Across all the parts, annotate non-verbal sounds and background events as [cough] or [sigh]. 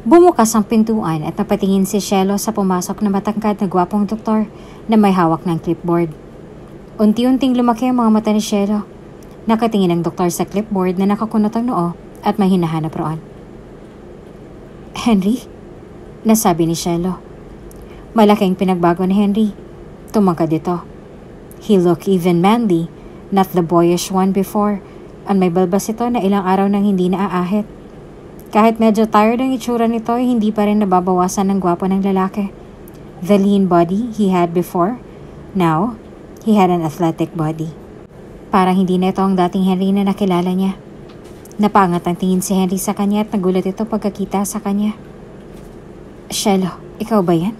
Bumukas ang pintuan at napatingin si Shelo sa pumasok na matangkad na gwapong doktor na may hawak ng clipboard. Unti-unting lumaki ang mga mata ni Shelo. Nakatingin ang doktor sa clipboard na nakakunot ang noo at may hinahanap roon. Henry? Nasabi ni Shelo. Malaking pinagbago ni Henry. Tumangkad ito. He looked even manly, not the boyish one before, at may balbas ito na ilang araw nang hindi naaahit. Kahit medyo tired ang itsura nito, hindi pa rin nababawasan ng gwapo ng lalaki. The lean body he had before, now, he had an athletic body. Parang hindi na ito ang dating Henry na nakilala niya. Napangat ang tingin si Henry sa kanya at nagulat ito pagkakita sa kanya. Shelo, ikaw ba yan?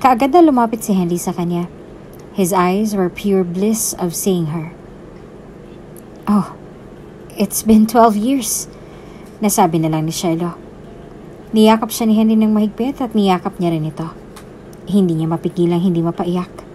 Kaagad na lumapit si Henry sa kanya. His eyes were pure bliss of seeing her. Oh, it's been 12 years. Nasabi na lang ni Shelo. Niyakap siya ni Henry ng mahigpit at niyakap niya rin ito. Hindi niya mapigilang hindi mapaiyak.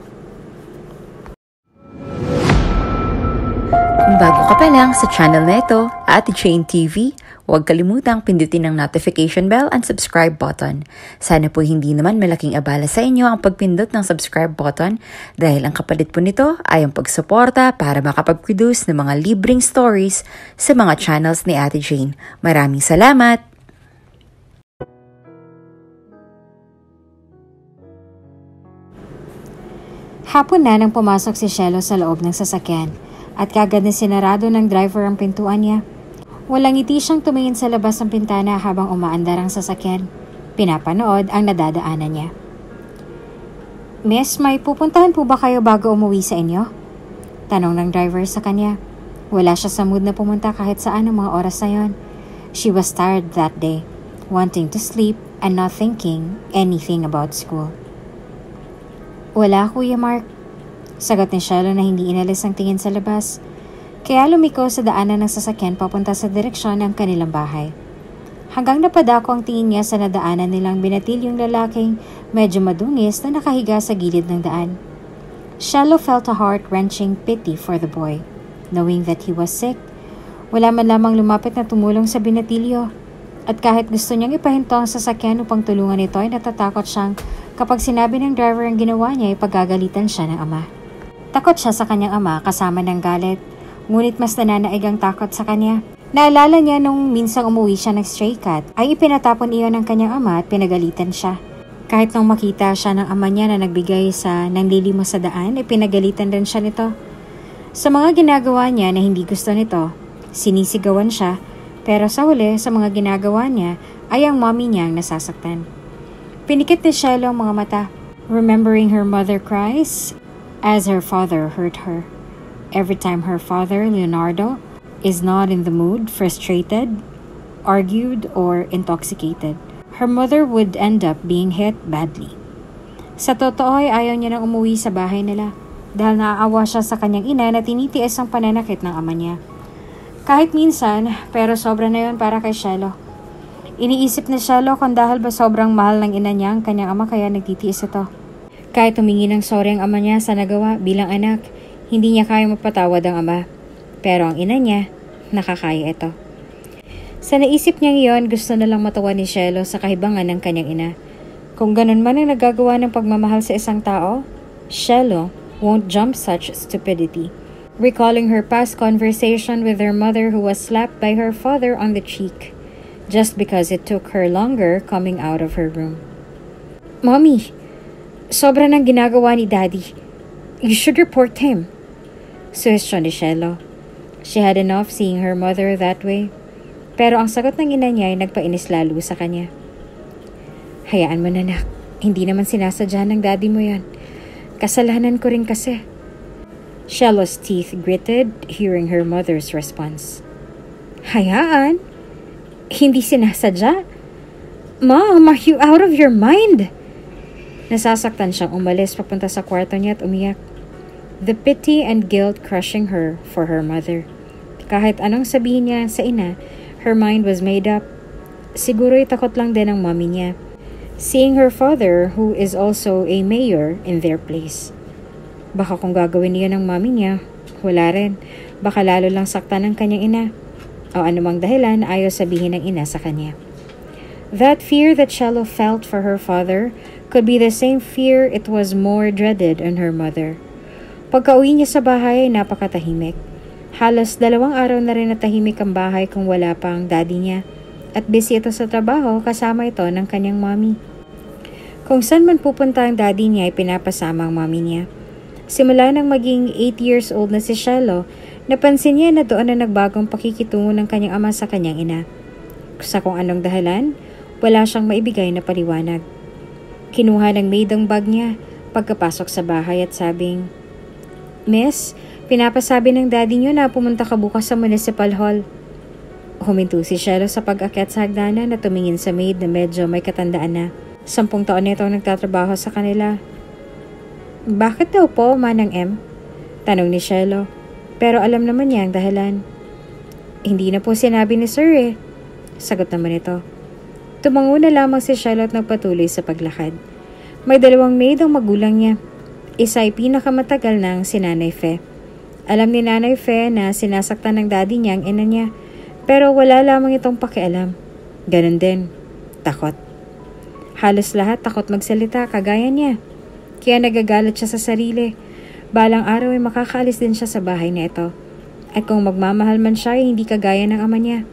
Kung bago ka pa lang sa channel na ito, Ate Jane TV, huwag kalimutang pindutin ang notification bell and subscribe button. Sana po hindi naman malaking abala sa inyo ang pagpindot ng subscribe button dahil ang kapalit po nito ay ang pagsuporta para makapag-produce ng mga libreng stories sa mga channels ni Ate Jane. Maraming salamat! Hapon na nang pumasok si Shelo sa loob ng sasakyan at kagad na sinarado ng driver ang pintuan niya. Walang ngiti siyang tumingin sa labas ng pintana habang umaandar ang sasakyan. Pinapanood ang nadadaanan niya. Miss, may pupuntahan po ba kayo bago umuwi sa inyo? Tanong ng driver sa kanya. Wala siya sa mood na pumunta kahit saan ang mga oras na yon. She was tired that day, wanting to sleep and not thinking anything about school. Wala, Kuya Mark. Sagot ni Shiloh na hindi inalis ang tingin sa labas. Kaya lumiko sa daanan ng sasakyan papunta sa direksyon ng kanilang bahay. Hanggang napadako ang tingin niya sa nadaanan nilang binatil yung lalaking medyo madungis na nakahiga sa gilid ng daan. Shallow felt a heart-wrenching pity for the boy. Knowing that he was sick, wala man lamang lumapit na tumulong sa binatilyo. At kahit gusto niyang ipahinto ang sasakyan upang tulungan ito ay natatakot siyang kapag sinabi ng driver ang ginawa niya ay pagagalitan siya ng ama. Takot siya sa kanyang ama kasama ng galit, ngunit mas nananaig ang takot sa kanya. Naalala niya nung minsang umuwi siya ng stray cat, ay ipinatapon iyon ng kanyang ama at pinagalitan siya. Kahit nung makita siya ng ama niya na nagbigay sa nanglilimo sa daan, ay pinagalitan rin siya nito. Sa mga ginagawa niya na hindi gusto nito, sinisigawan siya, pero sa huli sa mga ginagawa niya ay ang mommy niya ang nasasaktan. Pinikit ni Shiloh ang mga mata, remembering her mother cries as her father hurt her. Every time her father, Leonardo, is not in the mood, frustrated, argued, or intoxicated, her mother would end up being hit badly. Sa totoo ay ayaw niya nang umuwi sa bahay nila dahil naaawa siya sa kanyang ina na tinitiis ang pananakit ng ama niya. Kahit minsan, pero sobra na yon para kay Shiloh. Iniisip na Shiloh kung dahil ba sobrang mahal ng ina niya ang kanyang ama kaya nagtitiis ito. Kahit humingi ng sorry ang ama niya sa nagawa bilang anak, hindi niya kaya mapatawad ang ama. Pero ang ina niya, nakakaya ito. Sa naisip niyang iyon, gusto na lang matawa ni Shelo sa kahibangan ng kanyang ina. Kung ganun man ang nagagawa ng pagmamahal sa isang tao, Shelo won't jump such stupidity. Recalling her past conversation with her mother who was slapped by her father on the cheek, just because it took her longer coming out of her room. Mommy, sobra nang ginagawa ni Daddy. You should report him. Suwestyon ni Shelo. She had enough seeing her mother that way. Pero ang sagot ng ina niya ay nagpainis lalo sa kanya. Hayaan mo na nak. Hindi naman sinasadya ng daddy mo yan. Kasalanan ko rin kasi. Shello's teeth gritted hearing her mother's response. Hayaan? Hindi sinasadya? Mom, are you out of your mind? Nasasaktan siyang umalis papunta sa kwarto niya at umiyak. The pity and guilt crushing her for her mother. Kahit anong sabihin niya sa ina, her mind was made up. Siguro takot lang din ang mommy niya. Seeing her father, who is also a mayor, in their place. Baka kung gagawin niya ng mommy niya, wala rin. Baka lalo lang saktan ng kanyang ina. O anumang dahilan ayaw sabihin ng ina sa kanya. That fear that Shello felt for her father could be the same fear it was more dreaded in her mother. Pagka-uwi niya sa bahay ay napakatahimik. Halos dalawang araw na rin natahimik ang bahay kung wala pa ang daddy niya. At busy ito sa trabaho kasama ito ng kanyang mommy. Kung saan man pupunta ang daddy niya ay pinapasama ang mommy niya. Simula nang maging 8 years old na si Shello, napansin niya na doon na nagbagong pakikitungo ng kanyang ama sa kanyang ina. Sa kung anong dahilan, wala siyang maibigay na paliwanag. Kinuha ng maid ang bag niya pagkapasok sa bahay at sabing, Miss, pinapasabi ng daddy niyo na pumunta ka bukas sa municipal hall. Huminto si Shello sa pag-akyat sa hagdanan na tumingin sa maid na medyo may katandaan na. Sampung taon nito nagtatrabaho sa kanila bakit daw po, Manang M? Tanong ni Shello. Pero alam naman niya ang dahilan. Hindi na po sinabi ni Sir eh. Sagot naman ito. Tumango na lamang si Shello at nagpatuloy sa paglakad. May dalawang maid ang magulang niya. Isa ay pinakamatagal ng si Nanay Fe. Alam ni Nanay Fe na sinasaktan ng daddy niya ang ina niya. Pero wala lamang itong pakialam. Ganon din. Takot. Halos lahat takot magsalita kagaya niya. Kaya nagagalit siya sa sarili. Balang araw ay makakaalis din siya sa bahay na ito. At kung magmamahal man siya hindi kagaya ng ama niya.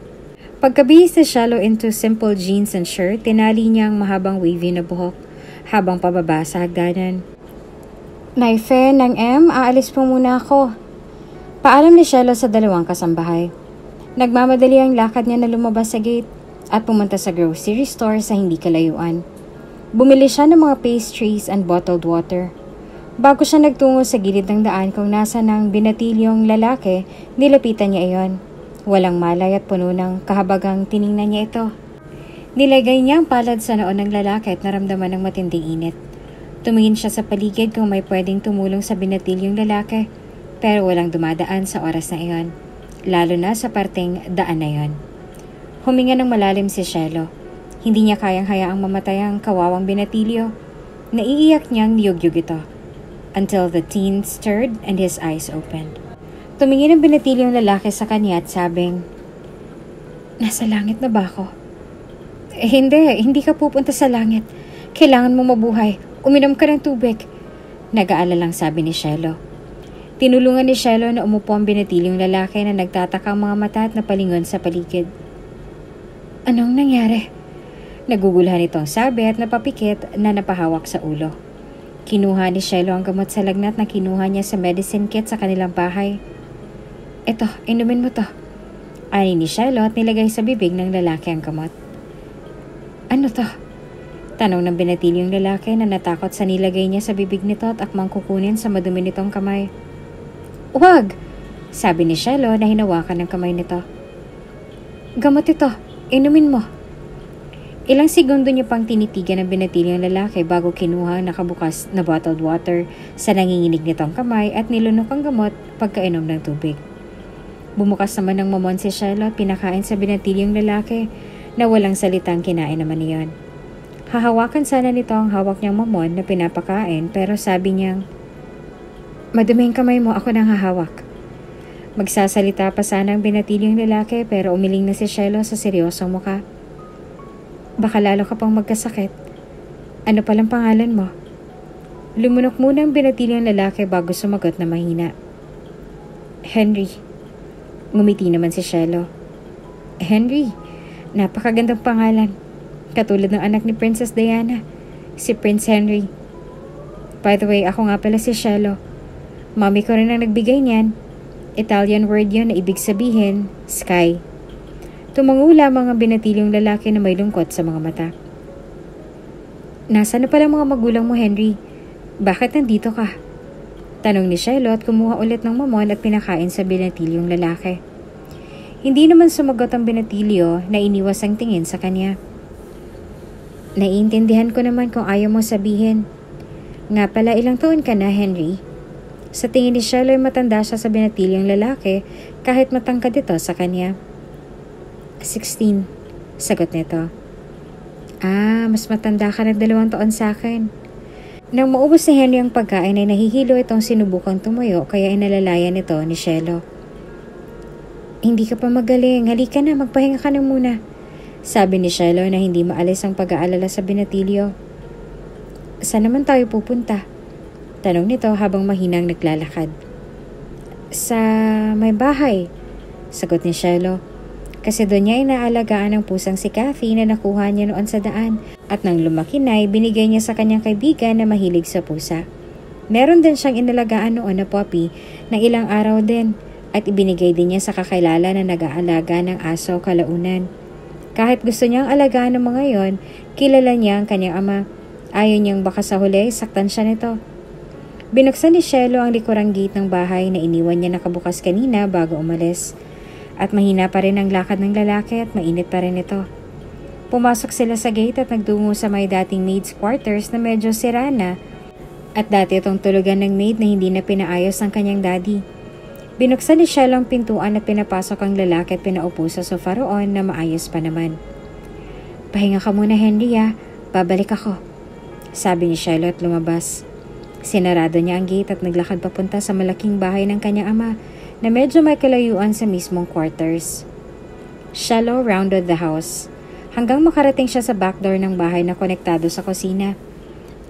Pagkabihis na shallow into simple jeans and shirt, tinali niya ang mahabang wavy na buhok habang pababa sa hagdanan. Naife ng M, aalis po muna ako. Paalam ni Shello sa dalawang kasambahay. Nagmamadali ang lakad niya na lumabas sa gate at pumunta sa grocery store sa hindi kalayuan. Bumili siya ng mga pastries and bottled water. Bago siya nagtungo sa gilid ng daan kung nasa ng binatilyong lalaki, nilapitan niya iyon. Walang malay at puno ng kahabagang tiningnan niya ito. Nilagay niya ang palad sa noon ng lalaki at naramdaman ng matinding init. Tumingin siya sa paligid kung may pwedeng tumulong sa binatilyong lalaki, pero walang dumadaan sa oras na iyon, lalo na sa parteng daan na iyon. Huminga ng malalim si Shelo. Hindi niya kayang hayaang mamatay ang kawawang binatilyo. Naiiyak niyang niyugyug ito. Until the teen stirred and his eyes opened. Tumingin ang binatilyong lalaki sa kanya at sabing, Nasa langit na ba ako? Eh, hindi, hindi ka pupunta sa langit. Kailangan mo mabuhay. Uminom ka ng tubig. Nag-aalalang sabi ni Shelo. Tinulungan ni Shelo na umupo ang binatilyong lalaki na nagtatakang mga mata at napalingon sa paligid. Anong nangyari? Nagugulhan itong sabi at napapikit na napahawak sa ulo. Kinuha ni Shiloh ang gamot sa lagnat na kinuha niya sa medicine kit sa kanilang bahay. Ito, inumin mo to. Ani ni at nilagay sa bibig ng lalaki ang gamot. Ano to? Tanong ng binatilyong lalaki na natakot sa nilagay niya sa bibig nito at akmang kukunin sa madumi nitong kamay. Huwag! Sabi ni Shiloh na hinawakan ng kamay nito. Gamot ito, inumin mo. Ilang segundo niya pang tinitigan ang binatilyang lalaki bago kinuha ang nakabukas na bottled water sa nanginginig nitong kamay at nilunok ang gamot pagkainom ng tubig. Bumukas naman ng mamon si Charlotte pinakain sa binatilyang lalaki na walang salitang kinain naman niyon. Hahawakan sana nito ang hawak niyang mamon na pinapakain pero sabi niyang, Maduming kamay mo, ako nang hahawak. Magsasalita pa sana ang binatilyang lalaki pero umiling na si Shiloh sa seryosong mukha. Baka lalo ka pang magkasakit. Ano palang pangalan mo? Lumunok muna ang binatilyang lalaki bago sumagot na mahina. Henry. Ngumiti naman si Shelo. Henry, napakagandang pangalan. Katulad ng anak ni Princess Diana, si Prince Henry. By the way, ako nga pala si Shelo. Mami ko rin ang nagbigay niyan. Italian word yun na ibig sabihin, sky. Tumango lamang ang binatilyong lalaki na may lungkot sa mga mata. Nasaan na pala mga magulang mo, Henry? Bakit nandito ka? Tanong ni Shiloh at kumuha ulit ng mamon at pinakain sa binatilyong lalaki. Hindi naman sumagot ang binatilyo na iniwas ang tingin sa kanya. Naiintindihan ko naman kung ayaw mo sabihin. Nga pala ilang taon ka na, Henry? Sa tingin ni Shiloh matanda siya sa binatilyong lalaki kahit matangkad ito sa kanya. 16. Sagot nito. Ah, mas matanda ka ng dalawang taon sa akin. Nang maubos ni Henry ang pagkain ay nahihilo itong sinubukang tumuyo kaya inalalayan ito ni Shelo. Hindi ka pa magaling. Halika na, magpahinga ka na muna. Sabi ni Shiloh na hindi maalis ang pag-aalala sa binatilyo. Saan naman tayo pupunta? Tanong nito habang mahinang naglalakad. Sa may bahay, sagot ni Shiloh. Kasi doon niya inaalagaan ang pusang si Kathy na nakuha niya noon sa daan at nang lumaki na binigay niya sa kanyang kaibigan na mahilig sa pusa. Meron din siyang inalagaan noon na puppy na ilang araw din at ibinigay din niya sa kakilala na nag-aalaga ng aso kalaunan. Kahit gusto niyang alagaan ng mga yon, kilala niya ang kanyang ama. Ayaw niyang baka sa huli, saktan siya nito. Binuksan ni Shelo ang likurang gate ng bahay na iniwan niya nakabukas kanina bago umalis. At mahina pa rin ang lakad ng lalaki at mainit pa rin ito. Pumasok sila sa gate at nagtungo sa may dating maid's quarters na medyo sira na at dati itong tulugan ng maid na hindi na pinaayos ng kanyang daddy. Binuksan ni Shell ang pintuan at pinapasok ang lalaki at pinaupo sa sofa roon na maayos pa naman. Pahinga ka muna Henry ah, babalik ako. Sabi ni Shell at lumabas. Sinarado niya ang gate at naglakad papunta sa malaking bahay ng kanyang ama na medyo may kalayuan sa mismong quarters. Shallow rounded the house hanggang makarating siya sa back door ng bahay na konektado sa kusina.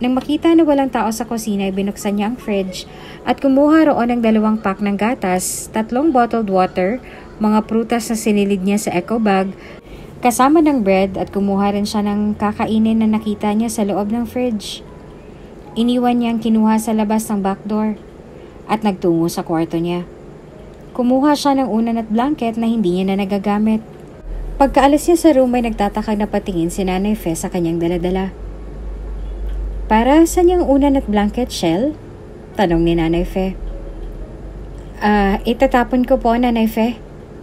Nang makita na walang tao sa kusina, binuksan niya ang fridge at kumuha roon ng dalawang pack ng gatas, tatlong bottled water, mga prutas na sinilid niya sa eco bag, kasama ng bread at kumuha rin siya ng kakainin na nakita niya sa loob ng fridge. Iniwan niya ang kinuha sa labas ng back door at nagtungo sa kwarto niya. Kumuha siya ng unan at blanket na hindi niya na nagagamit. Pagkaalis niya sa room ay nagtataka na patingin si Nanay Fe sa kanyang daladala. Para sa niyang unan at blanket, Shell? Tanong ni Nanay Fe. Ah, uh, itatapon ko po, Nanay Fe.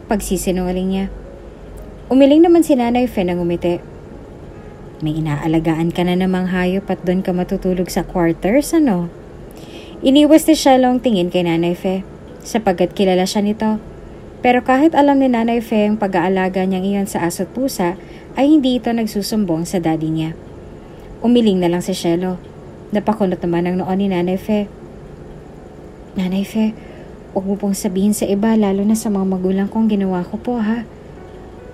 Pagsisinungaling niya. Umiling naman si Nanay Fe nang umiti. May inaalagaan ka na namang hayop at doon ka matutulog sa quarters, ano? Iniwas ni Shell ang tingin kay Nanay Fe sapagkat kilala siya nito. Pero kahit alam ni Nanay Fe ang pag-aalaga niyang iyon sa aso't pusa, ay hindi ito nagsusumbong sa daddy niya. Umiling na lang si Shelo. Napakunot naman ang noon ni Nanay Fe. Nanay Fe, huwag mo pong sabihin sa iba lalo na sa mga magulang kong ginawa ko po ha.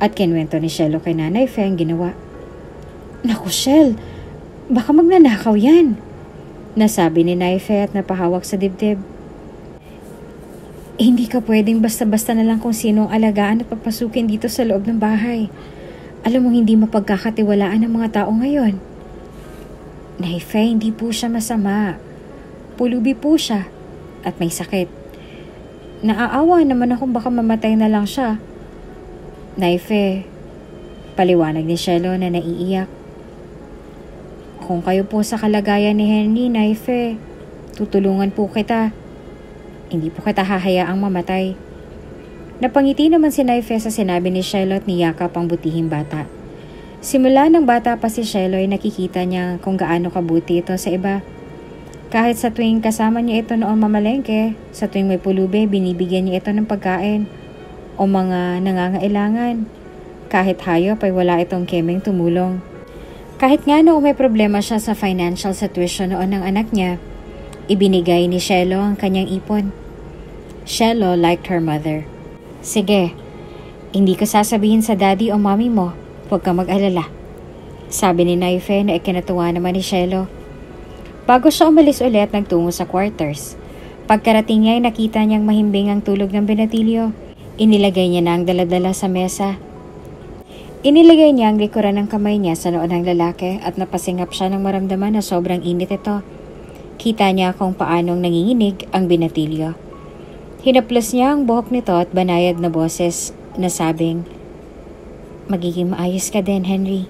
At kinwento ni Shelo kay Nanay Fe ang ginawa. Naku Shell, baka magnanakaw yan. Nasabi ni Nanay Fe at napahawak sa dibdib. Eh, hindi ka pwedeng basta-basta na lang kung sino ang alagaan at papasukin dito sa loob ng bahay. Alam mo hindi mapagkakatiwalaan ng mga tao ngayon. Naife, hindi po siya masama. Pulubi po siya at may sakit. Naaawa naman akong baka mamatay na lang siya. Naife, paliwanag ni Shelo na naiiyak. Kung kayo po sa kalagayan ni Henry, Naife, tutulungan po kita. Hindi po kita hahayaang mamatay. Napangiti naman si Naife sa sinabi ni Shiloh at niyakap ang butihing bata. Simula ng bata pa si Shiloh ay nakikita niya kung gaano kabuti ito sa iba. Kahit sa tuwing kasama niya ito noong mamalengke, sa tuwing may pulube, binibigyan niya ito ng pagkain o mga nangangailangan. Kahit hayop ay wala itong kemeng tumulong. Kahit nga noong may problema siya sa financial situation noon ng anak niya, Ibinigay ni Shelo ang kanyang ipon. Shelo liked her mother. Sige, hindi ko sasabihin sa daddy o mommy mo. Huwag ka mag-alala. Sabi ni Naife na ikinatuwa naman ni Shelo. Bago siya umalis ulit, nagtungo sa quarters. Pagkarating niya ay nakita niyang mahimbing ang tulog ng binatilyo. Inilagay niya na ang daladala sa mesa. Inilagay niya ang likuran ng kamay niya sa noon ng lalaki at napasingap siya ng maramdaman na sobrang init ito. Kita niya kung paanong nanginginig ang binatilyo. Hinaplas niya ang buhok nito at banayad na boses na sabing, Magiging maayos ka din, Henry.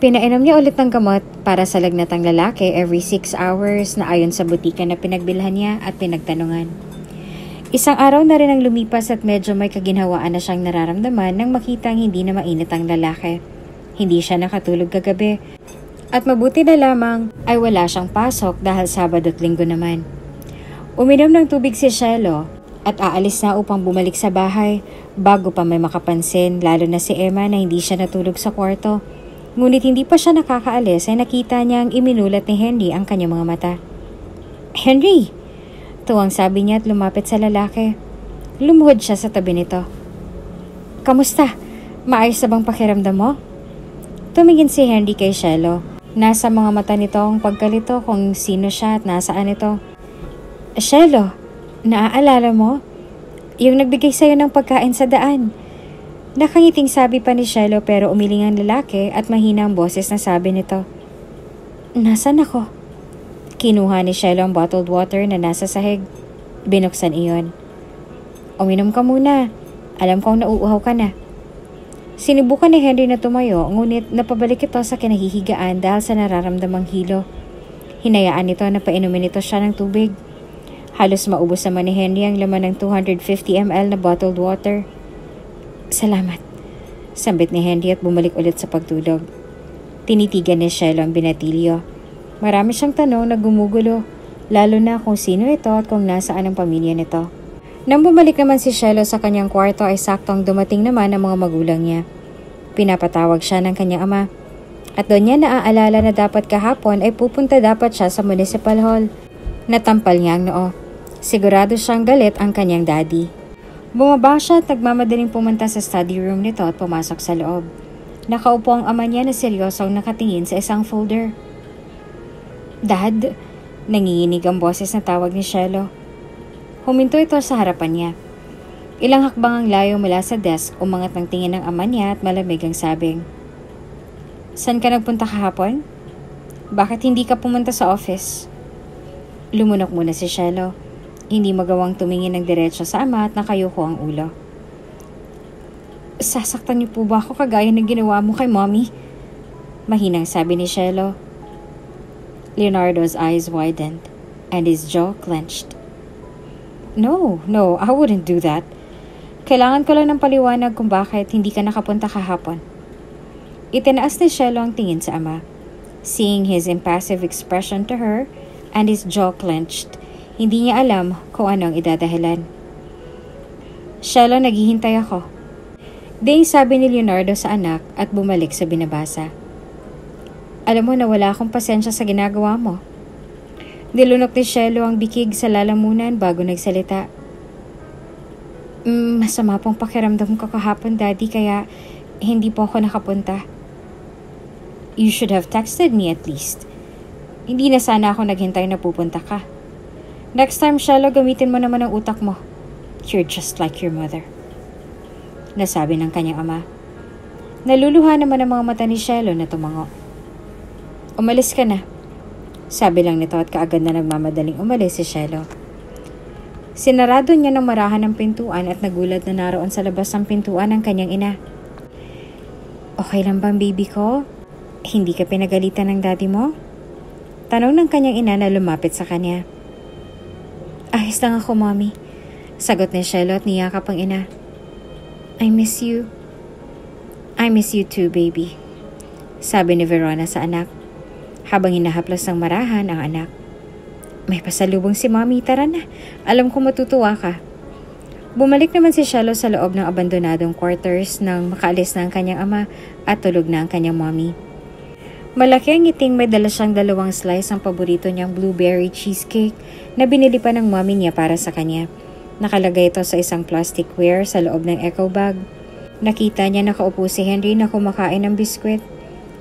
Pinainom niya ulit ng gamot para sa lagnatang lalaki every 6 hours na ayon sa butika na pinagbilhan niya at pinagtanungan. Isang araw na rin ang lumipas at medyo may kaginhawaan na siyang nararamdaman nang makitang hindi na mainit ang lalaki. Hindi siya nakatulog kagabi at mabuti na lamang ay wala siyang pasok dahil Sabado at Linggo naman. Uminom ng tubig si Shiloh at aalis na upang bumalik sa bahay bago pa may makapansin lalo na si Emma na hindi siya natulog sa kwarto. Ngunit hindi pa siya nakakaalis ay nakita niyang iminulat ni Henry ang kanyang mga mata. Henry! Tuwang sabi niya at lumapit sa lalaki. Lumuhod siya sa tabi nito. Kamusta? Maayos na bang pakiramdam mo? Tumingin si Henry kay Shelo. Nasa mga mata nito ang pagkalito kung sino siya at nasaan ito. Shelo, naaalala mo? Yung nagbigay sa'yo ng pagkain sa daan. Nakangiting sabi pa ni Shelo pero umiling ang lalaki at mahina ang boses na sabi nito. Nasaan ako? Kinuha ni Shelo ang bottled water na nasa sahig. Binuksan iyon. Uminom ka muna. Alam kong nauuhaw ka na. Sinubukan ni Henry na tumayo, ngunit napabalik ito sa kinahihigaan dahil sa nararamdamang hilo. Hinayaan nito na painumin ito siya ng tubig. Halos maubos naman ni Henry ang laman ng 250 ml na bottled water. Salamat. Sambit ni Henry at bumalik ulit sa pagtulog. Tinitigan ni Shelo ang binatilyo. Marami siyang tanong na gumugulo, lalo na kung sino ito at kung nasaan ang pamilya nito. Nang bumalik naman si Shelo sa kanyang kwarto ay saktong dumating naman ang mga magulang niya. Pinapatawag siya ng kanyang ama. At doon niya naaalala na dapat kahapon ay pupunta dapat siya sa municipal hall. Natampal niya ang noo. Sigurado siyang galit ang kanyang daddy. Bumaba siya at nagmamadaling pumunta sa study room nito at pumasok sa loob. Nakaupo ang ama niya na seryosong nakatingin sa isang folder. Dad, nanginginig ang boses na tawag ni Shelo. Huminto ito sa harapan niya. Ilang hakbang ang layo mula sa desk, umangat ng tingin ng ama niya at malamig ang sabing. San ka nagpunta kahapon? Bakit hindi ka pumunta sa office? Lumunok muna si Shelo. Hindi magawang tumingin ng diretso sa ama at nakayuko ang ulo. Sasaktan niyo po ba ako kagaya ng ginawa mo kay mommy? Mahinang sabi ni Shelo. Leonardo's eyes widened and his jaw clenched. No, no, I wouldn't do that. Kailangan ko lang ng paliwanag kung bakit hindi ka nakapunta kahapon. Itinaas ni Shelo ang tingin sa ama. Seeing his impassive expression to her and his jaw clenched, hindi niya alam kung ano ang idadahilan. Shelo, naghihintay ako. Ding sabi ni Leonardo sa anak at bumalik sa binabasa. Alam mo na wala akong pasensya sa ginagawa mo. Nilunok ni Shelo ang bikig sa lalamunan bago nagsalita. Mm, masama pong pakiramdam ko kahapon, Daddy, kaya hindi po ako nakapunta. You should have texted me at least. Hindi na sana ako naghintay na pupunta ka. Next time, Shelo, gamitin mo naman ang utak mo. You're just like your mother. Nasabi ng kanyang ama. Naluluha naman ang mga mata ni Shelo na tumango. Umalis ka na. Sabi lang nito at kaagad na nagmamadaling umalis si Shelo. Sinarado niya ng marahan ng pintuan at nagulat na naroon sa labas ng pintuan ng kanyang ina. Okay lang bang baby ko? Hindi ka pinagalitan ng daddy mo? Tanong ng kanyang ina na lumapit sa kanya. Ayos lang ako, mommy. Sagot ni Shelo at niyakap ang ina. I miss you. I miss you too, baby. Sabi ni Verona sa anak habang hinahaplas ng marahan ang anak. May pasalubong si Mami, tara na. Alam ko matutuwa ka. Bumalik naman si Shalo sa loob ng abandonadong quarters nang makaalis na ang kanyang ama at tulog na ang kanyang mommy. Malaki ang ngiting may dala siyang dalawang slice ng paborito niyang blueberry cheesecake na binili pa ng mommy niya para sa kanya. Nakalagay ito sa isang plasticware sa loob ng eco bag. Nakita niya nakaupo si Henry na kumakain ng biskwit.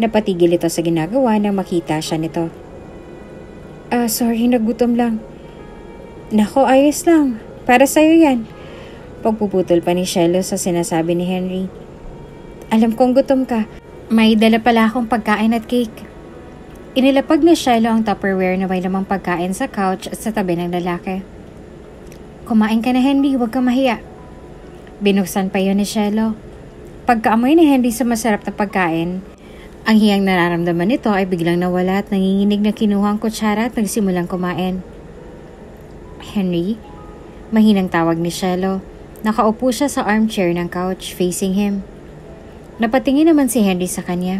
Napatigil ito sa ginagawa nang makita siya nito. Ah, sorry, nagutom lang. Nako, ayos lang. Para sa'yo yan. Pagpuputol pa ni Shelo sa sinasabi ni Henry. Alam kong gutom ka. May dala pala akong pagkain at cake. Inilapag ni Shiloh ang Tupperware na may lamang pagkain sa couch at sa tabi ng lalaki. Kumain ka na Henry, huwag ka mahiya. Binuksan pa yun ni Shiloh. Pagkaamoy ni Henry sa masarap na pagkain, ang hiyang nararamdaman nito ay biglang nawala at nanginginig na kinuha ang kutsara at nagsimulang kumain. Henry? Mahinang tawag ni Shelo. Nakaupo siya sa armchair ng couch facing him. Napatingin naman si Henry sa kanya.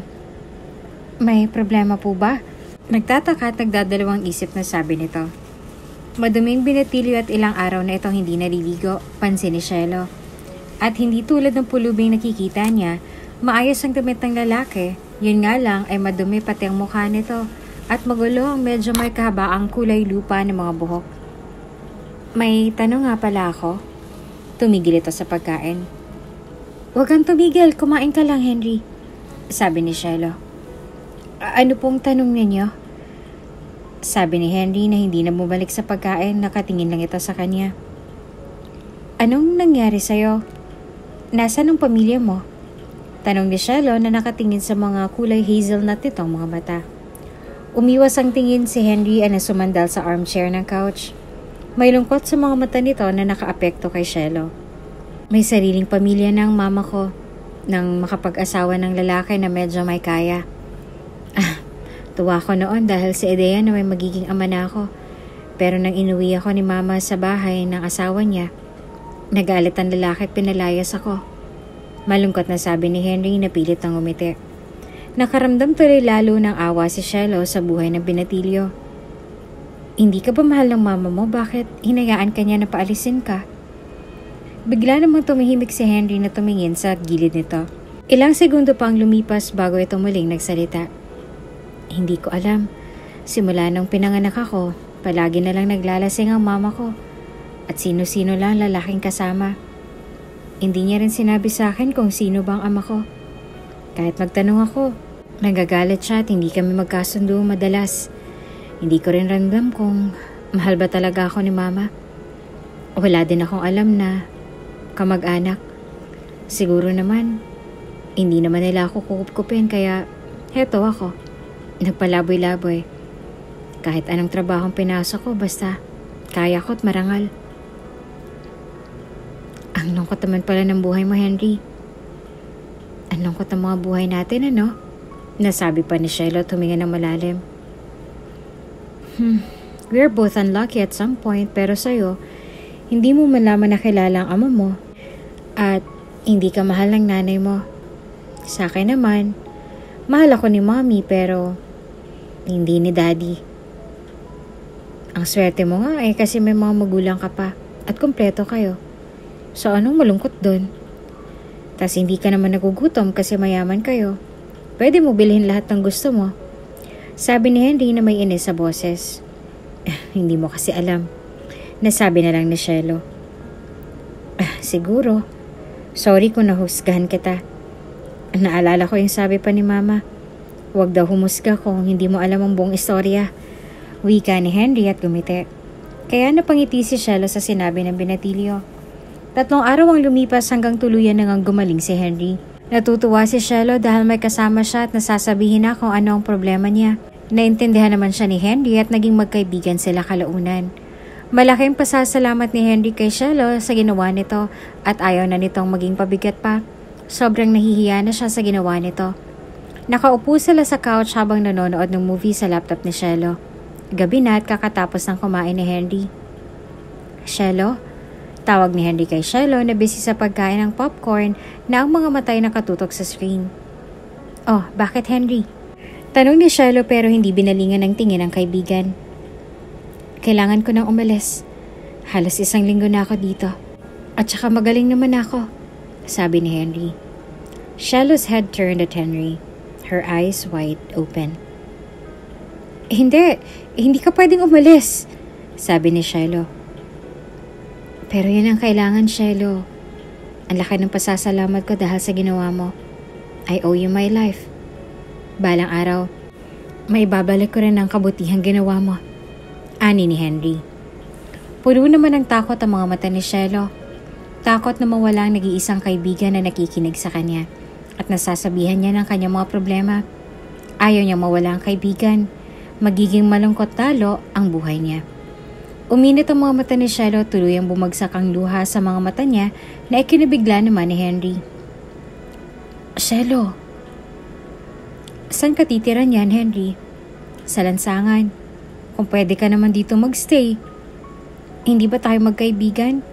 May problema po ba? Nagtataka at nagdadalawang isip na sabi nito. Maduming binatilyo at ilang araw na itong hindi naliligo, pansin ni Shelo. At hindi tulad ng pulubing nakikita niya, maayos ang damit ng lalaki yun nga lang ay madumi pati ang mukha nito at magulo ang medyo may kahabaang kulay lupa ng mga buhok. May tanong nga pala ako. Tumigil ito sa pagkain. Huwag kang tumigil, kumain ka lang, Henry. Sabi ni Shelo. Ano pong tanong ninyo? Sabi ni Henry na hindi na bumalik sa pagkain, nakatingin lang ito sa kanya. Anong nangyari sa'yo? Nasaan ang pamilya mo? Tanong ni Shelo na nakatingin sa mga kulay hazelnut nitong mga mata. Umiwas ang tingin si Henry na sumandal sa armchair ng couch. May lungkot sa mga mata nito na nakaapekto kay Shelo. May sariling pamilya ng mama ko nang makapag-asawa ng lalaki na medyo may kaya. Ah, tuwa ko noon dahil si ideya na may magiging ama na ako. Pero nang inuwi ako ni mama sa bahay ng asawa niya, nagalit ang lalaki at pinalayas ako. Malungkot na sabi ni Henry na pilit ang umiti. Nakaramdam tuloy lalo ng awa si Shelo sa buhay ng binatilyo. Hindi ka ba mahal ng mama mo? Bakit hinayaan ka niya na paalisin ka? Bigla namang tumihimik si Henry na tumingin sa gilid nito. Ilang segundo pang lumipas bago ito muling nagsalita. Hindi ko alam. Simula nung pinanganak ako, palagi na lang naglalasing ang mama ko. At sino-sino lang lalaking kasama. Hindi niya rin sinabi sa akin kung sino bang ama ko. Kahit magtanong ako, nagagalit siya at hindi kami magkasundo madalas. Hindi ko rin randam kung mahal ba talaga ako ni mama. Wala din akong alam na kamag-anak. Siguro naman, hindi naman nila ako kukupkupin kaya heto ako. Nagpalaboy-laboy. Kahit anong trabahong pinasok ko basta kaya ko at marangal. Lungkot pala ng buhay mo, Henry. Ang lungkot ng mga buhay natin, ano? Nasabi pa ni Shiloh tumingin ng malalim. Hmm, we're both unlucky at some point pero sa'yo, hindi mo malaman na kilala ang ama mo at hindi ka mahal ng nanay mo. Sa akin naman, mahal ako ni mommy pero hindi ni daddy. Ang swerte mo nga eh kasi may mga magulang ka pa at kumpleto kayo. So anong malungkot doon? Tas hindi ka naman nagugutom kasi mayaman kayo. Pwede mo bilhin lahat ng gusto mo. Sabi ni Henry na may inis sa boses. [laughs] hindi mo kasi alam. Nasabi na lang ni Shelo. Ah, siguro. Sorry kung nahusgahan kita. Naalala ko yung sabi pa ni Mama. Huwag daw humusga kung hindi mo alam ang buong istorya. Wika ni Henry at gumiti. Kaya napangiti si Shelo sa sinabi ng binatilyo. Tatlong araw ang lumipas hanggang tuluyan nang gumaling si Henry. Natutuwa si Shelo dahil may kasama siya at nasasabihin na kung ano ang problema niya. Naintindihan naman siya ni Henry at naging magkaibigan sila kalaunan. Malaking pasasalamat ni Henry kay Shelo sa ginawa nito at ayaw na nitong maging pabigat pa. Sobrang nahihiya na siya sa ginawa nito. Nakaupo sila sa couch habang nanonood ng movie sa laptop ni Shelo. Gabi na at kakatapos ng kumain ni Henry. Shelo? Tawag ni Henry kay Shelo na busy sa pagkain ng popcorn na ang mga matay nakatutok sa screen. Oh, bakit Henry? Tanong ni Shelo pero hindi binalingan ng tingin ng kaibigan. Kailangan ko nang umalis. Halos isang linggo na ako dito. At saka magaling naman ako, sabi ni Henry. Shallow's head turned at Henry, her eyes wide open. Hindi, hindi ka pwedeng umalis, sabi ni Shiloh. Pero yan ang kailangan, Shiloh. Ang laki ng pasasalamat ko dahil sa ginawa mo. I owe you my life. Balang araw, may babalik ko rin ang kabutihang ginawa mo. Ani ni Henry. Puno naman ng takot ang mga mata ni Shelo. Takot na mawala ang nag-iisang kaibigan na nakikinig sa kanya at nasasabihan niya ng kanyang mga problema. Ayaw niya mawala ang kaibigan. Magiging malungkot talo ang buhay niya. Uminit ang mga mata ni Shelo tuluyang bumagsak ang luha sa mga mata niya na ikinabigla naman ni Henry. Shelo, saan ka titira niyan, Henry? Sa lansangan. Kung pwede ka naman dito magstay. Hindi ba tayo magkaibigan?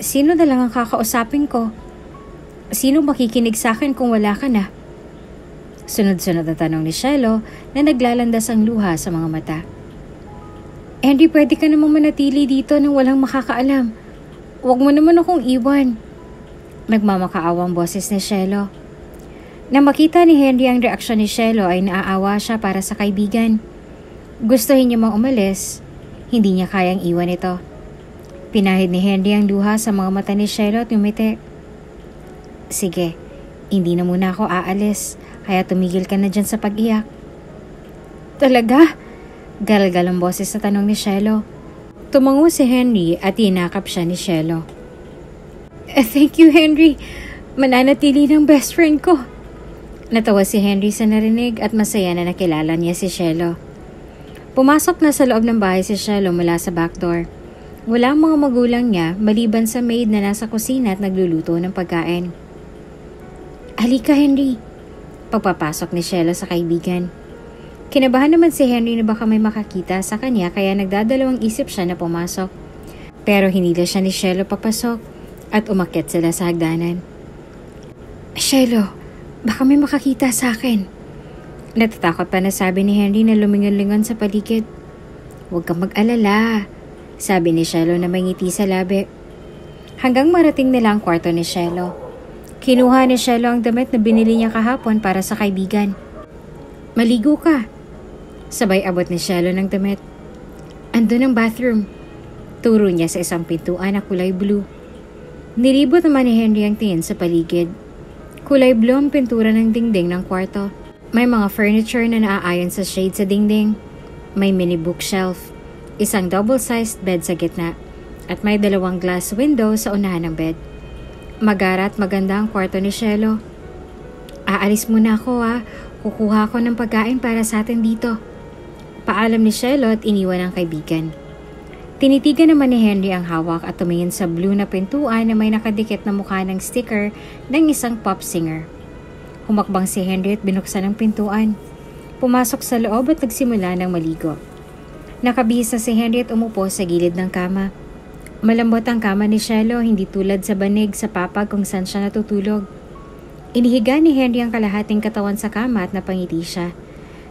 Sino na lang ang kakausapin ko? Sino makikinig sa akin kung wala ka na? Sunod-sunod na tanong ni Shiloh na naglalandas ang luha sa mga mata. Andy, pwede ka namang manatili dito nang walang makakaalam. Huwag mo naman akong iwan. Nagmamakaawang boses ni Shelo. Nang makita ni Henry ang reaksyon ni Shelo ay naaawa siya para sa kaibigan. Gustuhin niya mang umalis, hindi niya kayang iwan ito. Pinahid ni Henry ang luha sa mga mata ni Shelo at umiti. Sige, hindi na muna ako aalis, kaya tumigil ka na dyan sa pag-iyak. Talaga? Galgal ang boses sa tanong ni Shelo. Tumango si Henry at inakap siya ni Shelo. Eh, thank you, Henry. Mananatili ng best friend ko. Natawa si Henry sa narinig at masaya na nakilala niya si Shelo. Pumasok na sa loob ng bahay si Shelo mula sa back door. Wala ang mga magulang niya maliban sa maid na nasa kusina at nagluluto ng pagkain. Halika, Henry. Pagpapasok ni Shelo sa kaibigan. Kinabahan naman si Henry na baka may makakita sa kanya kaya nagdadalawang isip siya na pumasok. Pero hinila siya ni Shelo papasok at umakyat sila sa hagdanan. Shelo, baka may makakita sa akin. Natatakot pa na sabi ni Henry na lumingon-lingon sa paligid. Huwag kang mag-alala, sabi ni Shelo na may ngiti sa labi. Hanggang marating nila ang kwarto ni Shelo. Kinuha ni Shelo ang damit na binili niya kahapon para sa kaibigan. Maligo ka, Sabay abot ni Shelo ng damit. Andun ang bathroom. Turo niya sa isang pintuan na kulay blue. Nilibot naman ni Henry ang tingin sa paligid. Kulay blue ang pintura ng dingding ng kwarto. May mga furniture na naaayon sa shade sa dingding. May mini bookshelf. Isang double-sized bed sa gitna. At may dalawang glass window sa unahan ng bed. Magara at maganda ang kwarto ni Shelo. Aalis muna ako ha. Kukuha ko ng pagkain para sa atin dito. Paalam ni at iniwan ang kaibigan. Tinitigan naman ni Henry ang hawak at tumingin sa blue na pintuan na may nakadikit na mukha ng sticker ng isang pop singer. Humakbang si Henry at binuksan ang pintuan. Pumasok sa loob at nagsimula ng maligo. Nakabihis na si Henry at umupo sa gilid ng kama. Malambot ang kama ni Shelo, hindi tulad sa banig sa papag kung saan siya natutulog. Inihiga ni Henry ang kalahating katawan sa kama at napangiti siya.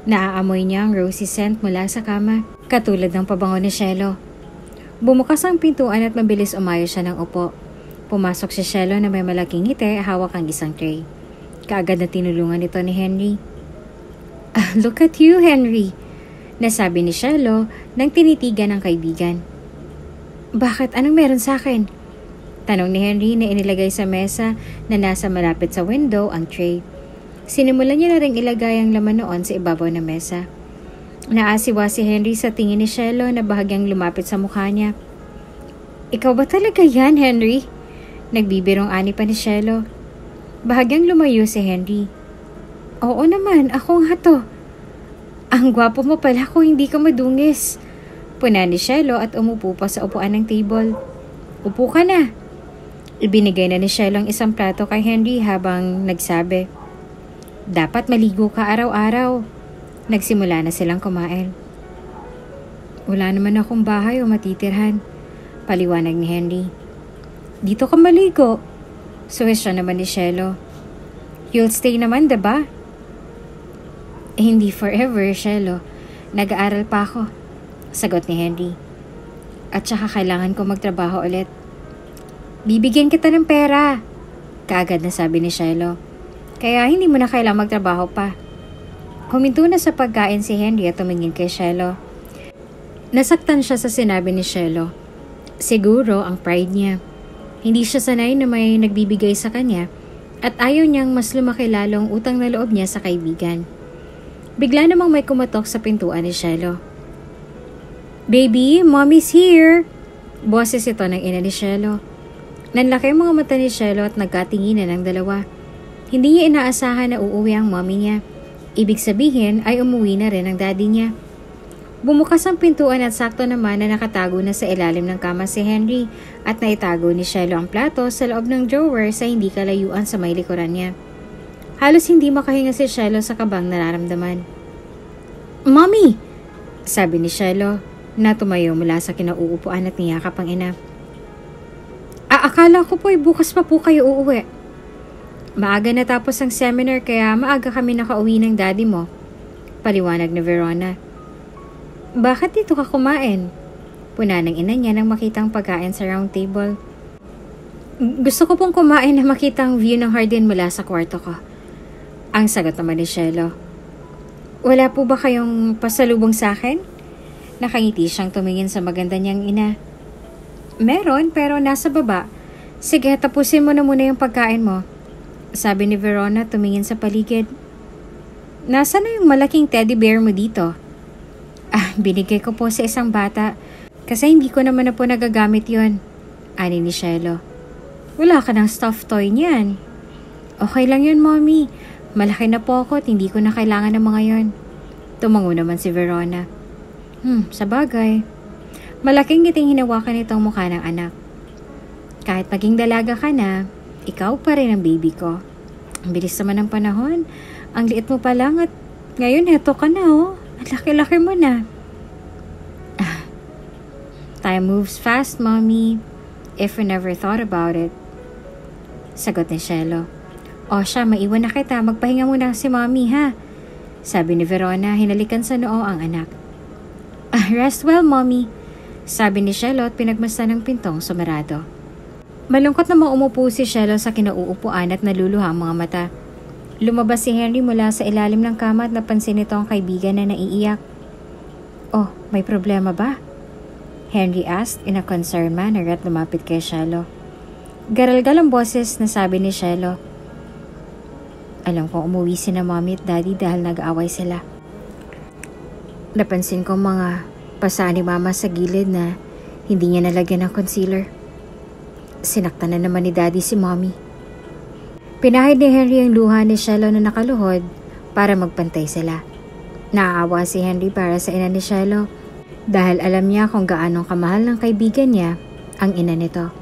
Naaamoy niya ang rosy scent mula sa kama, katulad ng pabango ni Shelo. Bumukas ang pintuan at mabilis umayo siya ng upo. Pumasok si Shelo na may malaking ngiti, hawak ang isang tray. Kaagad na tinulungan ito ni Henry. Ah, look at you, Henry, nasabi ni Shelo nang tinitigan ng kaibigan. Bakit? Anong meron sa akin? Tanong ni Henry na inilagay sa mesa na nasa malapit sa window ang tray. Sinimulan niya na rin ilagay ang laman noon sa ibabaw ng mesa. Naasiwa si Henry sa tingin ni Shelo na bahagyang lumapit sa mukha niya. Ikaw ba talaga yan, Henry? Nagbibirong ani pa ni Shelo. Bahagyang lumayo si Henry. Oo naman, ako nga to. Ang gwapo mo pala kung hindi ka madungis. Puna ni Shelo at umupo pa sa upuan ng table. Upo ka na. Ibinigay na ni Shelo ang isang plato kay Henry habang nagsabi. Dapat maligo ka araw-araw. Nagsimula na silang kumain. Wala naman akong bahay o matitirhan. Paliwanag ni Henry. Dito ka maligo. Suwestyon naman ni Shelo. You'll stay naman, ba? Diba? Eh, hindi forever, Shelo. Nag-aaral pa ako. Sagot ni Henry. At saka kailangan ko magtrabaho ulit. Bibigyan kita ng pera. Kaagad na sabi ni Shelo. Kaya hindi mo na kailang magtrabaho pa. Huminto na sa pagkain si Henry at tumingin kay Shelo. Nasaktan siya sa sinabi ni Shelo. Siguro ang pride niya. Hindi siya sanay na may nagbibigay sa kanya at ayaw niyang mas lumaki lalo ang utang na loob niya sa kaibigan. Bigla namang may kumatok sa pintuan ni Shelo. Baby, mommy's here! Boses ito ng ina ni Shelo. Nanlaki ang mga mata ni Shelo at nagkatinginan ng dalawa. Hindi niya inaasahan na uuwi ang mommy niya. Ibig sabihin ay umuwi na rin ang daddy niya. Bumukas ang pintuan at sakto naman na nakatago na sa ilalim ng kama si Henry at naitago ni Shelo ang plato sa loob ng drawer sa hindi kalayuan sa may likuran niya. Halos hindi makahinga si Shelo sa kabang nararamdaman. Mommy! Sabi ni Shelo na tumayo mula sa kinauupuan at niyakap ang ina. Aakala ko po ay bukas pa po kayo uuwi. Maaga natapos ang seminar kaya maaga kami nakauwi ng daddy mo. Paliwanag ni Verona. Bakit dito ka kumain? Puna ng ina niya nang makitang pagkain sa round table. Gusto ko pong kumain na makita ang view ng hardin mula sa kwarto ko. Ang sagot naman ni Shelo. Wala po ba kayong pasalubong sa akin? Nakangiti siyang tumingin sa maganda niyang ina. Meron pero nasa baba. Sige, tapusin mo na muna yung pagkain mo. Sabi ni Verona tumingin sa paligid. Nasaan na yung malaking teddy bear mo dito? Ah, binigay ko po sa isang bata kasi hindi ko naman na po nagagamit yon. Ani ni Shelo. Wala ka ng stuffed toy niyan. Okay lang yun, mommy. Malaki na po ako at hindi ko na kailangan ng mga yon. Tumango naman si Verona. Hmm, sa bagay. Malaking ngiting hinawakan itong mukha ng anak. Kahit maging dalaga ka na, ikaw pa rin ang baby ko. Ang bilis naman ng panahon. Ang liit mo pa lang at ngayon heto ka na oh. Ang laki-laki mo na. [sighs] Time moves fast, mommy. If we never thought about it. Sagot ni Shelo. O siya, maiwan na kita. Magpahinga muna si mommy ha. Sabi ni Verona, hinalikan sa noo ang anak. Ah, rest well, mommy. Sabi ni Shelo at pinagmasdan ng pintong sumarado. Malungkot na maumupo si Shelo sa kinauupuan at naluluha ang mga mata. Lumabas si Henry mula sa ilalim ng kama at napansin nito ang kaibigan na naiiyak. Oh, may problema ba? Henry asked in a concerned manner at lumapit kay Shelo. Garalgal ang boses na sabi ni Shelo. Alam kong umuwi si na mommy at daddy dahil nag-aaway sila. Napansin ko mga pasa ni mama sa gilid na hindi niya nalagyan ng concealer. Sinaktan na naman ni daddy si mommy. Pinahid ni Henry ang luha ni Shelo na nakaluhod para magpantay sila. Naaawa si Henry para sa ina ni Shelo dahil alam niya kung gaano kamahal ng kaibigan niya ang ina nito.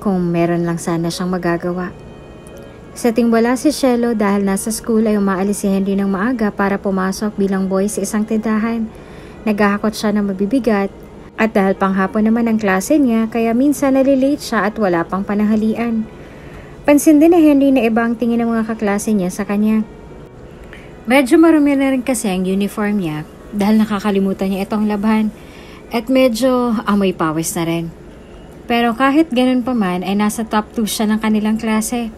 Kung meron lang sana siyang magagawa. Sa wala si Shelo dahil nasa school ay umaalis si Henry ng maaga para pumasok bilang boy sa isang tindahan. Naghahakot siya ng mabibigat at dahil panghapon naman ang klase niya kaya minsan nalilate siya at wala pang panahalian. Pansin din ni Henry na iba ang tingin ng mga kaklase niya sa kanya. Medyo marumi na rin kasi ang uniform niya dahil nakakalimutan niya itong labhan at medyo amoy pawis na rin. Pero kahit ganun pa man ay nasa top 2 siya ng kanilang klase.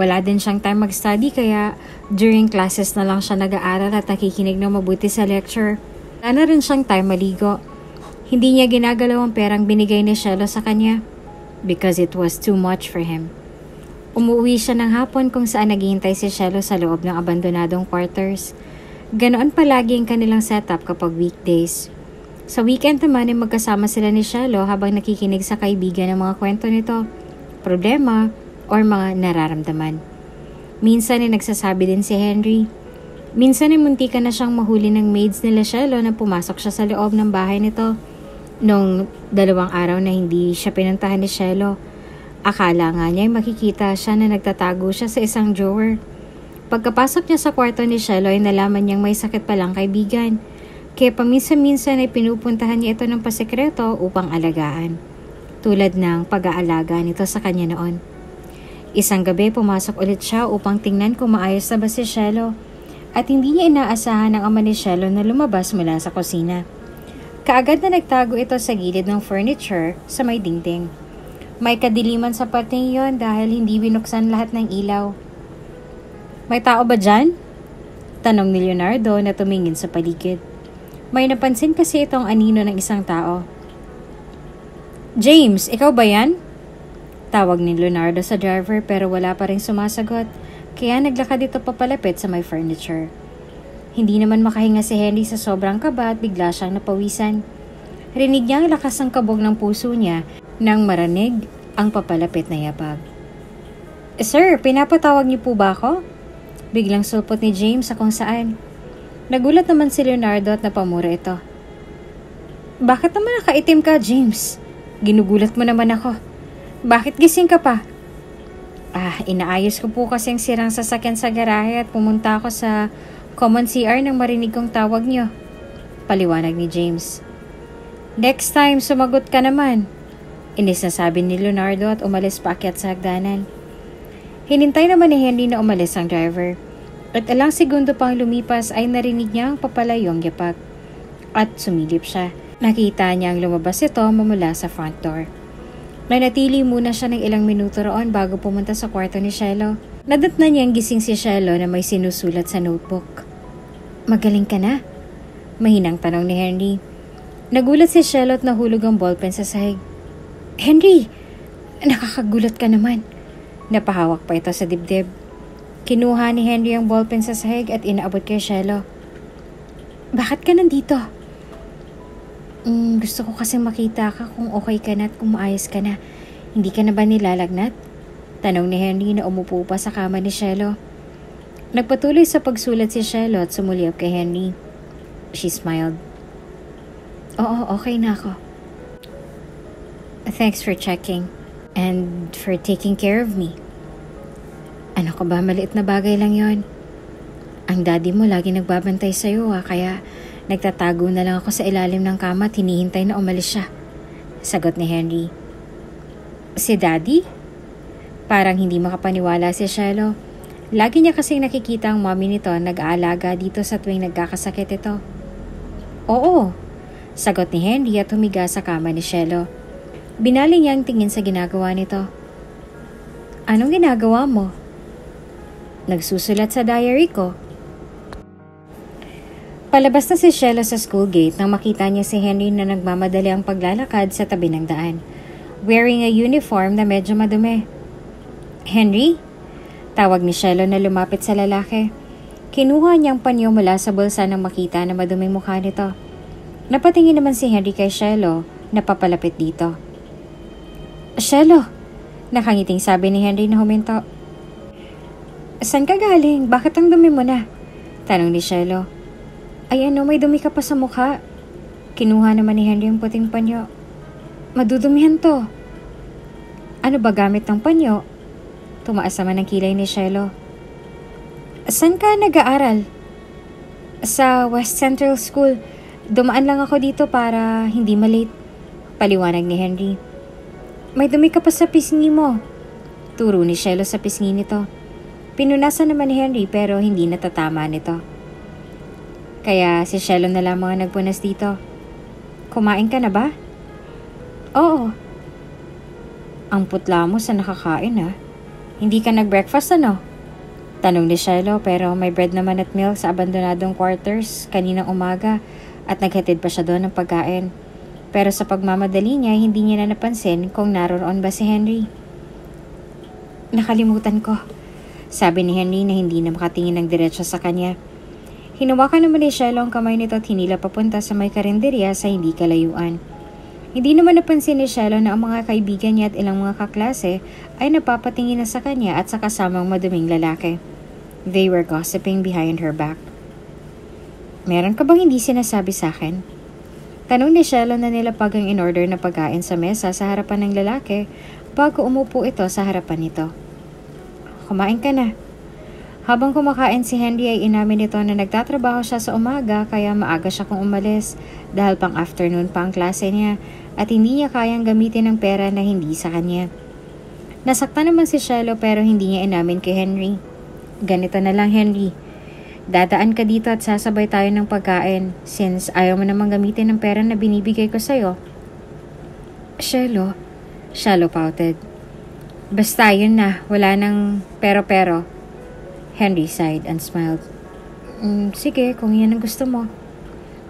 Wala din siyang time mag-study kaya during classes na lang siya nag-aaral at nakikinig ng mabuti sa lecture. Wala na rin siyang time maligo. Hindi niya ginagalaw ang perang binigay ni Shelo sa kanya because it was too much for him. Umuwi siya ng hapon kung saan naghihintay si Shelo sa loob ng abandonadong quarters. Ganoon palagi ang kanilang setup kapag weekdays. Sa weekend naman ay magkasama sila ni Shelo habang nakikinig sa kaibigan ng mga kwento nito. Problema, or mga nararamdaman. Minsan ay nagsasabi din si Henry. Minsan ay munti ka na siyang mahuli ng maids nila Shelo na pumasok siya sa loob ng bahay nito. Nung dalawang araw na hindi siya pinuntahan ni Shelo, akala nga niya makikita siya na nagtatago siya sa isang drawer. Pagkapasok niya sa kwarto ni Shelo ay nalaman niyang may sakit palang kaibigan. Kaya paminsan-minsan ay pinupuntahan niya ito ng pasekreto upang alagaan. Tulad ng pag-aalaga nito sa kanya noon. Isang gabi pumasok ulit siya upang tingnan kung maayos na ba si Shelo at hindi niya inaasahan ng ama ni Shelo na lumabas mula sa kusina. Kaagad na nagtago ito sa gilid ng furniture sa may dingding. May kadiliman sa pating yon dahil hindi binuksan lahat ng ilaw. May tao ba dyan? Tanong ni Leonardo na tumingin sa paligid. May napansin kasi itong anino ng isang tao. James, ikaw ba yan? Tawag ni Leonardo sa driver pero wala pa rin sumasagot, kaya naglakad ito papalapit sa may furniture. Hindi naman makahinga si Henry sa sobrang kaba at bigla siyang napawisan. Rinig niya ang lakas ng kabog ng puso niya nang maranig ang papalapit na yabag. Sir, pinapatawag niyo po ba ako? Biglang sulpot ni James sa kung saan. Nagulat naman si Leonardo at napamura ito. Bakit naman nakaitim ka, James? Ginugulat mo naman ako. Bakit gising ka pa? Ah, inaayos ko po kasi ang sirang sasakyan sa garahe at pumunta ako sa common CR nang marinig kong tawag niyo. Paliwanag ni James. Next time, sumagot ka naman. Inis na sabi ni Leonardo at umalis pa akyat sa hagdanan. Hinintay naman ni Henry na umalis ang driver. At alang segundo pang lumipas ay narinig niya ang papalayong yapak. At sumilip siya. Nakita niya ang lumabas ito mamula sa front door. Nanatili muna siya ng ilang minuto roon bago pumunta sa kwarto ni Shiloh. Nadatna niyang gising si Shiloh na may sinusulat sa notebook. Magaling ka na? Mahinang tanong ni Henry. Nagulat si Shiloh at nahulog ang ballpen sa sahig. Henry! Nakakagulat ka naman. Napahawak pa ito sa dibdib. Kinuha ni Henry ang ballpen sa sahig at inaabot kay Shelo. Bakit ka nandito? Mm, gusto ko kasi makita ka kung okay ka na at kung maayos ka na. Hindi ka na ba nilalagnat? Tanong ni Henry na umupo pa sa kama ni Shelo. Nagpatuloy sa pagsulat si Shelo at sumulyap kay Henry. She smiled. Oo, okay na ako. Thanks for checking and for taking care of me. Ano ka ba, maliit na bagay lang yon. Ang daddy mo lagi nagbabantay sa'yo ha, kaya nagtatago na lang ako sa ilalim ng kama at hinihintay na umalis siya. Sagot ni Henry. Si daddy? Parang hindi makapaniwala si Shelo. Lagi niya kasing nakikita ang mommy nito nag-aalaga dito sa tuwing nagkakasakit ito. Oo, sagot ni Henry at humiga sa kama ni Shelo. Binali niya ang tingin sa ginagawa nito. Anong ginagawa mo? Nagsusulat sa diary ko. Palabas na si Shelo sa school gate nang makita niya si Henry na nagmamadali ang paglalakad sa tabi ng daan. Wearing a uniform na medyo madumi. Henry? Tawag ni Shelo na lumapit sa lalaki. Kinuha niyang panyo mula sa bulsa nang makita na maduming mukha nito. Napatingin naman si Henry kay Shelo na papalapit dito. Shelo, nakangiting sabi ni Henry na huminto. Saan ka galing? Bakit ang dumi mo na? Tanong ni Shelo. Ay ano, may dumi ka pa sa mukha. Kinuha naman ni Henry ang puting panyo. Madudumihan to. Ano ba gamit ng panyo? Tumaas naman ang kilay ni Shelo. Saan ka nag-aaral? Sa West Central School. Dumaan lang ako dito para hindi malate. Paliwanag ni Henry. May dumi ka pa sa pisngi mo. Turo ni Shelo sa pisngi nito. Pinunasan naman ni Henry pero hindi natatama nito. Kaya si Shelo na lamang ang nagpunas dito. Kumain ka na ba? Oo. Ang putla mo sa nakakain ha. Hindi ka nag-breakfast ano? Tanong ni Shelo pero may bread naman at milk sa abandonadong quarters kaninang umaga at naghatid pa siya doon ng pagkain. Pero sa pagmamadali niya, hindi niya na napansin kung naroon ba si Henry. Nakalimutan ko. Sabi ni Henry na hindi na makatingin ng diretsyo sa kanya. Hinawakan naman ni Shiloh ang kamay nito at hinila papunta sa may karinderya sa hindi kalayuan. Hindi naman napansin ni Shiloh na ang mga kaibigan niya at ilang mga kaklase ay napapatingin na sa kanya at sa kasamang maduming lalaki. They were gossiping behind her back. Meron ka bang hindi sinasabi sa akin? Tanong ni Shiloh na nilapag ang in-order na pagkain sa mesa sa harapan ng lalaki bago umupo ito sa harapan nito. Kumain ka na. Habang kumakain si Henry ay inamin nito na nagtatrabaho siya sa umaga kaya maaga siya kung umalis dahil pang afternoon pa ang klase niya at hindi niya kayang gamitin ng pera na hindi sa kanya. Nasaktan naman si Shiloh pero hindi niya inamin kay Henry. Ganito na lang Henry. Dadaan ka dito at sasabay tayo ng pagkain since ayaw mo namang gamitin ng pera na binibigay ko sa'yo. Shiloh, Shiloh pouted. Basta yun na, wala nang pero-pero. Henry sighed and smiled. Mm, sige, kung yan ang gusto mo.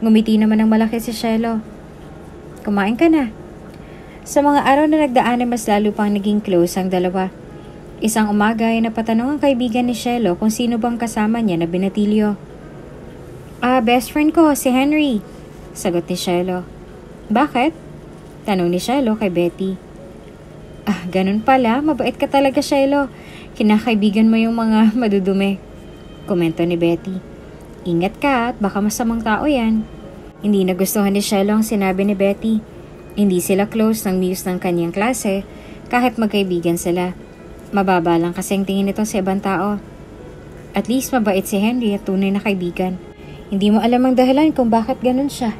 Ngumiti naman ng malaki si Shelo. Kumain ka na. Sa mga araw na nagdaan ay mas lalo pang naging close ang dalawa. Isang umaga ay napatanong ang kaibigan ni Shelo kung sino bang kasama niya na binatilyo. Ah, best friend ko, si Henry. Sagot ni Shelo. Bakit? Tanong ni Shelo kay Betty. Ah, ganun pala. Mabait ka talaga, Shelo. Kinakaibigan mo yung mga madudumi. Komento ni Betty. Ingat ka at baka masamang tao yan. Hindi nagustuhan ni Shelo ang sinabi ni Betty. Hindi sila close ng muse ng kanyang klase kahit magkaibigan sila. Mababa lang kasi ang tingin nito sa ibang tao. At least mabait si Henry at tunay na kaibigan. Hindi mo alam ang dahilan kung bakit ganun siya.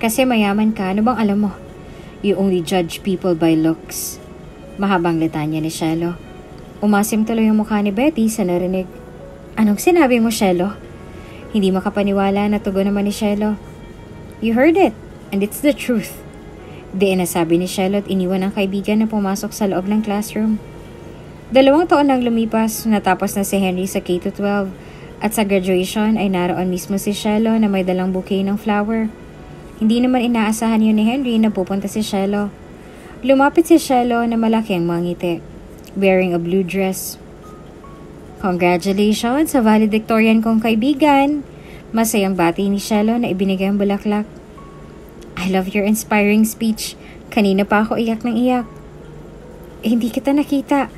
Kasi mayaman ka, ano bang alam mo? You only judge people by looks. Mahabang litanya ni Shelo. Umasim tuloy yung mukha ni Betty sa narinig. Anong sinabi mo, Shelo? Hindi makapaniwala na tugon naman ni Shelo. You heard it, and it's the truth. Diin sabi ni at iniwan ang kaibigan na pumasok sa loob ng classroom. Dalawang taon nang lumipas, natapos na si Henry sa K-12 at sa graduation ay naroon mismo si Shelo na may dalang bouquet ng flower. Hindi naman inaasahan yun ni Henry na pupunta si Shelo. Lumapit si Shelo na malaki ang mga ngiti. wearing a blue dress. Congratulations sa valedictorian kong kaibigan! Masayang bati ni Shelo na ibinigay ang bulaklak. I love your inspiring speech. Kanina pa ako iyak ng iyak. Eh, hindi kita nakita.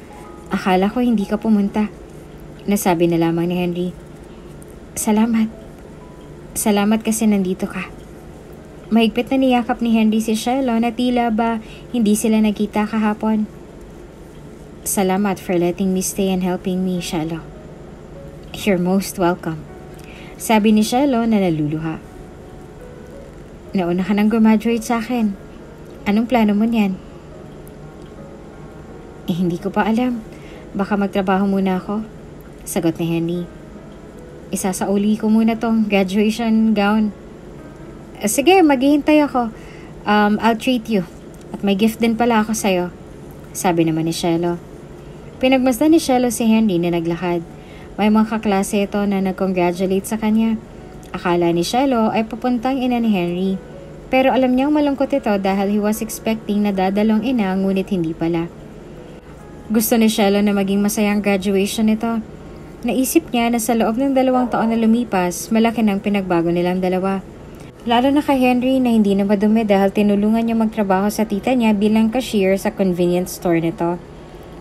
Akala ko hindi ka pumunta. Nasabi na lamang ni Henry. Salamat. Salamat kasi nandito ka. Mahigpit na niyakap ni Henry si Shelo na tila ba hindi sila nagkita kahapon. Salamat for letting me stay and helping me, Shelo. You're most welcome. Sabi ni Shelo na naluluha. Nauna ka nang graduate sa akin. Anong plano mo niyan? Eh, hindi ko pa alam. Baka magtrabaho muna ako. Sagot ni Henry. Isasauli ko muna tong graduation gown. Eh, sige, maghihintay ako. Um, I'll treat you. At may gift din pala ako sa'yo. Sabi naman ni Shelo. Pinagmasdan ni Shelo si Henry na naglakad. May mga kaklase ito na nag-congratulate sa kanya. Akala ni Shelo ay papuntang ina ni Henry. Pero alam niyang malungkot ito dahil he was expecting na dadalong ina ngunit hindi pala. Gusto ni Shelo na maging masayang graduation nito. Naisip niya na sa loob ng dalawang taon na lumipas, malaki nang pinagbago nilang dalawa. Lalo na kay Henry na hindi na madumi dahil tinulungan niya magtrabaho sa tita niya bilang cashier sa convenience store nito.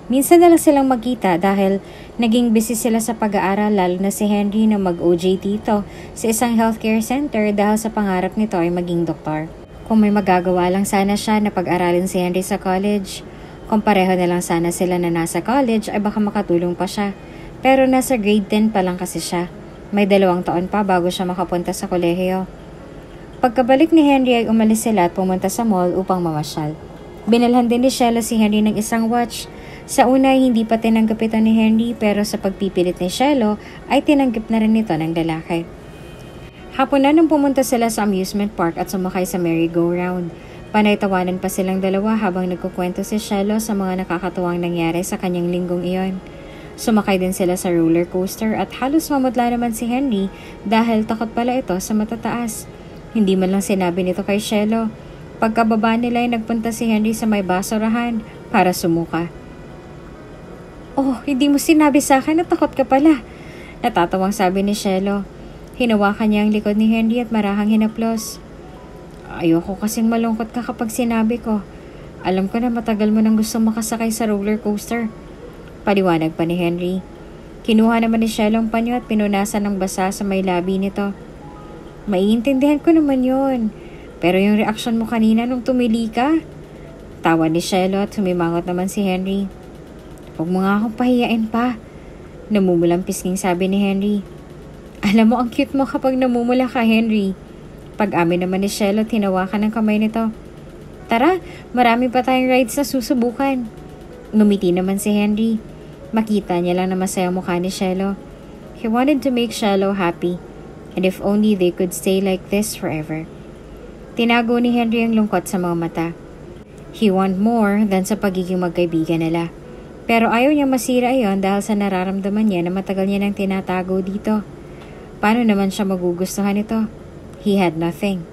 Minsan na lang silang magkita dahil naging busy sila sa pag-aaral lalo na si Henry na mag-OJT ito sa isang healthcare center dahil sa pangarap nito ay maging doktor. Kung may magagawa lang sana siya na pag-aralin si Henry sa college, kung pareho na lang sana sila na nasa college ay baka makatulong pa siya. Pero nasa grade 10 pa lang kasi siya. May dalawang taon pa bago siya makapunta sa kolehiyo. Pagkabalik ni Henry ay umalis sila at pumunta sa mall upang mamasyal. Binalhan din ni Shella si Henry ng isang watch sa una hindi pa tinanggap ito ni Henry pero sa pagpipilit ni Shelo ay tinanggap na rin ito ng lalaki. Hapon na nung pumunta sila sa amusement park at sumakay sa merry-go-round. Panay-tawanan pa silang dalawa habang nagkukwento si Shelo sa mga nakakatuwang nangyari sa kanyang linggong iyon. Sumakay din sila sa roller coaster at halos mamutla naman si Henry dahil takot pala ito sa matataas. Hindi man lang sinabi nito kay Shelo. Pagkababa nila ay nagpunta si Henry sa may basurahan para sumuka. Oh, hindi mo sinabi sa akin na takot ka pala. Natatawang sabi ni Shelo. Hinawakan niya ang likod ni Henry at marahang hinaplos. Ayoko kasing malungkot ka kapag sinabi ko. Alam ko na matagal mo nang gusto makasakay sa roller coaster. Paliwanag pa ni Henry. Kinuha naman ni Shelo ang panyo at pinunasan ng basa sa may labi nito. Maiintindihan ko naman yon. Pero yung reaksyon mo kanina nung tumili ka? Tawa ni Shelo at sumimangot naman si Henry. Huwag mo nga akong pahiyain pa. Namumulang pisking sabi ni Henry. Alam mo, ang cute mo kapag namumula ka, Henry. Pag-amin naman ni Shelo, tinawakan ng kamay nito. Tara, marami pa tayong rides na susubukan. Ngumiti naman si Henry. Makita niya lang na masaya mukha ni Shelo. He wanted to make Shelo happy. And if only they could stay like this forever. Tinago ni Henry ang lungkot sa mga mata. He want more than sa pagiging magkaibigan nila. Pero ayaw niya masira iyon dahil sa nararamdaman niya na matagal niya nang tinatago dito. Paano naman siya magugustuhan ito? He had nothing.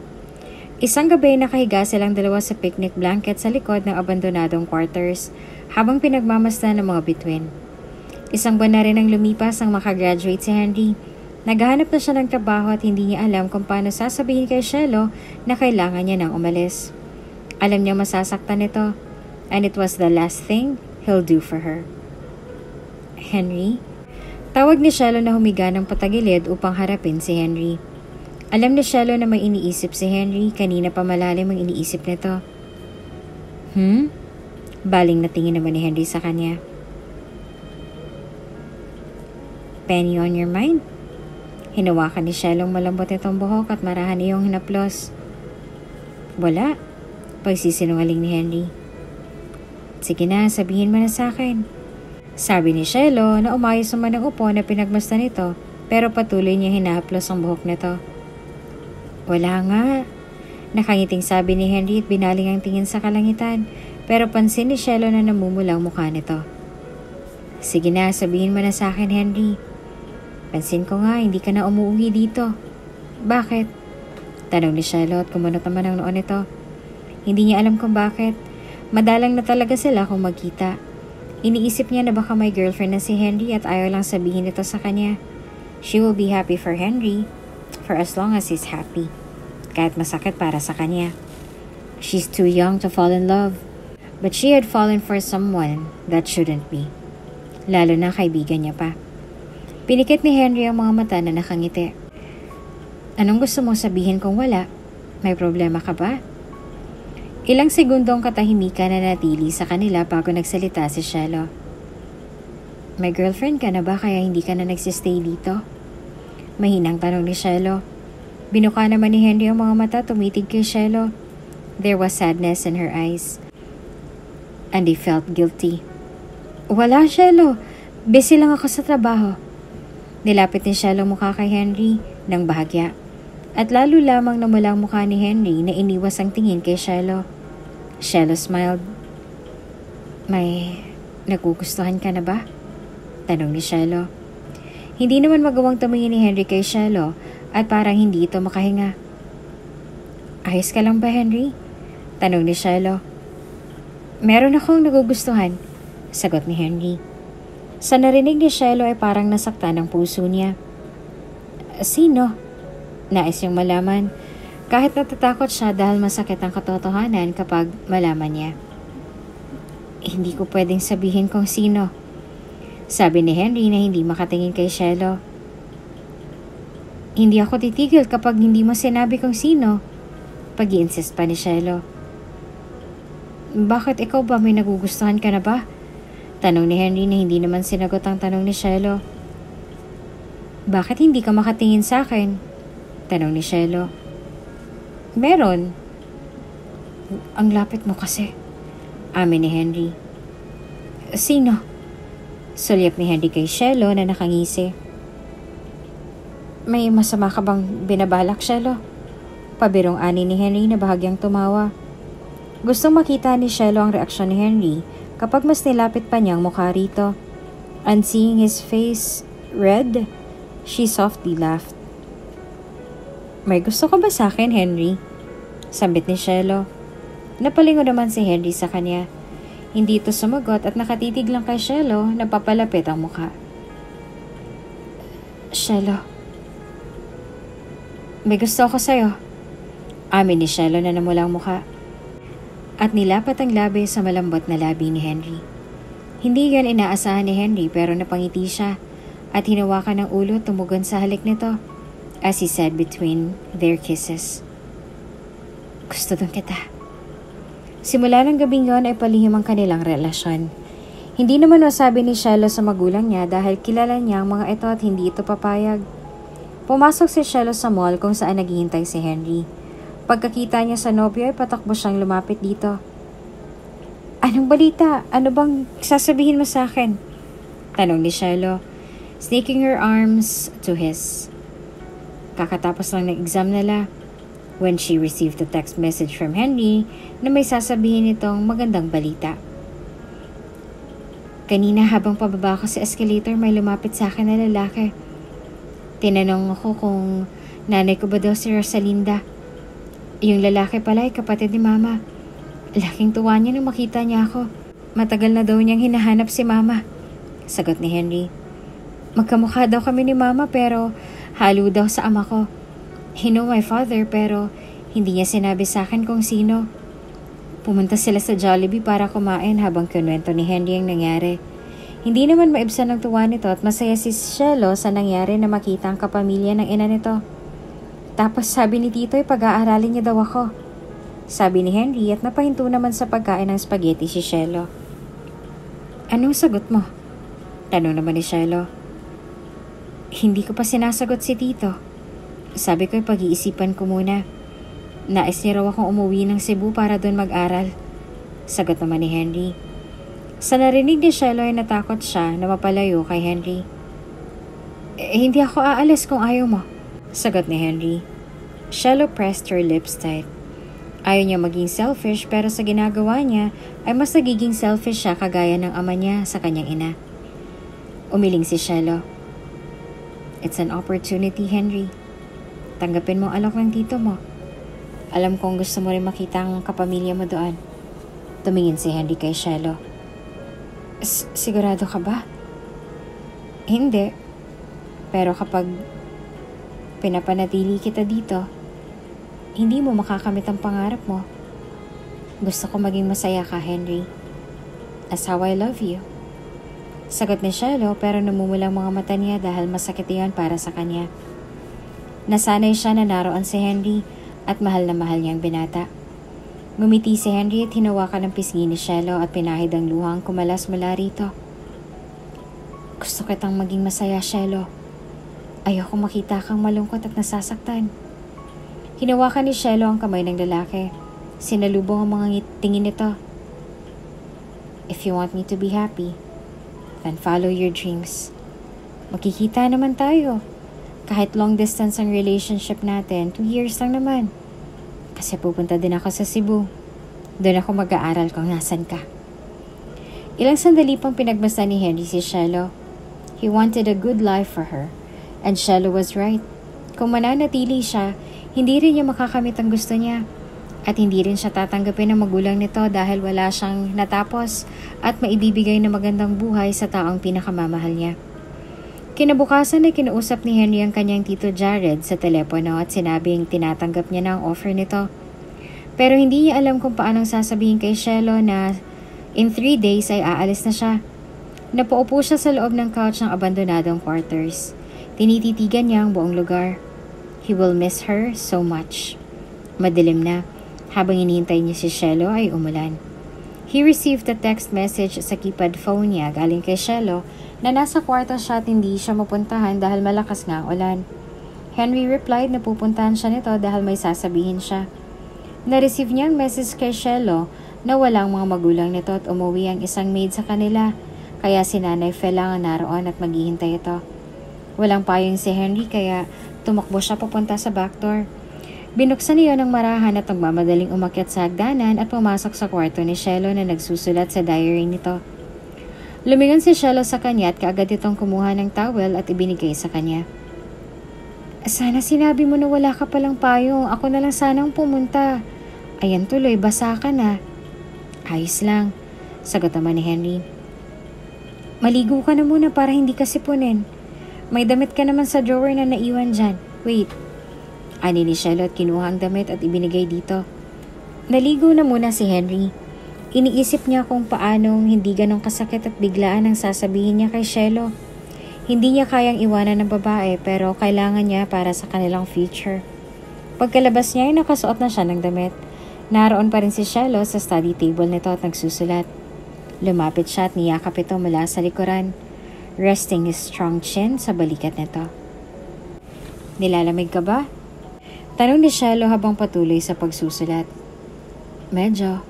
Isang gabi nakahiga silang dalawa sa picnic blanket sa likod ng abandonadong quarters habang pinagmamasdan ng mga bituin. Isang buwan na rin ang lumipas ang makagraduate si Henry. Naghahanap na siya ng trabaho at hindi niya alam kung paano sasabihin kay Shelo na kailangan niya nang umalis. Alam niya masasaktan ito and it was the last thing he'll do for her. Henry? Tawag ni Shelo na humiga ng patagilid upang harapin si Henry. Alam ni Shelo na may iniisip si Henry, kanina pa malalim ang iniisip nito. Hmm? Baling na tingin naman ni Henry sa kanya. Penny on your mind? Hinawakan ni Shelo ang malambot nitong buhok at marahan iyong hinaplos. Wala. Pagsisinungaling ni Henry. Sige na, sabihin mo na sa akin. Sabi ni Shelo na umayos naman ang upo na pinagmasdan nito pero patuloy niya hinahaplos ang buhok nito. Wala nga. Nakangiting sabi ni Henry at binaling ang tingin sa kalangitan pero pansin ni Shelo na namumulang mukha nito. Sige na, sabihin mo na sa akin, Henry. Pansin ko nga, hindi ka na umuwi dito. Bakit? Tanong ni Shelo at kumunot naman ang noon nito. Hindi niya alam kung bakit. Madalang na talaga sila kung magkita. Iniisip niya na baka may girlfriend na si Henry at ayaw lang sabihin ito sa kanya. She will be happy for Henry for as long as he's happy. Kahit masakit para sa kanya. She's too young to fall in love. But she had fallen for someone that shouldn't be. Lalo na kaibigan niya pa. Pinikit ni Henry ang mga mata na nakangiti. Anong gusto mo sabihin kung wala? May problema ka ba? Ilang segundong katahimikan na natili sa kanila bago nagsalita si Shelo. May girlfriend ka na ba kaya hindi ka na nagsistay dito? Mahinang tanong ni Shelo. Binuka naman ni Henry ang mga mata tumitig kay Shelo. There was sadness in her eyes and they felt guilty. Wala, Shelo. Busy lang ako sa trabaho. Nilapit ni Shelo mukha kay Henry ng bahagya. At lalo lamang na mula mukha ni Henry na iniwas ang tingin kay Shelo. Shelo smiled. May nagugustuhan ka na ba? Tanong ni Shelo. Hindi naman magawang tumingin ni Henry kay Shelo at parang hindi ito makahinga. Ayos ka lang ba, Henry? Tanong ni Shelo. Meron akong nagugustuhan, sagot ni Henry. Sa narinig ni Shiloh ay parang nasaktan ang puso niya. Sino? Nais niyang malaman. Kahit natatakot siya dahil masakit ang katotohanan kapag malaman niya. Hindi ko pwedeng sabihin kung sino. Sabi ni Henry na hindi makatingin kay Shiloh. Hindi ako titigil kapag hindi mo sinabi kung sino. Pag-insist pa ni Shiloh. Bakit ikaw ba may nagugustuhan ka na ba? Tanong ni Henry na hindi naman sinagot ang tanong ni Shelo. Bakit hindi ka makatingin sa akin? Tanong ni Shelo. Meron. Ang lapit mo kasi. Amin ni Henry. Sino? Sulyap ni Henry kay Shelo na nakangisi. May masama ka bang binabalak, Shelo? Pabirong ani ni Henry na bahagyang tumawa. Gustong makita ni Shelo ang reaksyon ni Henry kapag mas nilapit pa niyang mukha rito. And seeing his face red, she softly laughed. May gusto ka ba sa akin, Henry? Sambit ni Shelo. Napalingo naman si Henry sa kanya. Hindi ito sumagot at nakatitig lang kay Shelo na papalapit ang mukha. Shelo. May gusto ako sa'yo. Amin ni Shelo na namulang mukha at nilapat ang labi sa malambot na labi ni Henry. Hindi yan inaasahan ni Henry pero napangiti siya at hinawakan ng ulo tumugon sa halik nito as he said between their kisses. Gusto dun kita. Simula ng gabing yon ay palihim ang kanilang relasyon. Hindi naman masabi ni Shiloh sa magulang niya dahil kilala niya ang mga ito at hindi ito papayag. Pumasok si Shiloh sa mall kung saan naghihintay si Henry. Pagkakita niya sa nobyo ay patakbo siyang lumapit dito. Anong balita? Ano bang sasabihin mo sa akin? Tanong ni Shiloh, sneaking her arms to his. Kakatapos lang ng exam nila when she received a text message from Henry na may sasabihin itong magandang balita. Kanina habang pababa ako sa escalator may lumapit sa akin na lalaki. Tinanong ako kung nanay ko ba daw si Rosalinda. Yung lalaki pala ay kapatid ni Mama. Laking tuwa niya nung makita niya ako. Matagal na daw niyang hinahanap si Mama. Sagot ni Henry. Magkamukha daw kami ni Mama pero halo daw sa ama ko. He know my father pero hindi niya sinabi sa akin kung sino. Pumunta sila sa Jollibee para kumain habang kinwento ni Henry ang nangyari. Hindi naman maibsan ng tuwa nito at masaya si Shelo sa nangyari na makita ang kapamilya ng ina nito. Tapos sabi ni Tito ay pag-aaralin niya daw ako. Sabi ni Henry at napahinto naman sa pagkain ng spaghetti si Shelo. Anong sagot mo? Tanong naman ni Shelo. Hindi ko pa sinasagot si Tito. Sabi ko ay pag-iisipan ko muna. Nais niya raw akong umuwi ng Cebu para doon mag-aral. Sagot naman ni Henry. Sa narinig ni Shelo ay natakot siya na mapalayo kay Henry. Eh, hindi ako aalis kung ayaw mo. Sagot ni Henry. Shallow pressed her lips tight. Ayaw niya maging selfish pero sa ginagawa niya ay mas nagiging selfish siya kagaya ng ama niya sa kanyang ina. Umiling si Shallow. It's an opportunity, Henry. Tanggapin mo alok ng tito mo. Alam kong gusto mo rin makita ang kapamilya mo doon. Tumingin si Henry kay Shallow. S- sigurado ka ba? Hindi. Pero kapag pinapanatili kita dito, hindi mo makakamit ang pangarap mo. Gusto ko maging masaya ka, Henry. That's how I love you. Sagot ni Shiloh pero namumulang mga mata niya dahil masakit iyon para sa kanya. Nasanay siya na naroon si Henry at mahal na mahal niyang binata. Ngumiti si Henry at hinawakan ng pisngi ni Shiloh at pinahid ang luhang kumalas mula rito. Gusto kitang maging masaya, Shiloh. Ayoko makita kang malungkot at nasasaktan. Hinawakan ni Shiloh ang kamay ng lalaki. Sinalubong ang mga tingin nito. If you want me to be happy, then follow your dreams. Makikita naman tayo. Kahit long distance ang relationship natin, two years lang naman. Kasi pupunta din ako sa Cebu. Doon ako mag-aaral kung nasan ka. Ilang sandali pang pinagbasa ni Henry si Shiloh. He wanted a good life for her. And Shiloh was right. Kung mananatili siya, hindi rin niya makakamit ang gusto niya. At hindi rin siya tatanggapin ng magulang nito dahil wala siyang natapos at maibibigay na magandang buhay sa taong pinakamamahal niya. Kinabukasan ay kinausap ni Henry ang kanyang tito Jared sa telepono at sinabing tinatanggap niya na ang offer nito. Pero hindi niya alam kung paanong sasabihin kay Shelo na in three days ay aalis na siya. Napaupo siya sa loob ng couch ng abandonadong quarters. Tinititigan niya ang buong lugar. He will miss her so much. Madilim na. Habang inihintay niya si Shelo ay umulan. He received a text message sa keypad phone niya galing kay Shelo na nasa kwarto siya at hindi siya mapuntahan dahil malakas nga ang ulan. Henry replied na pupuntahan siya nito dahil may sasabihin siya. Na-receive niya ang message kay Shelo na walang mga magulang nito at umuwi ang isang maid sa kanila, kaya si Nanay Fel ang naroon at maghihintay ito. Walang payong si Henry kaya tumakbo siya papunta sa back door. Binuksan niya ng marahan at nagmamadaling umakyat sa hagdanan at pumasok sa kwarto ni Shelo na nagsusulat sa diary nito. Lumingon si Shelo sa kanya at kaagad itong kumuha ng towel at ibinigay sa kanya. Sana sinabi mo na wala ka palang payong. Ako na lang sanang pumunta. Ayan tuloy, basa ka na. Ayos lang, sagot naman ni Henry. Maligo ka na muna para hindi ka sipunin. May damit ka naman sa drawer na naiwan dyan. Wait. Ani ni at kinuha ang damit at ibinigay dito. Naligo na muna si Henry. Iniisip niya kung paanong hindi ganong kasakit at biglaan ang sasabihin niya kay Shelo. Hindi niya kayang iwanan ng babae pero kailangan niya para sa kanilang future. Pagkalabas niya ay nakasuot na siya ng damit. Naroon pa rin si Shelo sa study table nito at nagsusulat. Lumapit siya at niyakap ito mula sa likuran, resting his strong chin sa balikat nito. Nilalamig ka ba? Tanong ni Shelo habang patuloy sa pagsusulat. Medyo.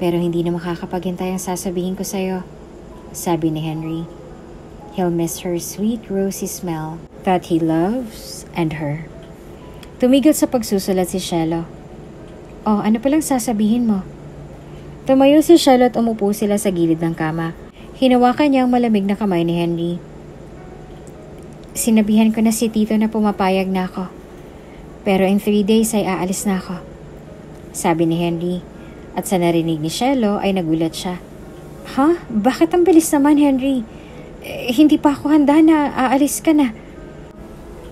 Pero hindi na makakapaghintay ang sasabihin ko sa'yo, sabi ni Henry. He'll miss her sweet rosy smell that he loves and her. Tumigil sa pagsusulat si Shelo. Oh, ano palang sasabihin mo? Tumayo si Shelo at umupo sila sa gilid ng kama. Hinawakan niya ang malamig na kamay ni Henry. Sinabihan ko na si Tito na pumapayag na ako. Pero in three days ay aalis na ako. Sabi ni Henry. At sa narinig ni Shelo ay nagulat siya. Ha? Bakit ang bilis naman, Henry? Eh, hindi pa ako handa na aalis ka na.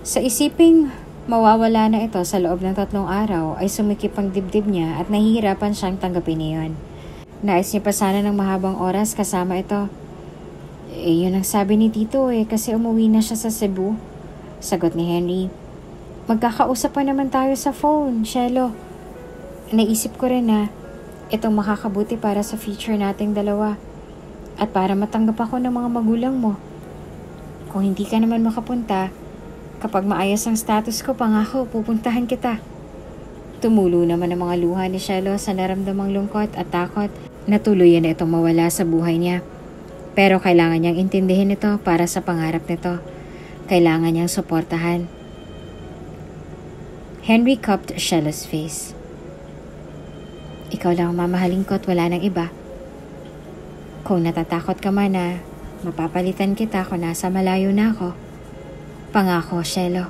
Sa isiping mawawala na ito sa loob ng tatlong araw ay sumikip ang dibdib niya at nahihirapan siyang tanggapin iyon. Nais niya pa sana ng mahabang oras kasama ito. Eh, yun ang sabi ni Tito eh kasi umuwi na siya sa Cebu. Sagot ni Henry. Magkakausap pa naman tayo sa phone, Shelo. Naisip ko rin na Itong makakabuti para sa future nating dalawa at para matanggap ako ng mga magulang mo. Kung hindi ka naman makapunta, kapag maayos ang status ko, pangako, pupuntahan kita. Tumulo naman ang mga luha ni Shelo sa naramdamang lungkot at takot na tuluyan na itong mawala sa buhay niya. Pero kailangan niyang intindihin ito para sa pangarap nito. Kailangan niyang suportahan. Henry cupped Shelo's face. Ikaw lang ang mamahalin ko at wala nang iba. Kung natatakot ka man na mapapalitan kita kung nasa malayo na ako, pangako, Shelo,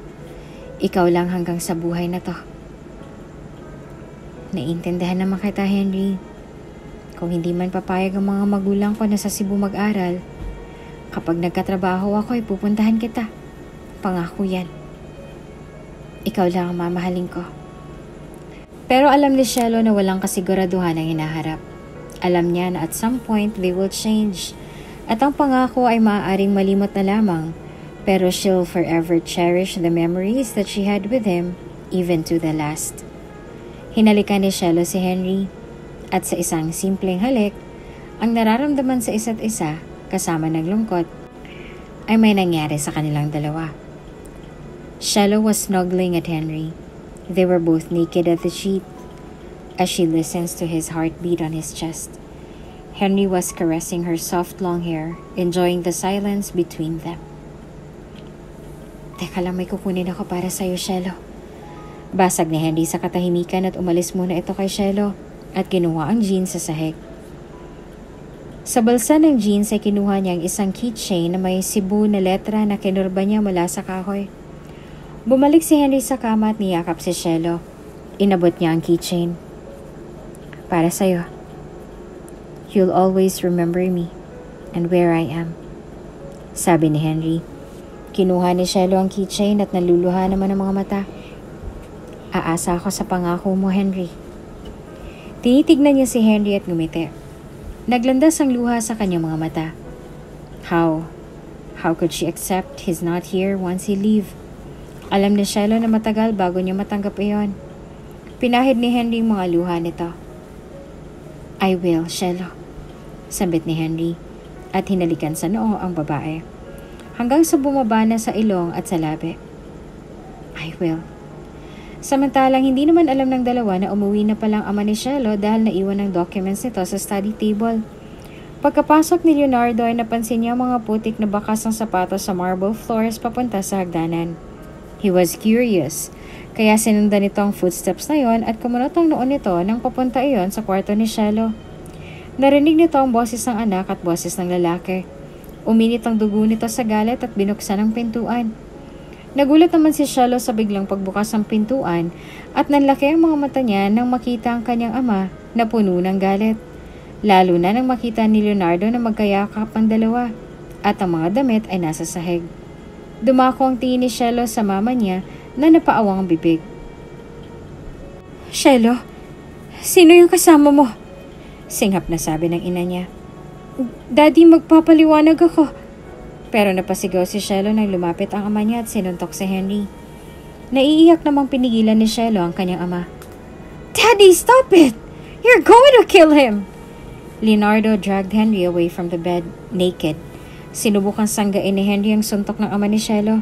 ikaw lang hanggang sa buhay na to. Naintindihan naman kita, Henry. Kung hindi man papayag ang mga magulang ko na sa Cebu mag-aral, kapag nagkatrabaho ako ay pupuntahan kita. Pangako yan. Ikaw lang ang mamahalin ko. Pero alam ni Shelo na walang kasiguraduhan ang hinaharap. Alam niya na at some point they will change. At ang pangako ay maaaring malimot na lamang. Pero she'll forever cherish the memories that she had with him, even to the last. Hinalikan ni Shelo si Henry at sa isang simpleng halik, ang nararamdaman sa isa't isa kasama ng lungkot ay may nangyari sa kanilang dalawa. Shallow was snuggling at Henry. They were both naked at the sheet as she listens to his heartbeat on his chest. Henry was caressing her soft long hair, enjoying the silence between them. Teka lang, may kukunin ako para sa'yo, Shelo. Basag ni Henry sa katahimikan at umalis muna ito kay Shelo at kinuha ang jeans sa sahig. Sa balsa ng jeans ay kinuha niya ang isang keychain na may Cebu na letra na kinurba niya mula sa kahoy. Bumalik si Henry sa kama at niyakap si Shelo. Inabot niya ang keychain. Para sa'yo. You'll always remember me and where I am. Sabi ni Henry. Kinuha ni Shelo ang keychain at naluluha naman ang mga mata. Aasa ako sa pangako mo, Henry. Tinitignan niya si Henry at ngumiti. Naglandas ang luha sa kanyang mga mata. How? How could she accept he's not here once he leave? Alam ni Shiloh na matagal bago niya matanggap iyon. Pinahid ni Henry mga luha nito. I will, Shiloh. Sambit ni Henry at hinalikan sa noo ang babae. Hanggang sa bumaba na sa ilong at sa labi. I will. Samantalang hindi naman alam ng dalawa na umuwi na palang ama ni Shelo dahil naiwan ang documents nito sa study table. Pagkapasok ni Leonardo ay napansin niya mga putik na bakas ng sapatos sa marble floors papunta sa hagdanan. He was curious, kaya sinundan nito ang footsteps na yon at kumunot noon nito nang papunta iyon sa kwarto ni Shelo. Narinig nito ang boses ng anak at boses ng lalaki. Uminit ang dugo nito sa galit at binuksan ang pintuan. Nagulat naman si Shalo sa biglang pagbukas ng pintuan at nanlaki ang mga mata niya nang makita ang kanyang ama na puno ng galit. Lalo na nang makita ni Leonardo na magkayakap ang dalawa at ang mga damit ay nasa sahig. Dumako ang tingin ni Shelo sa mama niya na napaawang ang bibig. Shelo, sino yung kasama mo? Singhap na sabi ng ina niya. Daddy, magpapaliwanag ako. Pero napasigaw si Shelo nang lumapit ang ama niya at sinuntok si Henry. Naiiyak namang pinigilan ni Shelo ang kanyang ama. Daddy, stop it! You're going to kill him! Leonardo dragged Henry away from the bed, naked. Sinubukang sanggain ni Henry ang suntok ng ama ni Shelo.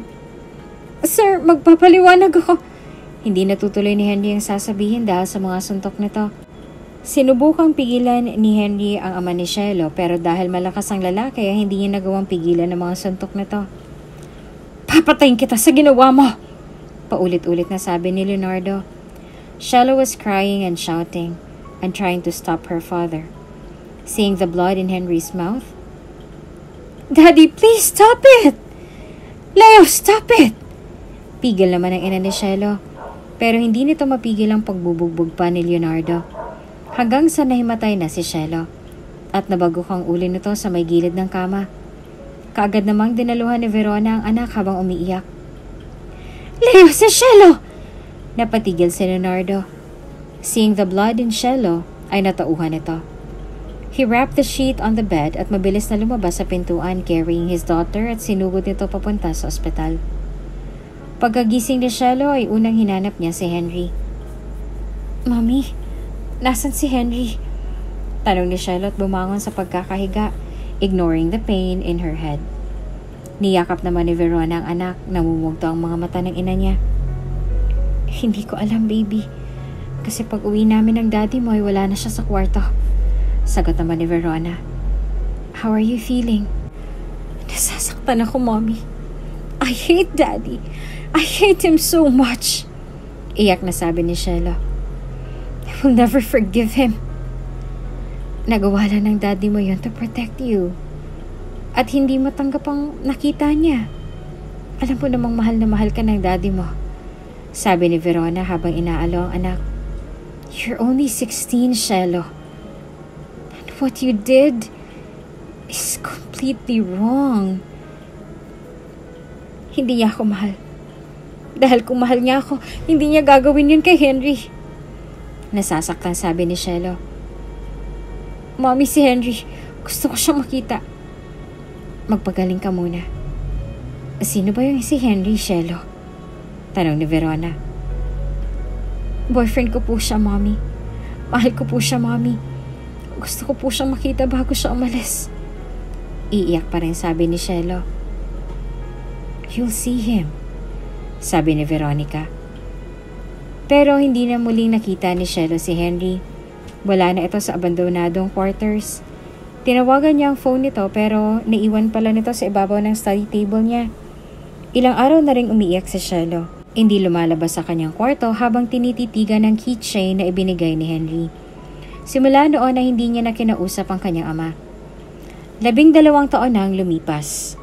Sir, magpapaliwanag ako. Hindi natutuloy ni Henry ang sasabihin dahil sa mga suntok nito. Sinubukang pigilan ni Henry ang ama ni Shelo pero dahil malakas ang lalaki ay hindi niya nagawang pigilan ang mga suntok nito. Papatayin kita sa ginawa mo! Paulit-ulit na sabi ni Leonardo. Shelo was crying and shouting and trying to stop her father. Seeing the blood in Henry's mouth, Daddy, please stop it! Leo, stop it! Pigil naman ang ina ni Shelo pero hindi nito mapigil ang pagbubugbog pa ni Leonardo hanggang sa nahimatay na si Shelo at nabagok ang ulo nito sa may gilid ng kama. Kaagad namang dinaluhan ni Verona ang anak habang umiiyak. Leo, si Shelo! Napatigil si Leonardo. Seeing the blood in Shelo, ay natauhan ito. He wrapped the sheet on the bed at mabilis na lumabas sa pintuan carrying his daughter at sinugod nito papunta sa ospital. Pagkagising ni Shelo ay unang hinanap niya si Henry. Mami, Nasaan si Henry? Tanong ni Charlotte bumangon sa pagkakahiga, ignoring the pain in her head. Niyakap naman ni Verona ang anak, namumugto ang mga mata ng ina niya. Hindi ko alam, baby. Kasi pag uwi namin ng daddy mo ay wala na siya sa kwarto. Sagot naman ni Verona. How are you feeling? Nasasaktan ako, mommy. I hate daddy. I hate him so much. Iyak na sabi ni Sheila will never forgive him. Nagawa lang ng daddy mo yon to protect you. At hindi matanggap ang nakita niya. Alam ko namang mahal na mahal ka ng daddy mo. Sabi ni Verona habang inaalo ang anak. You're only 16, Shelo. What you did is completely wrong. Hindi niya ako mahal. Dahil kung mahal niya ako, hindi niya gagawin yun kay Henry. Nasasaktan sabi ni Shelo. Mommy, si Henry. Gusto ko siyang makita. Magpagaling ka muna. Sino ba yung si Henry, Shelo? Tanong ni Verona. Boyfriend ko po siya, Mommy. Mahal ko po siya, Mommy. Gusto ko po siyang makita bago siya umalis. Iiyak pa rin sabi ni Shelo. You'll see him, sabi ni Veronica. Pero hindi na muling nakita ni Shelo si Henry. Wala na ito sa abandonadong quarters. Tinawagan niya ang phone nito pero naiwan pala nito sa ibabaw ng study table niya. Ilang araw na rin umiiyak si Shelo. Hindi lumalabas sa kanyang kwarto habang tinititigan ng keychain na ibinigay ni Henry. Simula noon na hindi niya na kinausap ang kanyang ama. Labing dalawang taon na ang lumipas.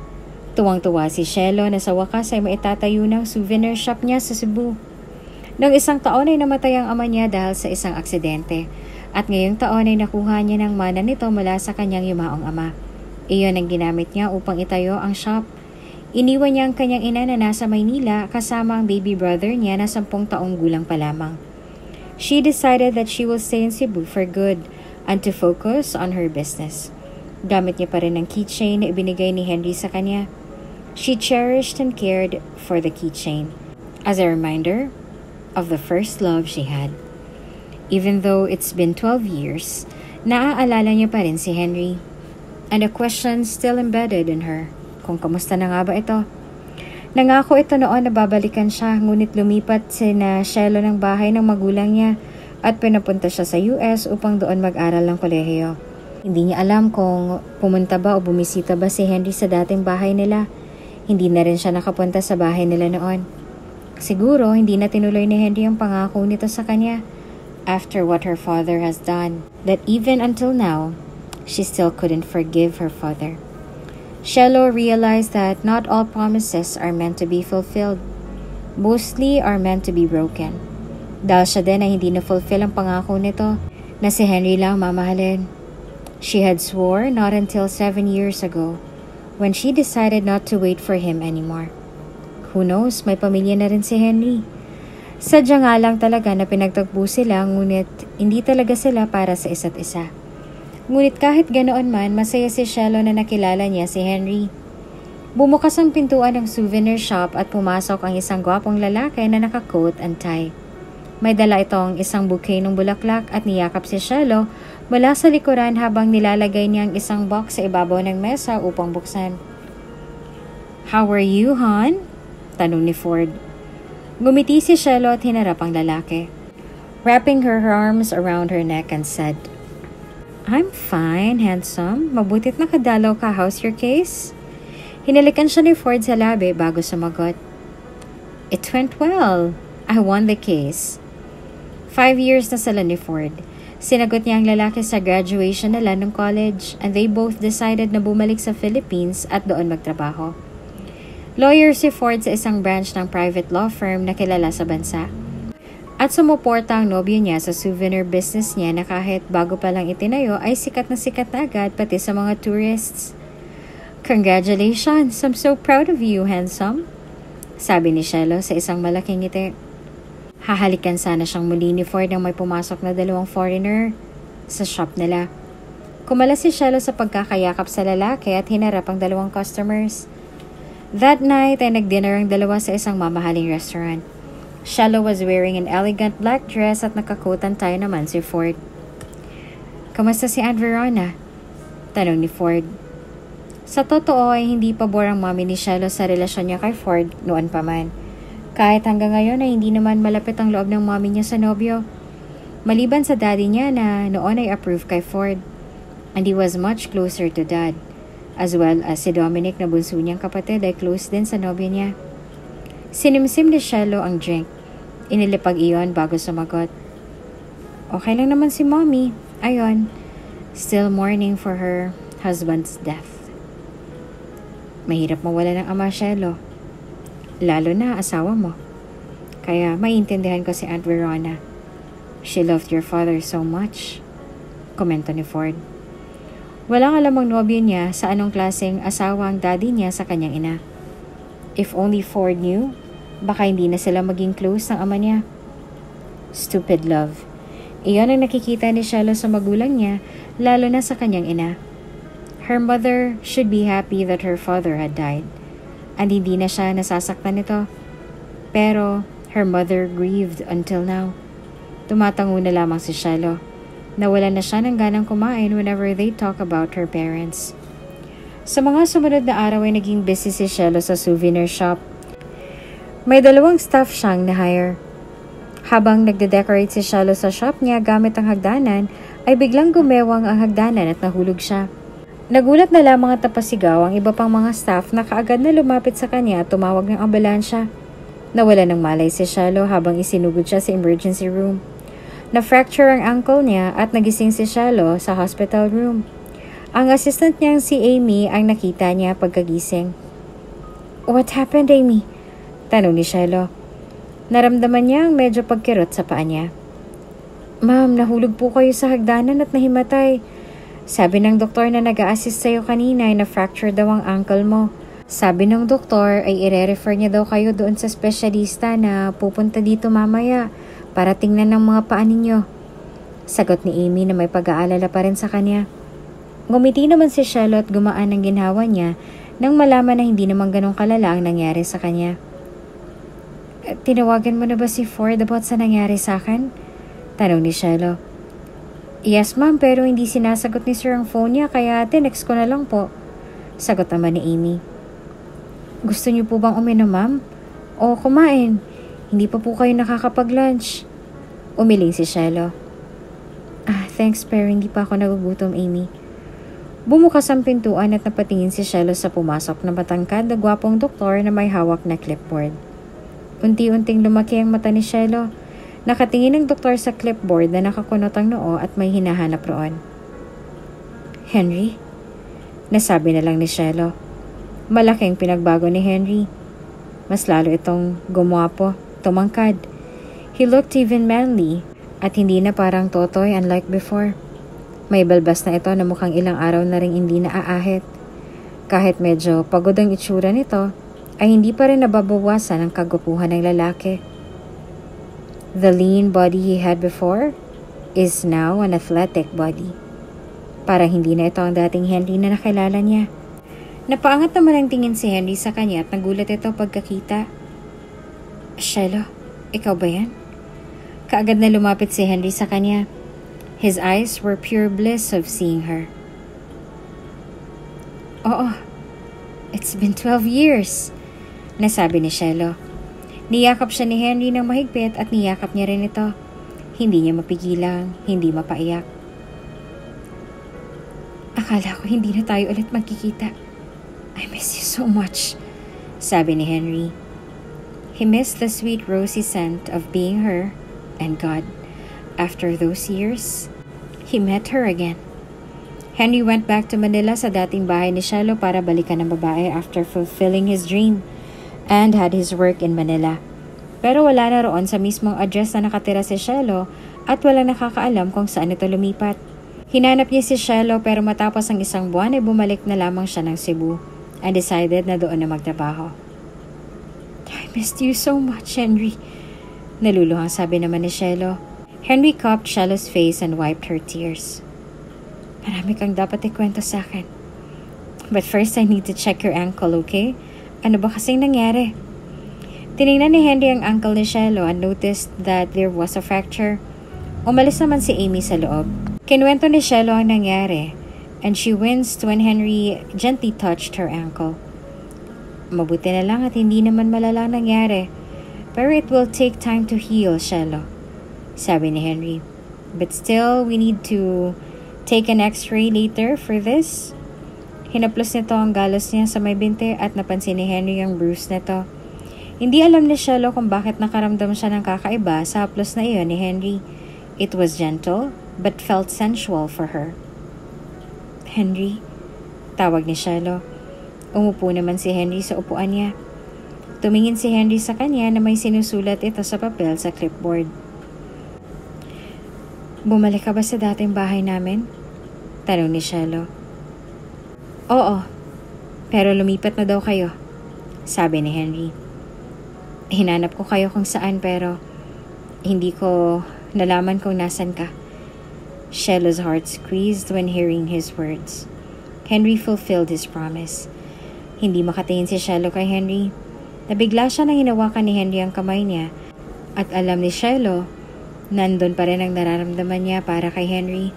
Tuwang-tuwa si Shelo na sa wakas ay maitatayo ng souvenir shop niya sa Cebu. Noong isang taon ay namatay ang ama niya dahil sa isang aksidente at ngayong taon ay nakuha niya ng mana nito mula sa kanyang yumaong ama. Iyon ang ginamit niya upang itayo ang shop. Iniwan niya ang kanyang ina na nasa Maynila kasama ang baby brother niya na sampung taong gulang pa lamang. She decided that she will stay in Cebu for good and to focus on her business. Gamit niya pa rin ang keychain na ibinigay ni Henry sa kanya. She cherished and cared for the keychain as a reminder of the first love she had. Even though it's been 12 years, naaalala niya pa rin si Henry. And a question still embedded in her, kung kamusta na nga ba ito. Nangako ito noon na babalikan siya, ngunit lumipat si na Shelo ng bahay ng magulang niya at pinapunta siya sa US upang doon mag-aral ng kolehiyo. Hindi niya alam kung pumunta ba o bumisita ba si Henry sa dating bahay nila. Hindi na rin siya nakapunta sa bahay nila noon. Siguro hindi na tinuloy ni Henry ang pangako nito sa kanya after what her father has done. That even until now, she still couldn't forgive her father. Shello realized that not all promises are meant to be fulfilled. Mostly are meant to be broken. Dahil siya din ay hindi na-fulfill ang pangako nito na si Henry lang mamahalin. She had swore not until seven years ago when she decided not to wait for him anymore. Who knows, may pamilya na rin si Henry. Sadya nga lang talaga na pinagtagpo sila ngunit hindi talaga sila para sa isa't isa. Ngunit kahit ganoon man, masaya si Shello na nakilala niya si Henry. Bumukas ang pintuan ng souvenir shop at pumasok ang isang gwapong lalaki na naka-coat and tie. May dala itong isang bouquet ng bulaklak at niyakap si Shello mula sa likuran habang nilalagay niya ang isang box sa ibabaw ng mesa upang buksan. How are you, hon? Tanong ni Ford. Gumiti si Shello at hinarap ang lalaki. Wrapping her arms around her neck and said, I'm fine, handsome. Mabutit nakadalaw ka. How's your case? Hinalikan siya ni Ford sa labi bago sumagot. It went well. I won the case. Five years na sila ni Ford. Sinagot niya ang lalaki sa graduation nila ng college and they both decided na bumalik sa Philippines at doon magtrabaho. Lawyer si Ford sa isang branch ng private law firm na kilala sa bansa. At sumuporta ang nobyo niya sa souvenir business niya na kahit bago pa lang itinayo ay sikat na sikat na agad pati sa mga tourists. Congratulations! I'm so proud of you, handsome. Sabi ni Shello sa isang malaking ngiti. Hahalikan sana siyang muli ni Ford nang may pumasok na dalawang foreigner sa shop nila. Kumala si Shello sa pagkakayakap sa lalaki at hinarap ang dalawang customers. That night ay nagdinner ang dalawa sa isang mamahaling restaurant. Shello was wearing an elegant black dress at nakakutan tayo naman si Ford. Kamusta si Aunt Verona? Tanong ni Ford. Sa totoo ay hindi pabor ang mami ni Shello sa relasyon niya kay Ford noon pa man. Kahit hanggang ngayon ay hindi naman malapit ang loob ng mami niya sa nobyo. Maliban sa daddy niya na noon ay approved kay Ford. And he was much closer to dad. As well as si Dominic na bunso niyang kapatid ay close din sa nobyo niya. Sinimsim ni Shello ang drink. Inilipag iyon bago sumagot. Okay lang naman si mommy. Ayon. Still mourning for her husband's death. Mahirap mawala ng ama, Shello. Lalo na asawa mo. Kaya maintindihan ko si Aunt Verona. She loved your father so much. Komento ni Ford. Walang alamang nobyo niya sa anong klaseng asawa ang daddy niya sa kanyang ina. If only Ford knew, baka hindi na sila maging close ng ama niya. Stupid love. Iyon ang nakikita ni Shiloh sa magulang niya, lalo na sa kanyang ina. Her mother should be happy that her father had died. And hindi na siya nasasaktan nito. Pero her mother grieved until now. Tumatango na lamang si Shiloh. Nawala na siya ng ganang kumain whenever they talk about her parents. Sa mga sumunod na araw ay naging busy si Shelo sa souvenir shop. May dalawang staff siyang na-hire. Habang nagde-decorate si Shelo sa shop niya gamit ang hagdanan, ay biglang gumewang ang hagdanan at nahulog siya. Nagulat na lamang at napasigaw ang iba pang mga staff na kaagad na lumapit sa kanya at tumawag ng ambulansya. Nawala ng malay si Shalo habang isinugod siya sa emergency room. Na-fracture ang ankle niya at nagising si Shalo sa hospital room. Ang assistant niyang si Amy ang nakita niya pagkagising. What happened, Amy? Tanong ni Shalo. Naramdaman niya ang medyo pagkirot sa paa niya. Ma'am, nahulog po kayo sa hagdanan at nahimatay. Sabi ng doktor na nag assist sa'yo kanina ay na-fracture daw ang ankle mo. Sabi ng doktor ay ire-refer niya daw kayo doon sa specialista na pupunta dito mamaya para tingnan ng mga paa ninyo. Sagot ni Amy na may pag-aalala pa rin sa kanya. Ngumiti naman si Charlotte gumaan ang ginhawa niya nang malaman na hindi naman ganong kalala ang nangyari sa kanya. Tinawagan mo na ba si Ford about sa nangyari sa akin? Tanong ni Shiloh. Yes ma'am pero hindi sinasagot ni sir ang phone niya kaya tinext ko na lang po. Sagot naman ni Amy. Gusto niyo po bang uminom ma'am? O kumain? Hindi pa po kayo nakakapag-lunch. Umiling si Shiloh. Ah, thanks pero hindi pa ako nagugutom, Amy. Bumukas ang pintuan at napatingin si Shiloh sa pumasok na matangkad na gwapong doktor na may hawak na clipboard. Unti-unting lumaki ang mata ni Shiloh. Nakatingin ang doktor sa clipboard na nakakunot ang noo at may hinahanap roon. Henry? Nasabi na lang ni Shiloh. Malaking pinagbago ni Henry. Mas lalo itong gumwapo tumangkad. He looked even manly at hindi na parang totoy unlike before. May balbas na ito na mukhang ilang araw na rin hindi naaahit. Kahit medyo pagod ang itsura nito, ay hindi pa rin nababawasan ang kagupuhan ng lalaki. The lean body he had before is now an athletic body. Parang hindi na ito ang dating Henry na nakilala niya. Napaangat naman ang tingin si Henry sa kanya at nagulat ito pagkakita. Shelo, ikaw ba yan? Kaagad na lumapit si Henry sa kanya. His eyes were pure bliss of seeing her. Oo, it's been 12 years, nasabi ni Shelo. Niyakap siya ni Henry ng mahigpit at niyakap niya rin ito. Hindi niya mapigilang, hindi mapaiyak. Akala ko hindi na tayo ulit magkikita. I miss you so much, sabi ni Henry. He missed the sweet rosy scent of being her and God. After those years, he met her again. Henry went back to Manila sa dating bahay ni Shiloh para balikan ang babae after fulfilling his dream and had his work in Manila. Pero wala na roon sa mismong address na nakatira si Shiloh at wala nakakaalam kung saan ito lumipat. Hinanap niya si Shiloh pero matapos ang isang buwan ay bumalik na lamang siya ng Cebu and decided na doon na magtrabaho missed you so much, Henry. Naluluhang sabi naman ni Shelo. Henry cupped Shelo's face and wiped her tears. Marami kang dapat ikwento sa akin. But first, I need to check your ankle, okay? Ano ba kasing nangyari? Tinignan ni Henry ang ankle ni Shelo and noticed that there was a fracture. Umalis naman si Amy sa loob. Kinwento ni Shelo ang nangyari and she winced when Henry gently touched her ankle. Mabuti na lang at hindi naman malala nangyari. Pero it will take time to heal, Shelo. Sabi ni Henry. But still, we need to take an x-ray later for this. Hinaplos nito ang galos niya sa may binte at napansin ni Henry ang bruise nito. Hindi alam ni Shelo kung bakit nakaramdam siya ng kakaiba sa haplos na iyon ni Henry. It was gentle, but felt sensual for her. Henry, tawag ni Shelo. Umupo naman si Henry sa upuan niya. Tumingin si Henry sa kanya na may sinusulat ito sa papel sa clipboard. Bumalik ka ba sa dating bahay namin? Tanong ni Shelo. Oo, pero lumipat na daw kayo, sabi ni Henry. Hinanap ko kayo kung saan pero hindi ko nalaman kung nasan ka. Shello's heart squeezed when hearing his words. Henry fulfilled his promise. Hindi makatingin si Shello kay Henry. Nabigla siya nang hinawakan ni Henry ang kamay niya at alam ni Shello, nandun pa rin ang nararamdaman niya para kay Henry.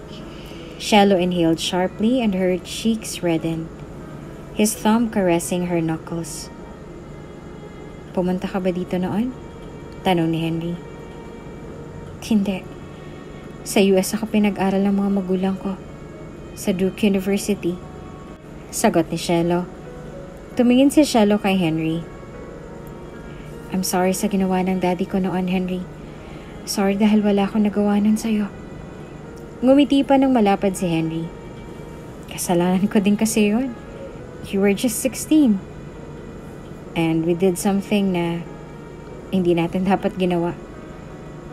Shello inhaled sharply and her cheeks reddened, his thumb caressing her knuckles. Pumunta ka ba dito noon? Tanong ni Henry. Hindi. Sa US ako pinag-aral ng mga magulang ko. Sa Duke University. Sagot ni Shello. Tumingin si Shello kay Henry. I'm sorry sa ginawa ng daddy ko noon, Henry. Sorry dahil wala akong nagawa nun sa'yo. Ngumiti pa ng malapad si Henry. Kasalanan ko din kasi yun. You were just 16. And we did something na hindi natin dapat ginawa.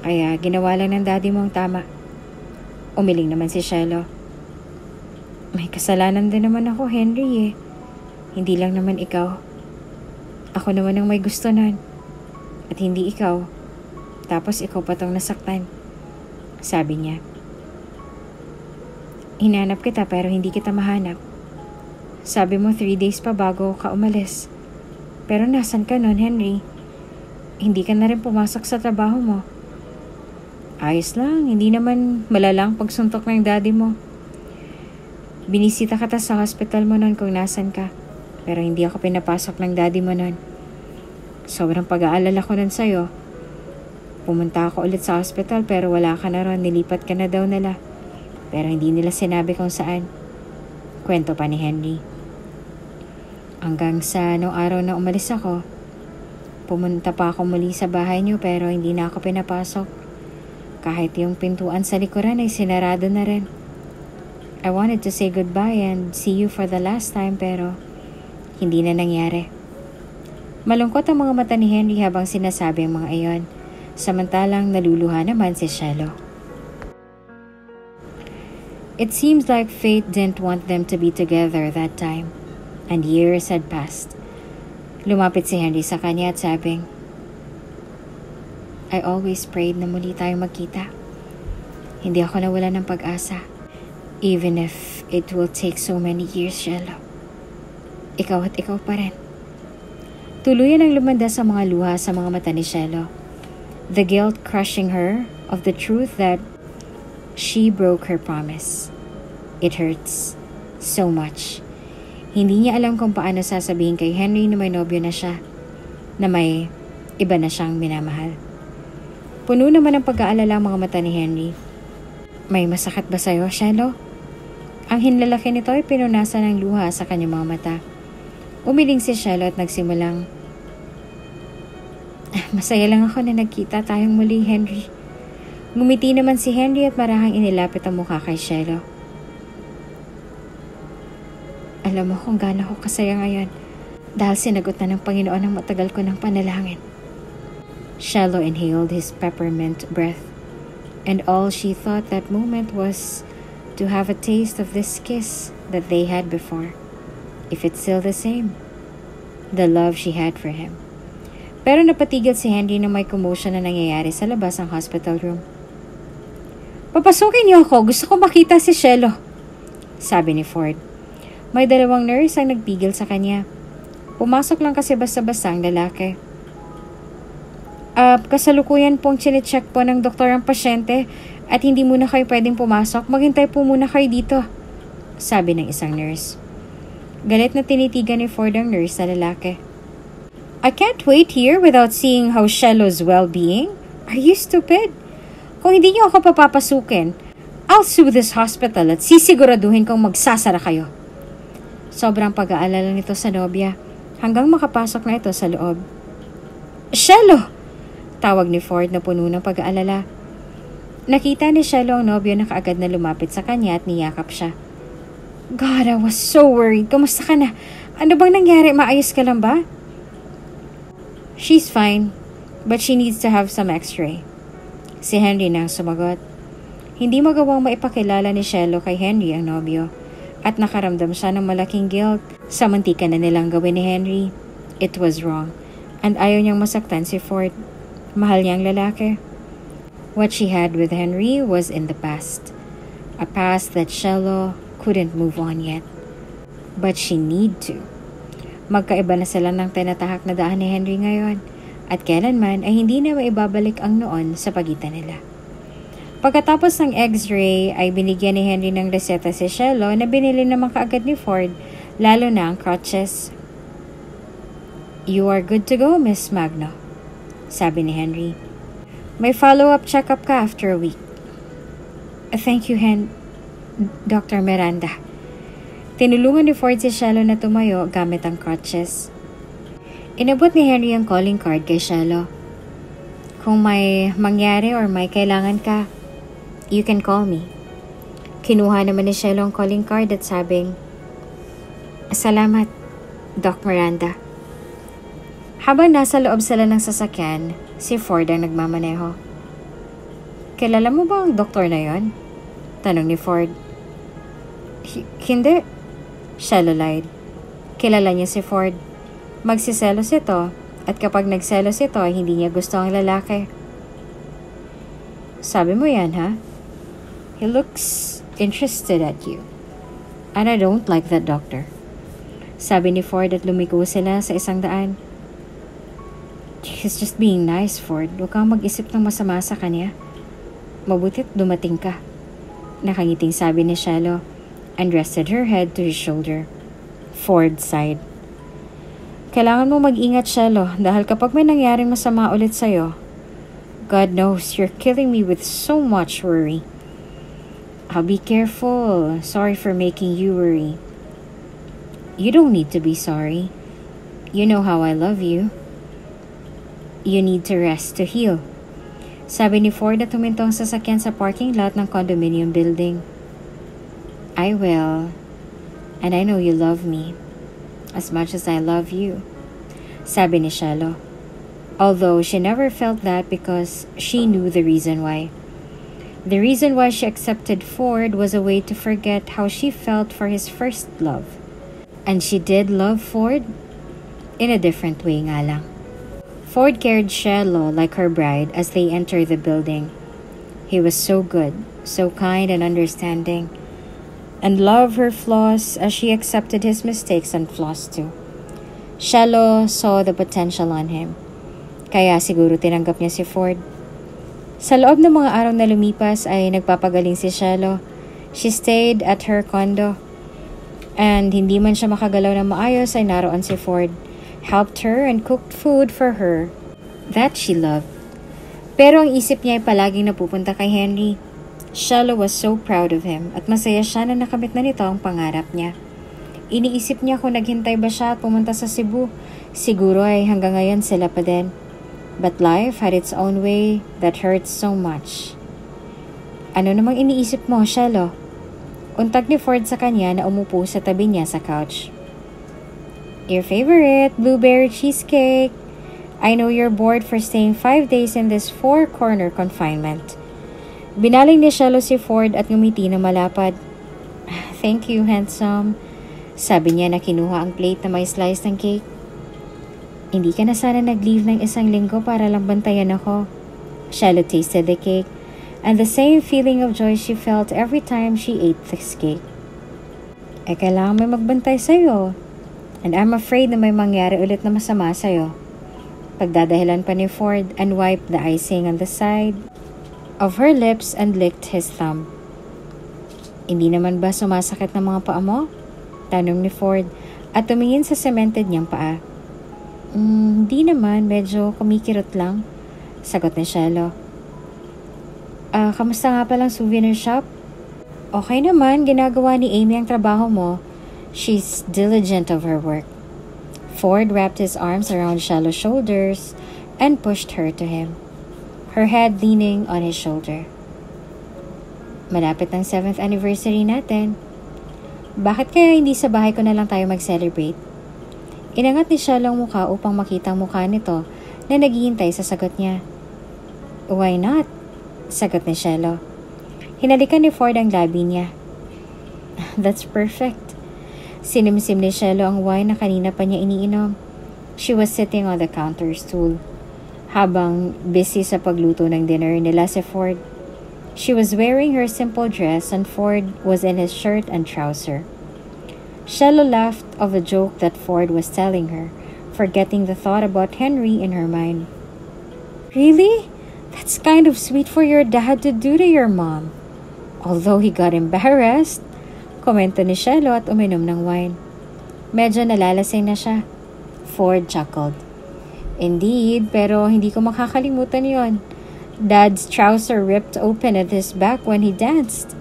Kaya ginawa lang ng daddy mo ang tama. Umiling naman si Shiloh. May kasalanan din naman ako, Henry eh. Hindi lang naman ikaw. Ako naman ang may gusto nun. At hindi ikaw. Tapos ikaw pa tong nasaktan. Sabi niya. Hinanap kita pero hindi kita mahanap. Sabi mo three days pa bago ka umalis. Pero nasan ka nun, Henry? Hindi ka na rin pumasok sa trabaho mo. Ayos lang, hindi naman malalang pagsuntok ng daddy mo. Binisita kita sa hospital mo nun kung nasan ka. Pero hindi ako pinapasok ng daddy mo nun. Sobrang pag-aalala ko nun sa'yo. Pumunta ako ulit sa hospital pero wala ka na ron, nilipat ka na daw nila. Pero hindi nila sinabi kung saan. Kwento pa ni Henry. Hanggang sa noong araw na umalis ako, pumunta pa ako muli sa bahay niyo pero hindi na ako pinapasok. Kahit yung pintuan sa likuran ay sinarado na rin. I wanted to say goodbye and see you for the last time pero hindi na nangyari. Malungkot ang mga mata ni Henry habang sinasabi ang mga iyon, samantalang naluluha naman si Shiloh. It seems like fate didn't want them to be together that time, and years had passed. Lumapit si Henry sa kanya at sabing, I always prayed na muli tayong magkita. Hindi ako nawala ng pag-asa. Even if it will take so many years, Shello. Ikaw at ikaw pa rin. Tuluyan ang lumanda sa mga luha sa mga mata ni Shello. The guilt crushing her of the truth that She broke her promise. It hurts so much. Hindi niya alam kung paano sasabihin kay Henry na may nobyo na siya, na may iba na siyang minamahal. Puno naman ng pag-aalala ang mga mata ni Henry. May masakit ba sa'yo, Shiloh? Ang hinlalaki nito ay pinunasan ng luha sa kanyang mga mata. Umiling si Shiloh at nagsimulang, Masaya lang ako na nagkita tayong muli, Henry. Ngumiti naman si Henry at marahang inilapit ang mukha kay Shelo. Alam mo kung gaano ko kasaya ngayon dahil sinagot na ng Panginoon ang matagal ko ng panalangin. Shelo inhaled his peppermint breath and all she thought that moment was to have a taste of this kiss that they had before. If it's still the same, the love she had for him. Pero napatigil si Henry na may commotion na nangyayari sa labas ng hospital room. Papasukin niyo ako. Gusto ko makita si Shelo. Sabi ni Ford. May dalawang nurse ang nagpigil sa kanya. Pumasok lang kasi basta-basta ang lalaki. Uh, kasalukuyan pong chinecheck po ng doktor ang pasyente at hindi muna kayo pwedeng pumasok. Maghintay po muna kayo dito. Sabi ng isang nurse. Galit na tinitigan ni Ford ang nurse sa lalaki. I can't wait here without seeing how Shello's well-being. Are you stupid? Kung hindi niyo ako papapasukin, I'll sue this hospital at sisiguraduhin kong magsasara kayo. Sobrang pag-aalala nito sa nobya hanggang makapasok na ito sa loob. Shello! Tawag ni Ford na puno ng pag-aalala. Nakita ni Shello ang nobyo na kaagad na lumapit sa kanya at niyakap siya. God, I was so worried. Kumusta ka na? Ano bang nangyari? Maayos ka lang ba? She's fine, but she needs to have some x-ray. Si Henry nang sumagot. Hindi magawang maipakilala ni Shello kay Henry ang nobyo at nakaramdam siya ng malaking guilt sa mantika na nilang gawin ni Henry. It was wrong and ayaw niyang masaktan si Ford. Mahal niya ang lalaki. What she had with Henry was in the past. A past that Shello couldn't move on yet. But she need to. Magkaiba na sila ng tinatahak na daan ni Henry ngayon at kailanman ay hindi na maibabalik ang noon sa pagitan nila. Pagkatapos ng x-ray ay binigyan ni Henry ng reseta si Shello na binili naman kaagad ni Ford, lalo na ang crutches. You are good to go, Miss Magno, sabi ni Henry. May follow-up check-up ka after a week. Thank you, Hen... Dr. Miranda. Tinulungan ni Ford si Shello na tumayo gamit ang crutches. Inabot ni Henry ang calling card kay Shello. Kung may mangyari or may kailangan ka, You can call me. Kinuha naman ni Shelo ang calling card at sabing, Salamat, Doc Miranda. Habang nasa loob sila ng sasakyan, si Ford ang nagmamaneho. Kilala mo ba ang doktor na yon? Tanong ni Ford. Hindi. Shelo lied. Kilala niya si Ford. Magsiselos ito at kapag nagselos ito ay hindi niya gusto ang lalaki. Sabi mo yan, ha? He looks interested at you. And I don't like that doctor. Sabi ni Ford at lumiko sila sa isang daan. He's just being nice, Ford. Huwag kang mag-isip ng masama sa kanya. Mabutit dumating ka. Nakangiting sabi ni Shallow and rested her head to his shoulder. Ford sighed. Kailangan mo mag-ingat, Shallow, dahil kapag may nangyaring masama ulit sa'yo, God knows you're killing me with so much worry. I'll be careful. Sorry for making you worry. You don't need to be sorry. You know how I love you. You need to rest to heal. Sabi ni Ford na tumintong sasakyan sa parking lot ng condominium building. I will. And I know you love me. As much as I love you. Sabi ni Shallow. Although she never felt that because she knew the reason why. The reason why she accepted Ford was a way to forget how she felt for his first love. And she did love Ford in a different way nga lang. Ford cared Shello like her bride as they entered the building. He was so good, so kind and understanding, and loved her flaws as she accepted his mistakes and flaws too. Shello saw the potential on him. Kaya siguro tinanggap niya si Ford. Sa loob ng mga araw na lumipas ay nagpapagaling si Shello. She stayed at her condo. And hindi man siya makagalaw na maayos ay naroon si Ford. Helped her and cooked food for her. That she loved. Pero ang isip niya ay palaging napupunta kay Henry. Shello was so proud of him at masaya siya na nakamit na nito ang pangarap niya. Iniisip niya kung naghintay ba siya at pumunta sa Cebu. Siguro ay hanggang ngayon sila pa din. But life had its own way that hurts so much. Ano namang iniisip mo, Shello? Untag ni Ford sa kanya na umupo sa tabi niya sa couch. Your favorite, blueberry cheesecake. I know you're bored for staying five days in this four-corner confinement. Binaling ni Shello si Ford at ngumiti na malapad. Thank you, handsome. Sabi niya na kinuha ang plate na may slice ng cake. Hindi ka na sana nag-leave ng isang linggo para lang bantayan ako. Shallow tasted the cake, and the same feeling of joy she felt every time she ate this cake. Eh, kailangan may magbantay sa'yo. And I'm afraid na may mangyari ulit na masama sa'yo. Pagdadahilan pa ni Ford and wiped the icing on the side of her lips and licked his thumb. Hindi naman ba sumasakit ng mga paa mo? Tanong ni Ford at tumingin sa cemented niyang paa. Mm, di naman, medyo kumikirot lang. Sagot ni Shello. Ah, uh, kamusta nga palang souvenir shop? Okay naman, ginagawa ni Amy ang trabaho mo. She's diligent of her work. Ford wrapped his arms around Shellow's shoulders and pushed her to him, her head leaning on his shoulder. Malapit ng 7th anniversary natin. Bakit kaya hindi sa bahay ko na lang tayo mag-celebrate? Inangat ni Shell ang mukha upang makita ang mukha nito na naghihintay sa sagot niya. Why not? Sagot ni Shello. Hinalikan ni Ford ang labi niya. [laughs] That's perfect. Sinimsim ni Shelo ang wine na kanina pa niya iniinom. She was sitting on the counter stool habang busy sa pagluto ng dinner nila si Ford. She was wearing her simple dress and Ford was in his shirt and trouser. Shelo laughed of a joke that Ford was telling her, forgetting the thought about Henry in her mind. Really? That's kind of sweet for your dad to do to your mom. Although he got embarrassed, komento ni Shelo at uminom ng wine. Medyo nalalasing na siya. Ford chuckled. Indeed, pero hindi ko makakalimutan yon. Dad's trouser ripped open at his back when he danced.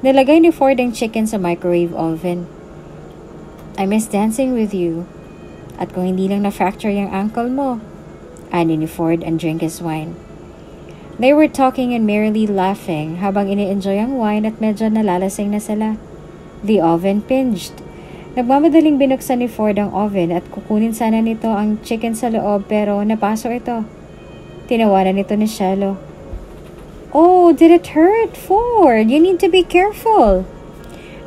Nilagay ni Ford ang chicken sa microwave oven. I miss dancing with you. At kung hindi lang na-fracture yung ankle mo, ani ni Ford and drink his wine. They were talking and merrily laughing habang ini-enjoy ang wine at medyo nalalasing na sila. The oven pinged. Nagmamadaling binuksan ni Ford ang oven at kukunin sana nito ang chicken sa loob pero napasok ito. Tinawanan nito ni Shallow. Oh, did it hurt, Ford? You need to be careful.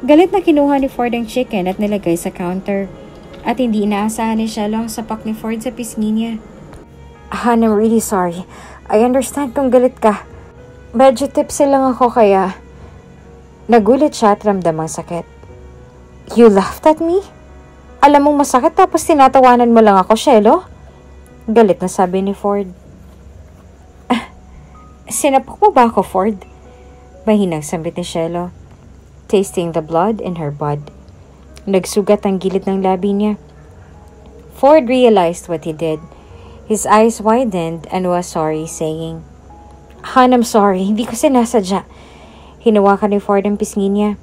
Galit na kinuha ni Ford ang chicken at nilagay sa counter. At hindi inaasahan ni Shallow ang sapak ni Ford sa pisngi niya. Han, I'm really sorry. I understand kung galit ka. Medyo tipsy lang ako kaya... Nagulit siya at ramdam ang sakit. You laughed at me? Alam mong masakit tapos tinatawanan mo lang ako, Shelo? Galit na sabi ni Ford. [laughs] Sinapok mo ba ako, Ford? Mahinang sambit ni Shelo, tasting the blood in her bud. Nagsugat ang gilid ng labi niya. Ford realized what he did. His eyes widened and was sorry, saying, Han, I'm sorry. Hindi ko sinasadya. Hinawakan ni Ford ang pisngi niya.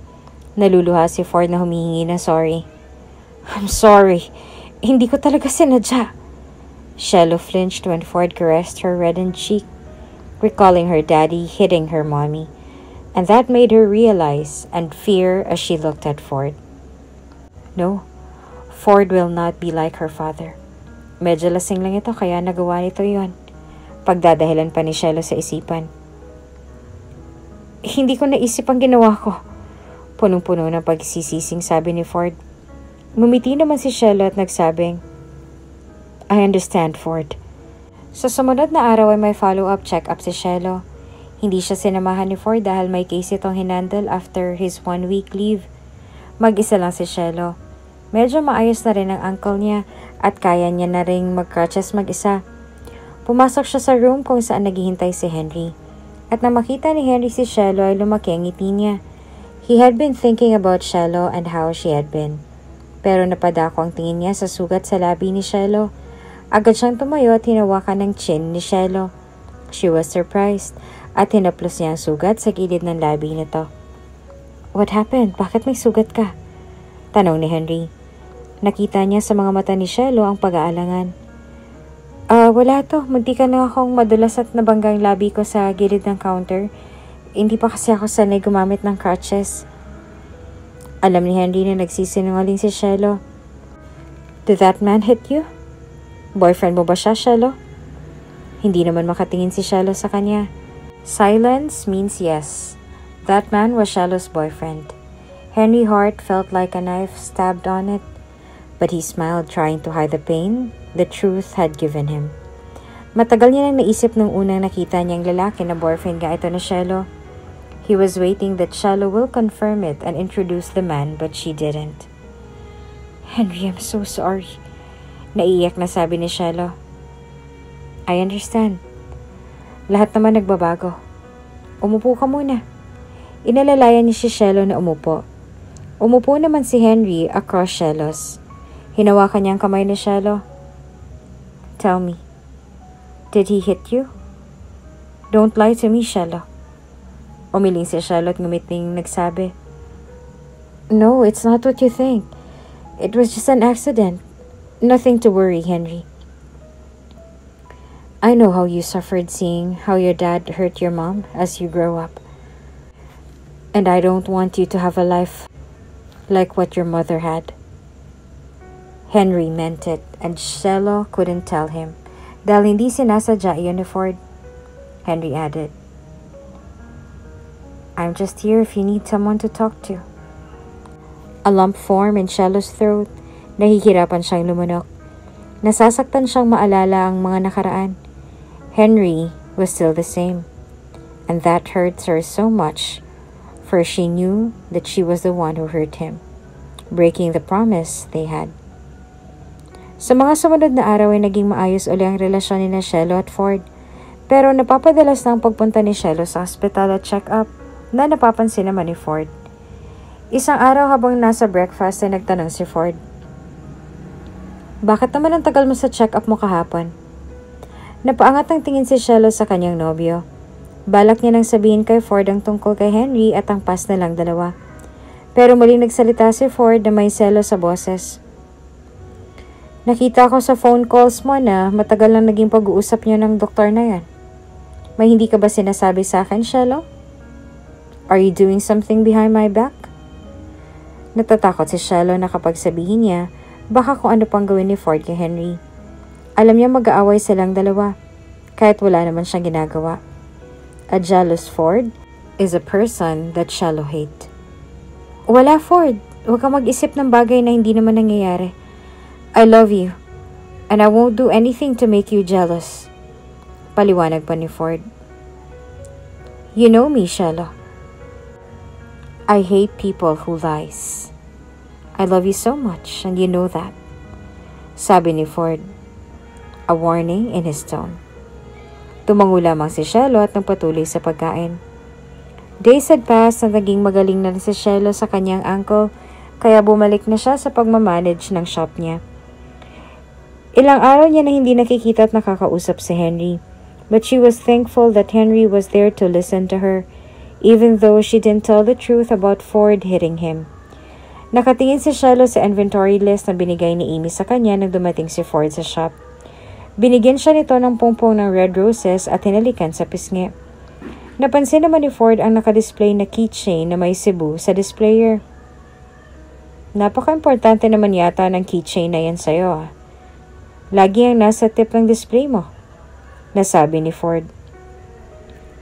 Naluluha si Ford na humihingi na sorry. I'm sorry. Hindi ko talaga sinadya. Shallow flinched when Ford caressed her reddened cheek recalling her daddy hitting her mommy, and that made her realize and fear as she looked at Ford. No, Ford will not be like her father. Medyo lasing lang ito kaya nagawa nito yon. Pagdadahilan pa ni Shelo sa isipan. Hindi ko naisip ang ginawa ko. Punong-puno ng pagsisising sabi ni Ford. Mumiti naman si Shelo at nagsabing, I understand, Ford. Sa sumunod na araw ay may follow-up check-up si Shelo. Hindi siya sinamahan ni Ford dahil may case itong hinandle after his one-week leave. Mag-isa lang si Shelo. Medyo maayos na rin ang uncle niya at kaya niya na ring mag-crutches mag-isa. Pumasok siya sa room kung saan naghihintay si Henry. At na makita ni Henry si Shelo ay lumaki ang ngiti niya. He had been thinking about Shelo and how she had been. Pero napadako ang tingin niya sa sugat sa labi ni Shelo. Agad siyang tumayo at hinawakan ng chin ni Shelo. She was surprised at hinaplos niya ang sugat sa gilid ng labi nito. What happened? Bakit may sugat ka? Tanong ni Henry. Nakita niya sa mga mata ni Shelo ang pag-aalangan. Ah, uh, wala to. Munti ka na akong madulas at nabanggang labi ko sa gilid ng counter. Hindi pa kasi ako sanay gumamit ng crutches. Alam ni Henry na nagsisinungaling si Shelo. Did that man hit you? Boyfriend mo ba siya, Shelo? Hindi naman makatingin si Shelo sa kanya. Silence means yes. That man was Shelo's boyfriend. Henry Hart felt like a knife stabbed on it, but he smiled trying to hide the pain the truth had given him. Matagal niya nang naisip nung unang nakita niyang lalaki na boyfriend nga ito na Shelo. He was waiting that Shelo will confirm it and introduce the man but she didn't. Henry, I'm so sorry. Naiiyak na sabi ni Shelo. I understand. Lahat naman nagbabago. Umupo ka muna. Inalalayan ni si Shelo na umupo. Umupo naman si Henry across Shelos. Hinawakan niya ang kamay ni Shelo. Tell me, did he hit you? Don't lie to me, Shelo. Umiling si at ngumiting nagsabi. No, it's not what you think. It was just an accident. Nothing to worry, Henry. I know how you suffered seeing how your dad hurt your mom as you grow up. And I don't want you to have a life like what your mother had. Henry meant it, and Shelo couldn't tell him. Dahil hindi sinasadya Ford. Henry added, I'm just here if you need someone to talk to. A lump formed in Shello's throat. Nahihirapan siyang lumunok. Nasasaktan siyang maalala ang mga nakaraan. Henry was still the same. And that hurts her so much, for she knew that she was the one who hurt him, breaking the promise they had. Sa mga sumunod na araw ay naging maayos uli ang relasyon ni na Shello at Ford. Pero napapadalas na pagpunta ni Shello sa hospital at check-up na napapansin naman ni Ford. Isang araw habang nasa breakfast ay nagtanong si Ford. Bakit naman ang tagal mo sa check-up mo kahapon? Napaangat ng tingin si Shello sa kanyang nobyo. Balak niya nang sabihin kay Ford ang tungkol kay Henry at ang pas na lang dalawa. Pero muling nagsalita si Ford na may selo sa boses. Nakita ko sa phone calls mo na matagal lang naging pag-uusap niyo ng doktor na yan. May hindi ka ba sinasabi sa akin, Shello? Are you doing something behind my back? Natatakot si Shello na kapag sabihin niya, baka kung ano pang gawin ni Ford kay Henry. Alam niya mag-aaway silang dalawa, kahit wala naman siyang ginagawa. A jealous Ford is a person that Shello hate. Wala Ford, huwag kang mag-isip ng bagay na hindi naman nangyayari. I love you, and I won't do anything to make you jealous. Paliwanag pa ni Ford. You know me, Shello. I hate people who lies. I love you so much and you know that. Sabi ni Ford. A warning in his tone. Tumango lamang si Shello at nagpatuloy sa pagkain. Days had passed na naging magaling na si Shello sa kanyang uncle kaya bumalik na siya sa pagmamanage ng shop niya. Ilang araw niya na hindi nakikita at nakakausap si Henry. But she was thankful that Henry was there to listen to her even though she didn't tell the truth about Ford hitting him. Nakatingin si Shiloh sa inventory list na binigay ni Amy sa kanya nang dumating si Ford sa shop. Binigyan siya nito ng pongpong ng red roses at hinalikan sa pisngi. Napansin naman ni Ford ang nakadisplay na keychain na may Cebu sa displayer. Napaka-importante naman yata ng keychain na yan sa'yo ah. Lagi ang nasa tip ng display mo. Nasabi ni Ford.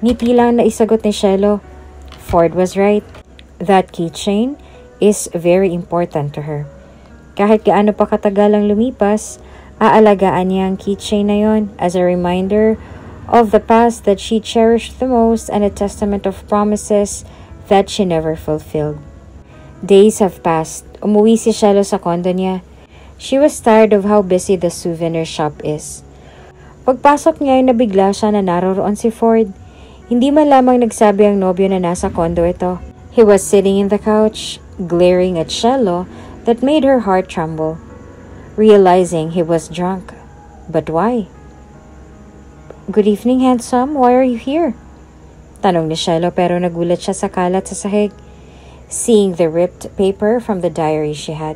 Ngiti lang na isagot ni Shiloh Ford was right. That keychain is very important to her. Kahit gaano pa katagal ang lumipas, aalagaan niya ang keychain na yon as a reminder of the past that she cherished the most and a testament of promises that she never fulfilled. Days have passed. Umuwi si Shiloh sa kondo niya. She was tired of how busy the souvenir shop is. Pagpasok niya ay nabigla siya na naroroon si Ford. Hindi man lamang nagsabi ang nobyo na nasa kondo ito. He was sitting in the couch, glaring at Shello that made her heart tremble. Realizing he was drunk. But why? Good evening, handsome. Why are you here? Tanong ni Shello pero nagulat siya sa kalat sa sahig, seeing the ripped paper from the diary she had.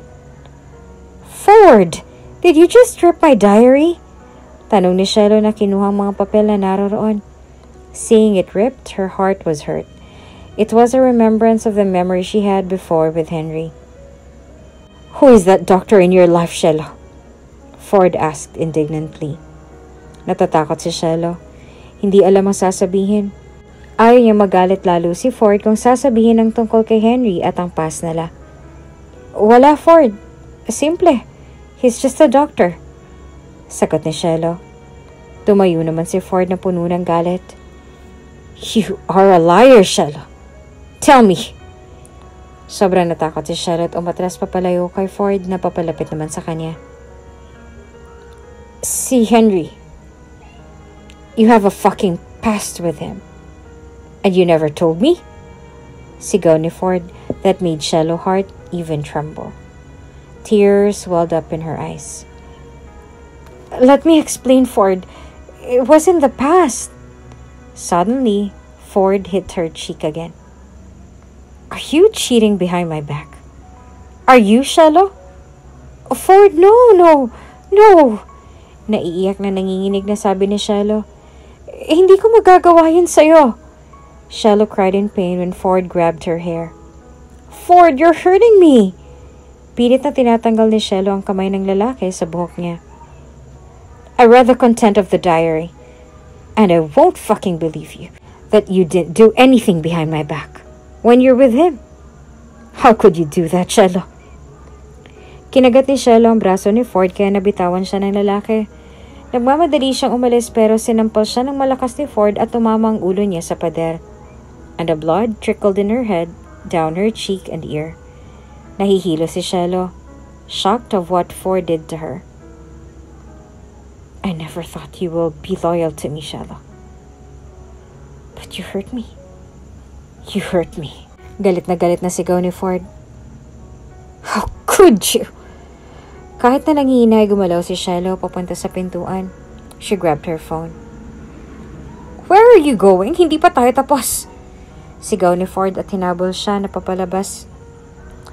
Ford! Did you just rip my diary? Tanong ni Shello na kinuhang mga papel na naroroon. Seeing it ripped, her heart was hurt. It was a remembrance of the memory she had before with Henry. Who is that doctor in your life, Shello? Ford asked indignantly. Natatakot si Shello. Hindi alam ang sasabihin. Ayaw niya magalit lalo si Ford kung sasabihin ang tungkol kay Henry at ang past nila. Wala, Ford. Simple. He's just a doctor. Sagot ni Shello. Tumayo naman si Ford na puno ng galit. You are a liar, Shello. Tell me. Sobrang natakot si at umatras papalayo kay Ford na papalapit naman sa kanya. Si Henry. You have a fucking past with him. And you never told me? Sigaw ni Ford that made Shello heart even tremble. Tears welled up in her eyes. Let me explain, Ford. It was in the past. Suddenly, Ford hit her cheek again. Are you cheating behind my back? Are you, Shello? Oh, Ford, no, no, no. Naiiyak na nanginginig na sabi ni Shello. Eh, hindi ko magagawa yun sa'yo. Shello cried in pain when Ford grabbed her hair. Ford, you're hurting me! Pilit na tinatanggal ni Shello ang kamay ng lalaki sa buhok niya. I read the content of the diary. And I won't fucking believe you that you didn't do anything behind my back when you're with him. How could you do that, Shello? Kinagat ni Shelo ang braso ni Ford kaya nabitawan siya ng lalaki. Nagmamadali siyang umalis pero sinampal siya ng malakas ni Ford at tumama ang ulo niya sa pader. And the blood trickled in her head, down her cheek and ear. Nahihilo si Shelo, shocked of what Ford did to her. I never thought you will be loyal to me, Shelo. But you hurt me. You hurt me. Galit na galit na sigaw ni Ford. How could you? Kahit na nangihinay gumalaw si Shiloh papunta sa pintuan, she grabbed her phone. Where are you going? Hindi pa tayo tapos. Sigaw ni Ford at hinabol siya na papalabas.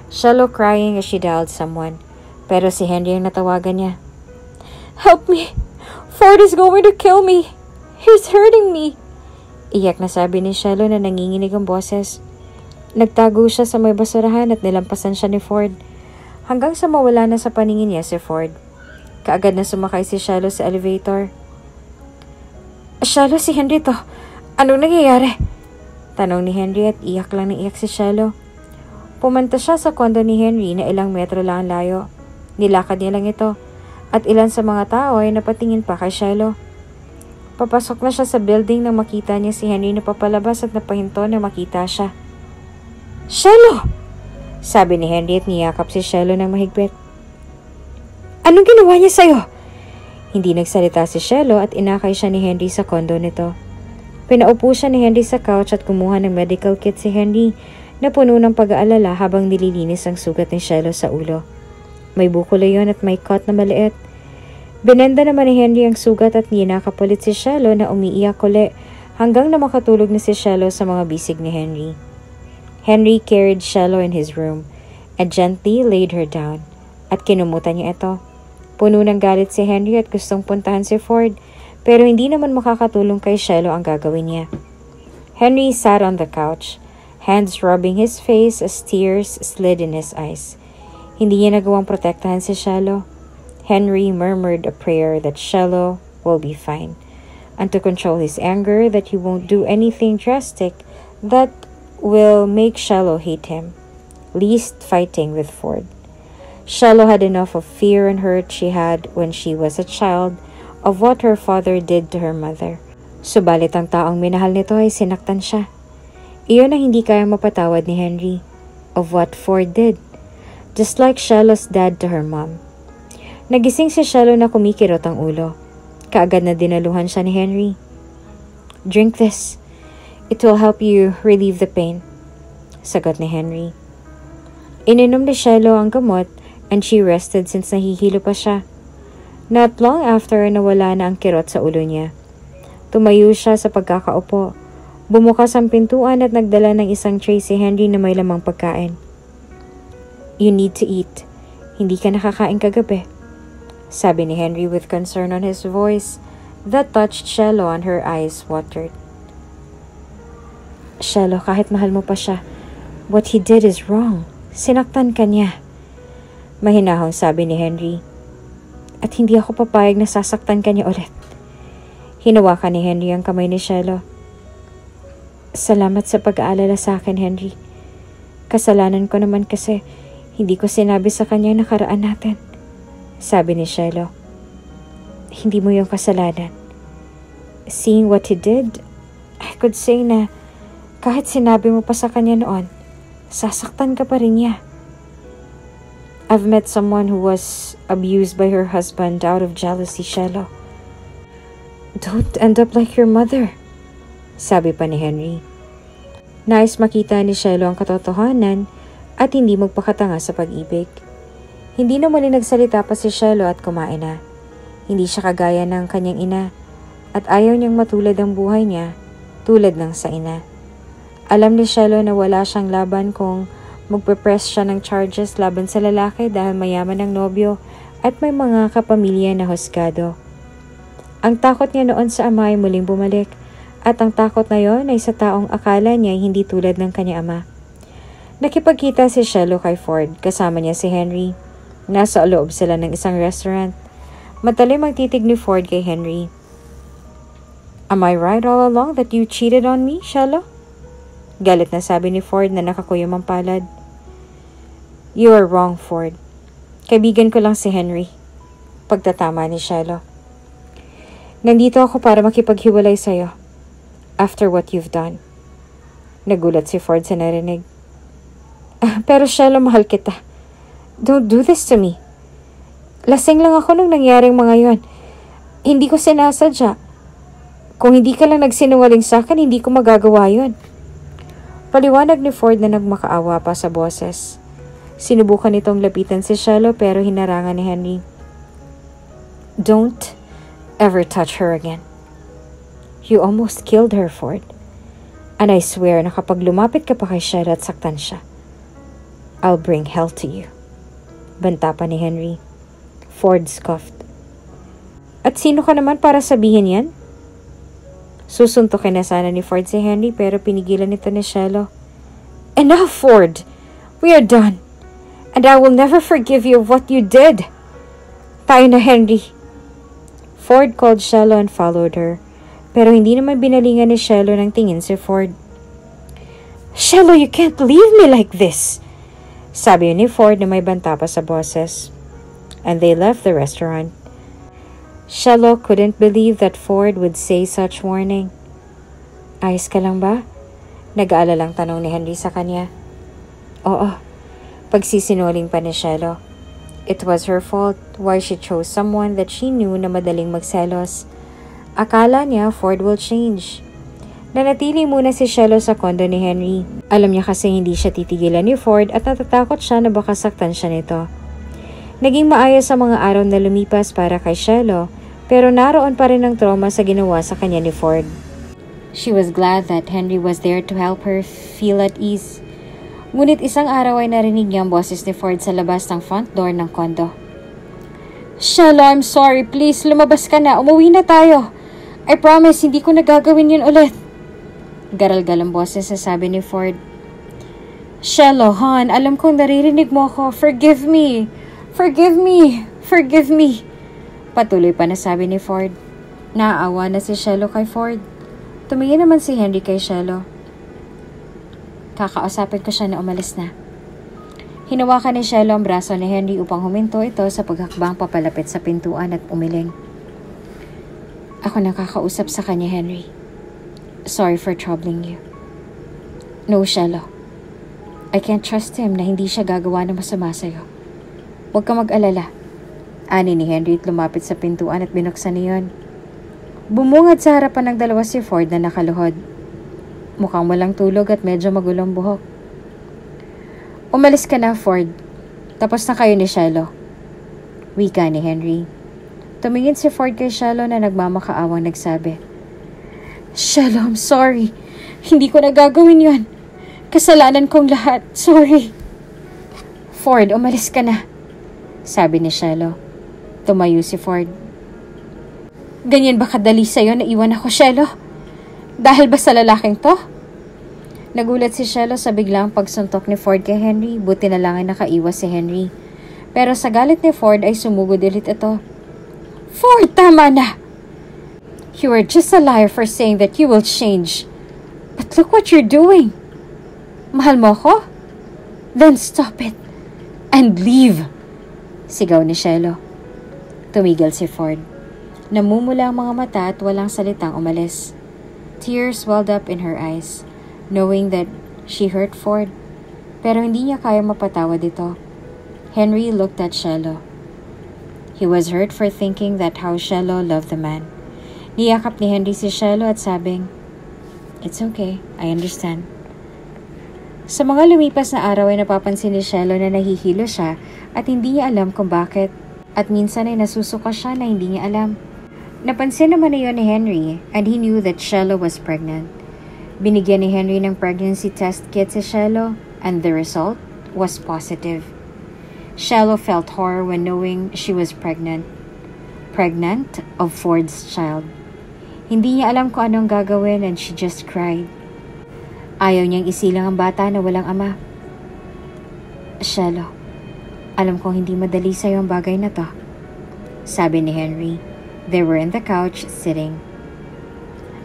Shiloh crying as she dialed someone, pero si Henry ang natawagan niya. Help me! Ford is going to kill me! He's hurting me! Iyak na sabi ni Shiloh na nanginginig ang boses. Nagtago siya sa may basurahan at nilampasan siya ni Ford hanggang sa mawala na sa paningin niya si Ford. Kaagad na sumakay si Shiloh sa elevator. Shiloh, si Henry to. Anong nangyayari? Tanong ni Henry at iyak lang ng iyak si Shiloh. Pumunta siya sa kondo ni Henry na ilang metro lang ang layo. Nilakad niya lang ito at ilan sa mga tao ay napatingin pa kay Shiloh. Papasok na siya sa building nang makita niya si Henry na papalabas at napahinto na makita siya. Shiloh! Sabi ni Henry at niyakap si Shiloh ng mahigpit. Anong ginawa niya sa'yo? Hindi nagsalita si Shiloh at inakay siya ni Henry sa kondo nito. Pinaupo siya ni Henry sa couch at kumuha ng medical kit si Henry na puno ng pag-aalala habang nililinis ang sugat ni Shiloh sa ulo. May bukol yon at may cut na maliit. Binenda naman ni Henry ang sugat at ninakapulit si Shiloh na umiiyak uli hanggang na makatulog na si Shiloh sa mga bisig ni Henry. Henry carried Shiloh in his room and gently laid her down at kinumutan niya ito. Puno ng galit si Henry at gustong puntahan si Ford pero hindi naman makakatulong kay Shiloh ang gagawin niya. Henry sat on the couch, hands rubbing his face as tears slid in his eyes. Hindi niya nagawang protektahan si Shiloh. Henry murmured a prayer that Shiloh will be fine and to control his anger that he won't do anything drastic that will make Shiloh hate him, least fighting with Ford. Shiloh had enough of fear and hurt she had when she was a child of what her father did to her mother. Subalit ang taong minahal nito ay sinaktan siya. Iyon ang hindi kaya mapatawad ni Henry of what Ford did, just like Shiloh's dad to her mom. Nagising si Shiloh na kumikirot ang ulo. Kaagad na dinaluhan siya ni Henry. Drink this. It will help you relieve the pain. Sagot ni Henry. Ininom ni Shiloh ang gamot and she rested since nahihilo pa siya. Not long after, nawala na ang kirot sa ulo niya. Tumayo siya sa pagkakaupo. Bumukas ang pintuan at nagdala ng isang tray si Henry na may lamang pagkain. You need to eat. Hindi ka nakakain kagabi. Sabi ni Henry with concern on his voice that touched Shiloh and her eyes watered. Shelo, kahit mahal mo pa siya, what he did is wrong. Sinaktan ka niya. Mahinahong sabi ni Henry. At hindi ako papayag na sasaktan ka niya ulit. Hinawakan ni Henry ang kamay ni Shelo. Salamat sa pag-aalala sa akin, Henry. Kasalanan ko naman kasi hindi ko sinabi sa kanya nakaraan natin. Sabi ni Shelo. Hindi mo yung kasalanan. Seeing what he did, I could say na kahit sinabi mo pa sa kanya noon, sasaktan ka pa rin niya. I've met someone who was abused by her husband out of jealousy, Shiloh. Don't end up like your mother, sabi pa ni Henry. Nais makita ni Shiloh ang katotohanan at hindi magpakatanga sa pag-ibig. Hindi na muli nagsalita pa si Shiloh at kumain na. Hindi siya kagaya ng kanyang ina at ayaw niyang matulad ang buhay niya tulad ng sa ina. Alam ni Shiloh na wala siyang laban kung magpe-press siya ng charges laban sa lalaki dahil mayaman ang nobyo at may mga kapamilya na husgado. Ang takot niya noon sa ama ay muling bumalik at ang takot na yon ay sa taong akala niya ay hindi tulad ng kanya ama. Nakipagkita si Shiloh kay Ford kasama niya si Henry. Nasa loob sila ng isang restaurant. Matalim ang titig ni Ford kay Henry. Am I right all along that you cheated on me, Shiloh? Galit na sabi ni Ford na nakakuyom ang palad. You are wrong, Ford. Kaibigan ko lang si Henry. Pagtatama ni Shiloh. Nandito ako para makipaghiwalay sa'yo. After what you've done. Nagulat si Ford sa narinig. Pero Shiloh, mahal kita. Don't do this to me. Lasing lang ako nung nangyaring mga yon. Hindi ko sinasadya. Kung hindi ka lang nagsinungaling sa akin, hindi ko magagawa yon. Paliwanag ni Ford na nagmakaawa pa sa boses. Sinubukan itong lapitan si Shiloh pero hinarangan ni Henry. Don't ever touch her again. You almost killed her, Ford. And I swear na kapag lumapit ka pa kay Shiloh at saktan siya, I'll bring hell to you. Banta pa ni Henry. Ford scoffed. At sino ka naman para sabihin yan? Susuntukin na sana ni Ford si Henry pero pinigilan nito ni Shiloh. Enough, Ford! We are done. And I will never forgive you what you did. Tayo na, Henry. Ford called Shiloh and followed her. Pero hindi naman binalingan ni Shiloh ng tingin si Ford. Shiloh, you can't leave me like this. Sabi ni Ford na may banta pa sa boses. And they left the restaurant. Shiloh couldn't believe that Ford would say such warning. Ayos ka lang ba? Nag-aalalang tanong ni Henry sa kanya. Oo. Pagsisinuling pa ni Shiloh. It was her fault why she chose someone that she knew na madaling magselos. Akala niya Ford will change. Nanatili muna si Shiloh sa kondo ni Henry. Alam niya kasi hindi siya titigilan ni Ford at natatakot siya na baka saktan siya nito. Naging maayos sa mga araw na lumipas para kay Shiloh pero naroon pa rin ang trauma sa ginawa sa kanya ni Ford. She was glad that Henry was there to help her feel at ease. Ngunit isang araw ay narinig niya ang boses ni Ford sa labas ng front door ng kondo. Shiloh, I'm sorry. Please, lumabas ka na. Umuwi na tayo. I promise, hindi ko nagagawin yun ulit. Garal-gal ang boses sa sabi ni Ford. Shiloh, hon, alam kong naririnig mo ako. Forgive me. Forgive me. Forgive me. Patuloy pa na sabi ni Ford. Naaawa na si Shiloh kay Ford. Tumingin naman si Henry kay Shiloh. Kakausapin ko siya na umalis na. Hinawakan ni Shiloh ang braso ni Henry upang huminto ito sa paghakbang papalapit sa pintuan at umiling. Ako nakakausap sa kanya, Henry. Sorry for troubling you. No, Shiloh. I can't trust him na hindi siya gagawa ng masama sa'yo. Huwag ka mag-alala. Ani ni Henry at lumapit sa pintuan at binuksan niyon. Bumungad sa harapan ng dalawa si Ford na nakaluhod. Mukhang walang tulog at medyo magulong buhok. Umalis ka na, Ford. Tapos na kayo ni Shiloh. Wika ni Henry. Tumingin si Ford kay Shiloh na nagmamakaawang nagsabi. Shiloh, I'm sorry. Hindi ko na gagawin yon. Kasalanan kong lahat. Sorry. Ford, umalis ka na. Sabi ni Shiloh. Tumayo si Ford. Ganyan ba kadali sa'yo na iwan ako, Shelo? Dahil ba sa lalaking to? Nagulat si Shelo sa biglang pagsuntok ni Ford kay Henry, buti na lang ay nakaiwas si Henry. Pero sa galit ni Ford ay sumugod ulit ito. Ford, tama na! You are just a liar for saying that you will change. But look what you're doing. Mahal mo ko? Then stop it. And leave. Sigaw ni Shelo. Tumigil si Ford. Namumula ang mga mata at walang salitang umalis. Tears welled up in her eyes, knowing that she hurt Ford. Pero hindi niya kaya mapatawad ito. Henry looked at Shello. He was hurt for thinking that how Shello loved the man. Niyakap ni Henry si Shello at sabing, It's okay, I understand. Sa mga lumipas na araw ay napapansin ni Shello na nahihilo siya at hindi niya alam kung bakit. At minsan ay nasusuka siya na hindi niya alam. Napansin naman na ni Henry and he knew that Shello was pregnant. Binigyan ni Henry ng pregnancy test kit si Shello and the result was positive. Shello felt horror when knowing she was pregnant. Pregnant of Ford's child. Hindi niya alam kung anong gagawin and she just cried. Ayaw niyang isilang ang bata na walang ama. Shello, alam kong hindi madali sa'yo ang bagay na to. Sabi ni Henry. They were in the couch, sitting.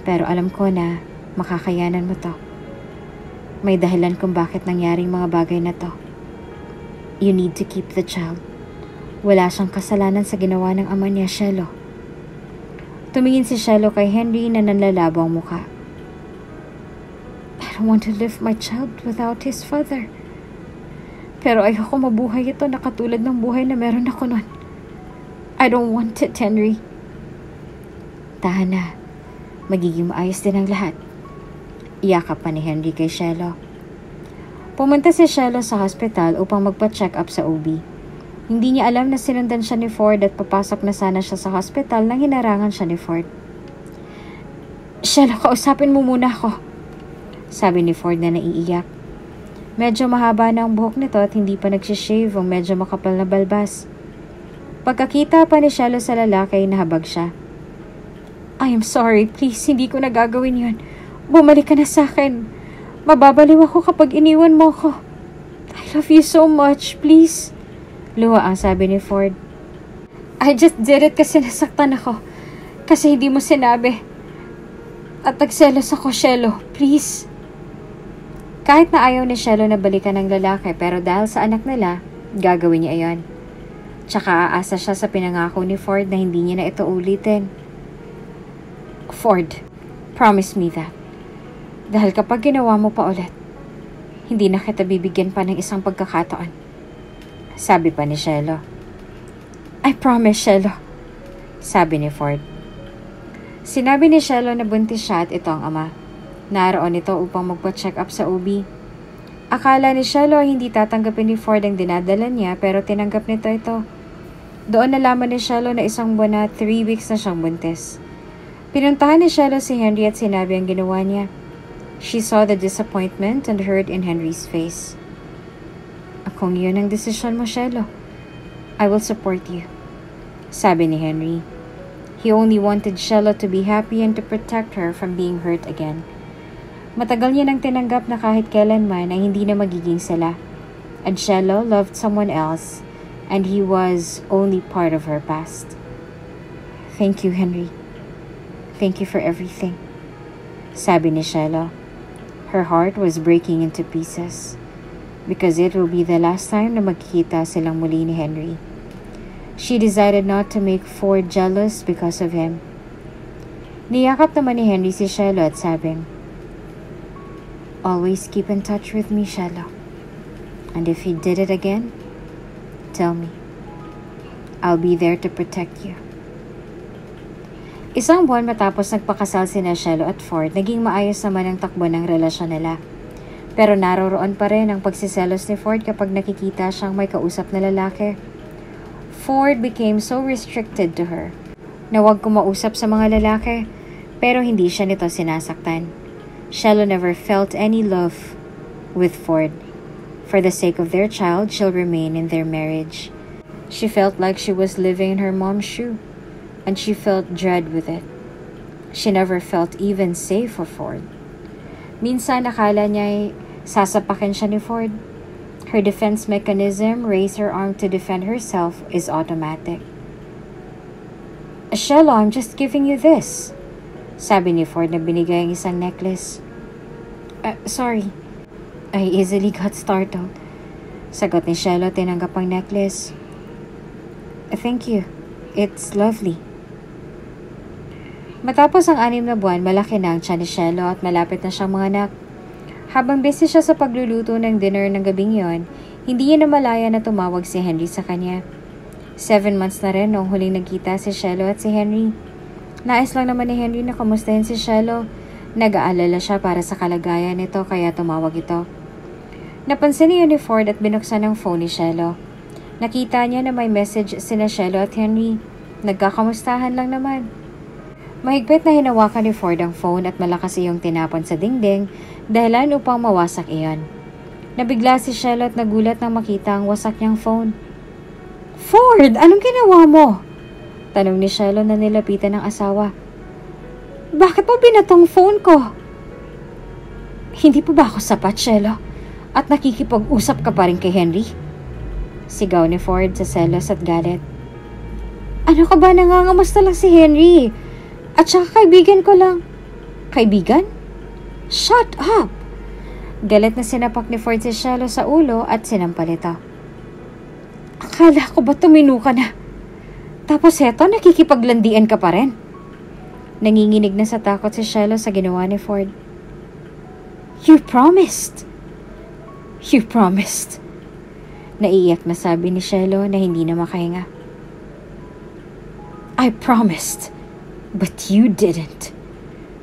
Pero alam ko na makakayanan mo to. May dahilan kung bakit nangyaring mga bagay na to. You need to keep the child. Wala siyang kasalanan sa ginawa ng ama niya, Shelo. Tumingin si Shelo kay Henry na nanlalabo ang muka. I don't want to live my child without his father. Pero ayoko mabuhay ito na katulad ng buhay na meron ako nun. I don't want it, Henry. Tahan na. Magiging maayos din ang lahat. Iyakap pa ni Henry kay Shelo. Pumunta si Shelo sa hospital upang magpa-check up sa OB. Hindi niya alam na sinundan siya ni Ford at papasok na sana siya sa hospital nang hinarangan siya ni Ford. Shelo, kausapin mo muna ako. Sabi ni Ford na naiiyak. Medyo mahaba na ang buhok nito at hindi pa nagsishave ang medyo makapal na balbas. Pagkakita pa ni Shelo sa lalaki, nahabag siya. I am sorry, please, hindi ko na gagawin yun. Bumalik ka na sa akin. Mababaliw ako kapag iniwan mo ko. I love you so much, please. Luha ang sabi ni Ford. I just did it kasi nasaktan ako. Kasi hindi mo sinabi. At nagselos ako, Shelo. Please. Kahit na ayaw ni Shelo na balikan ng lalaki pero dahil sa anak nila, gagawin niya ayon. Tsaka aasa siya sa pinangako ni Ford na hindi niya na ito ulitin. Ford, promise me that. Dahil kapag ginawa mo pa ulit, hindi na kita bibigyan pa ng isang pagkakataon. Sabi pa ni Shelo. I promise, Shelo. Sabi ni Ford. Sinabi ni Shelo na buntis siya at ito ang ama. Naroon ito upang magpa-check up sa OB. Akala ni Shelo hindi tatanggapin ni Ford ang dinadala niya pero tinanggap nito ito. Doon nalaman ni Shelo na isang buwan na 3 weeks na siyang buntis. Pinuntahan ni Shelo si Henry at sinabi ang ginawa niya. She saw the disappointment and hurt in Henry's face. Kung yun ang desisyon mo, Shelo, I will support you. Sabi ni Henry. He only wanted Shelo to be happy and to protect her from being hurt again. Matagal niya nang tinanggap na kahit kailanman ay hindi na magiging sila. And Shelo loved someone else and he was only part of her past. Thank you, Henry. Thank you for everything. Sabi ni Shelo. Her heart was breaking into pieces because it will be the last time na magkikita silang muli ni Henry. She decided not to make Ford jealous because of him. Niyakap naman ni Henry si Shelo at sabing, Always keep in touch with me, Shelo. And if he did it again, tell me. I'll be there to protect you. Isang buwan matapos nagpakasal si Shelo at Ford, naging maayos naman ang takbo ng relasyon nila. Pero naroroon pa rin ang pagsiselos ni Ford kapag nakikita siyang may kausap na lalaki. Ford became so restricted to her na huwag kumausap sa mga lalaki pero hindi siya nito sinasaktan. Shelo never felt any love with Ford. For the sake of their child, she'll remain in their marriage. She felt like she was living in her mom's shoe and she felt dread with it. She never felt even safe for Ford. Minsan nakala niya sasapakin siya ni Ford. Her defense mechanism, raise her arm to defend herself, is automatic. Shelo, I'm just giving you this. Sabi ni Ford na binigay ang isang necklace. Uh, sorry. I easily got startled. Sagot ni Shelo tinanggap ang necklace. Thank you. It's lovely. Matapos ang anim na buwan, malaki na ang tiyan ni Shelo at malapit na siyang mga anak. Habang busy siya sa pagluluto ng dinner ng gabing yon, hindi niya namalaya na tumawag si Henry sa kanya. Seven months na rin noong huling nagkita si Shelo at si Henry. Nais lang naman ni Henry na kamustahin si Shelo. Nag-aalala siya para sa kalagayan nito kaya tumawag ito. Napansin ni Ford at binuksan ang phone ni Shelo. Nakita niya na may message sina Shelo at Henry. Nagkakamustahan lang naman. Mahigpit na hinawakan ni Ford ang phone at malakas iyong tinapon sa dingding dahilan upang mawasak iyon. Nabigla si Shelo at nagulat nang makita ang wasak niyang phone. Ford, anong ginawa mo? Tanong ni Shelo na nilapitan ng asawa. Bakit mo binatong phone ko? Hindi pa ba ako sapat, Shelo? At nakikipag-usap ka pa rin kay Henry? Sigaw ni Ford sa selos at galit. Ano ka ba nangangamusta lang si Henry? At saka kaibigan ko lang. Kaibigan? Shut up! Galit na sinapak ni Ford si Shelo sa ulo at sinampal ito. Akala ko ba tumino ka na? Tapos heto, nakikipaglandian ka pa rin. Nanginginig na sa takot si Shiloh sa ginawa ni Ford. You promised. You promised. Naiiyak na sabi ni Shiloh na hindi na makahinga. I promised, but you didn't.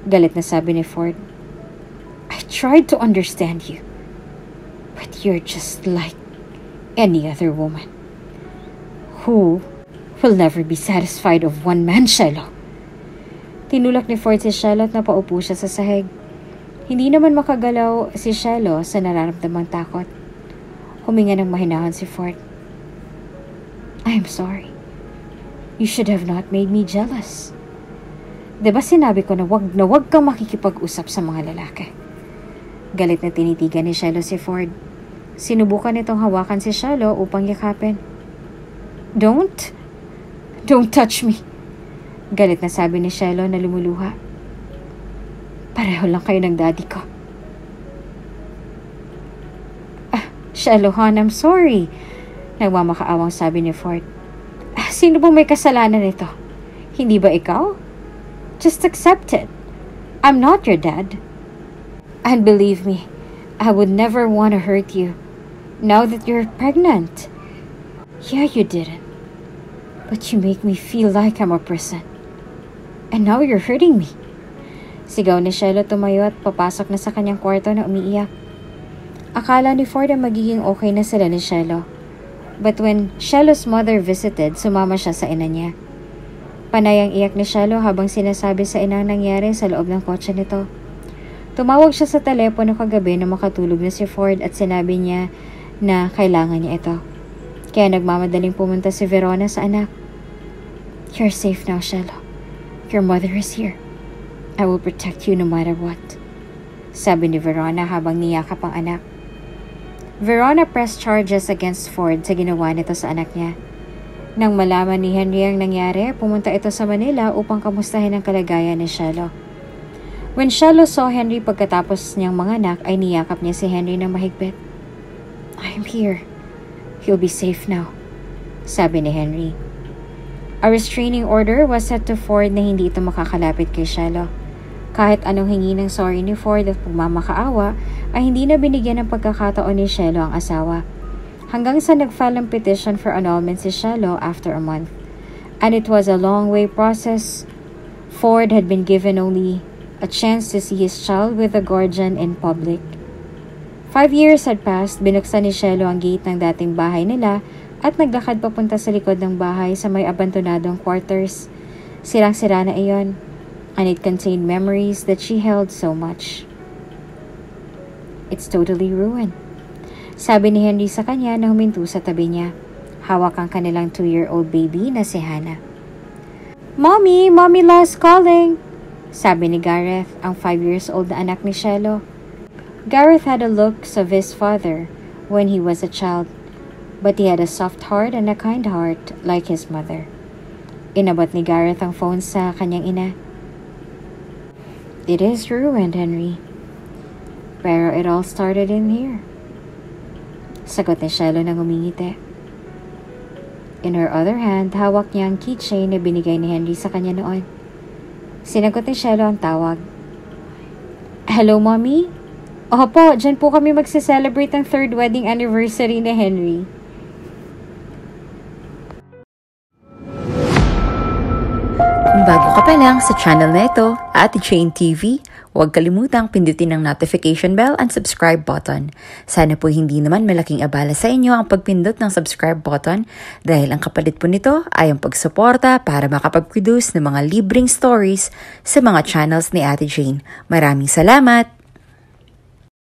Galit na sabi ni Ford. I tried to understand you, but you're just like any other woman who will never be satisfied of one man, Shiloh. Tinulak ni Ford si Shiloh at napaupo siya sa sahig. Hindi naman makagalaw si Shiloh sa nararamdamang takot. Huminga ng mahinahon si Ford. I am sorry. You should have not made me jealous. Diba sinabi ko na wag na wag kang makikipag-usap sa mga lalaki? Galit na tinitigan ni Shiloh si Ford. Sinubukan nitong hawakan si Shiloh upang yakapin. Don't. Don't touch me. Galit na sabi ni Shiloh na lumuluha. Pareho lang kayo ng daddy ko. Ah, Shiloh hon, I'm sorry. Nagmamakaawang sabi ni Ford. Sino bang may kasalanan nito? Hindi ba ikaw? Just accept it. I'm not your dad. And believe me, I would never want to hurt you now that you're pregnant. Yeah, you didn't. But you make me feel like I'm a person. And now you're hurting me. Sigaw ni Shelo tumayo at papasok na sa kanyang kwarto na umiiyak. Akala ni Ford na magiging okay na sila ni Shelo. But when Shelo's mother visited, sumama siya sa ina niya. Panay ang iyak ni Shelo habang sinasabi sa ina ang nangyari sa loob ng kotse nito. Tumawag siya sa telepono kagabi na makatulog na si Ford at sinabi niya na kailangan niya ito. Kaya nagmamadaling pumunta si Verona sa anak. You're safe now, Shelo. Your mother is here. I will protect you no matter what. Sabi ni Verona habang niyakap ang anak. Verona pressed charges against Ford sa ginawa nito sa anak niya. Nang malaman ni Henry ang nangyari, pumunta ito sa Manila upang kamustahin ang kalagayan ni Shiloh. When Shiloh saw Henry pagkatapos niyang manganak, ay niyakap niya si Henry ng mahigpit. I'm here. He'll be safe now, sabi ni Henry. A restraining order was set to Ford na hindi ito makakalapit kay Shiloh. Kahit anong hingi ng sorry ni Ford at pagmamakaawa, ay hindi na binigyan ng pagkakataon ni Shiloh ang asawa. Hanggang sa nag-file ng petition for annulment si Shiloh after a month. And it was a long way process. Ford had been given only a chance to see his child with a guardian in public. Five years had passed, binuksan ni Shiloh ang gate ng dating bahay nila at naglakad papunta sa likod ng bahay sa may abandonadong quarters. Sirang-sira na iyon and it contained memories that she held so much. It's totally ruined. Sabi ni Henry sa kanya na huminto sa tabi niya. Hawak ang kanilang two-year-old baby na si Hannah. Mommy! Mommy lost calling! Sabi ni Gareth, ang five years old na anak ni Shiloh. Gareth had the looks of his father when he was a child, but he had a soft heart and a kind heart like his mother. Inabot ni Gareth ang phone sa kanyang ina. It is ruined, Henry. Pero it all started in here. Sagot ni Shiloh nang umingiti. In her other hand, hawak niya ang keychain na binigay ni Henry sa kanya noon. Sinagot ni Shiloh ang tawag. Hello, Mommy? Opo, dyan po kami magse-celebrate ang third wedding anniversary ni Henry. Kung bago ka pa lang sa channel na ito, Ate Chain TV, huwag kalimutang pindutin ang notification bell and subscribe button. Sana po hindi naman malaking abala sa inyo ang pagpindot ng subscribe button dahil ang kapalit po nito ay ang pagsuporta para makapag-produce ng mga libreng stories sa mga channels ni Ate Jane. Maraming salamat!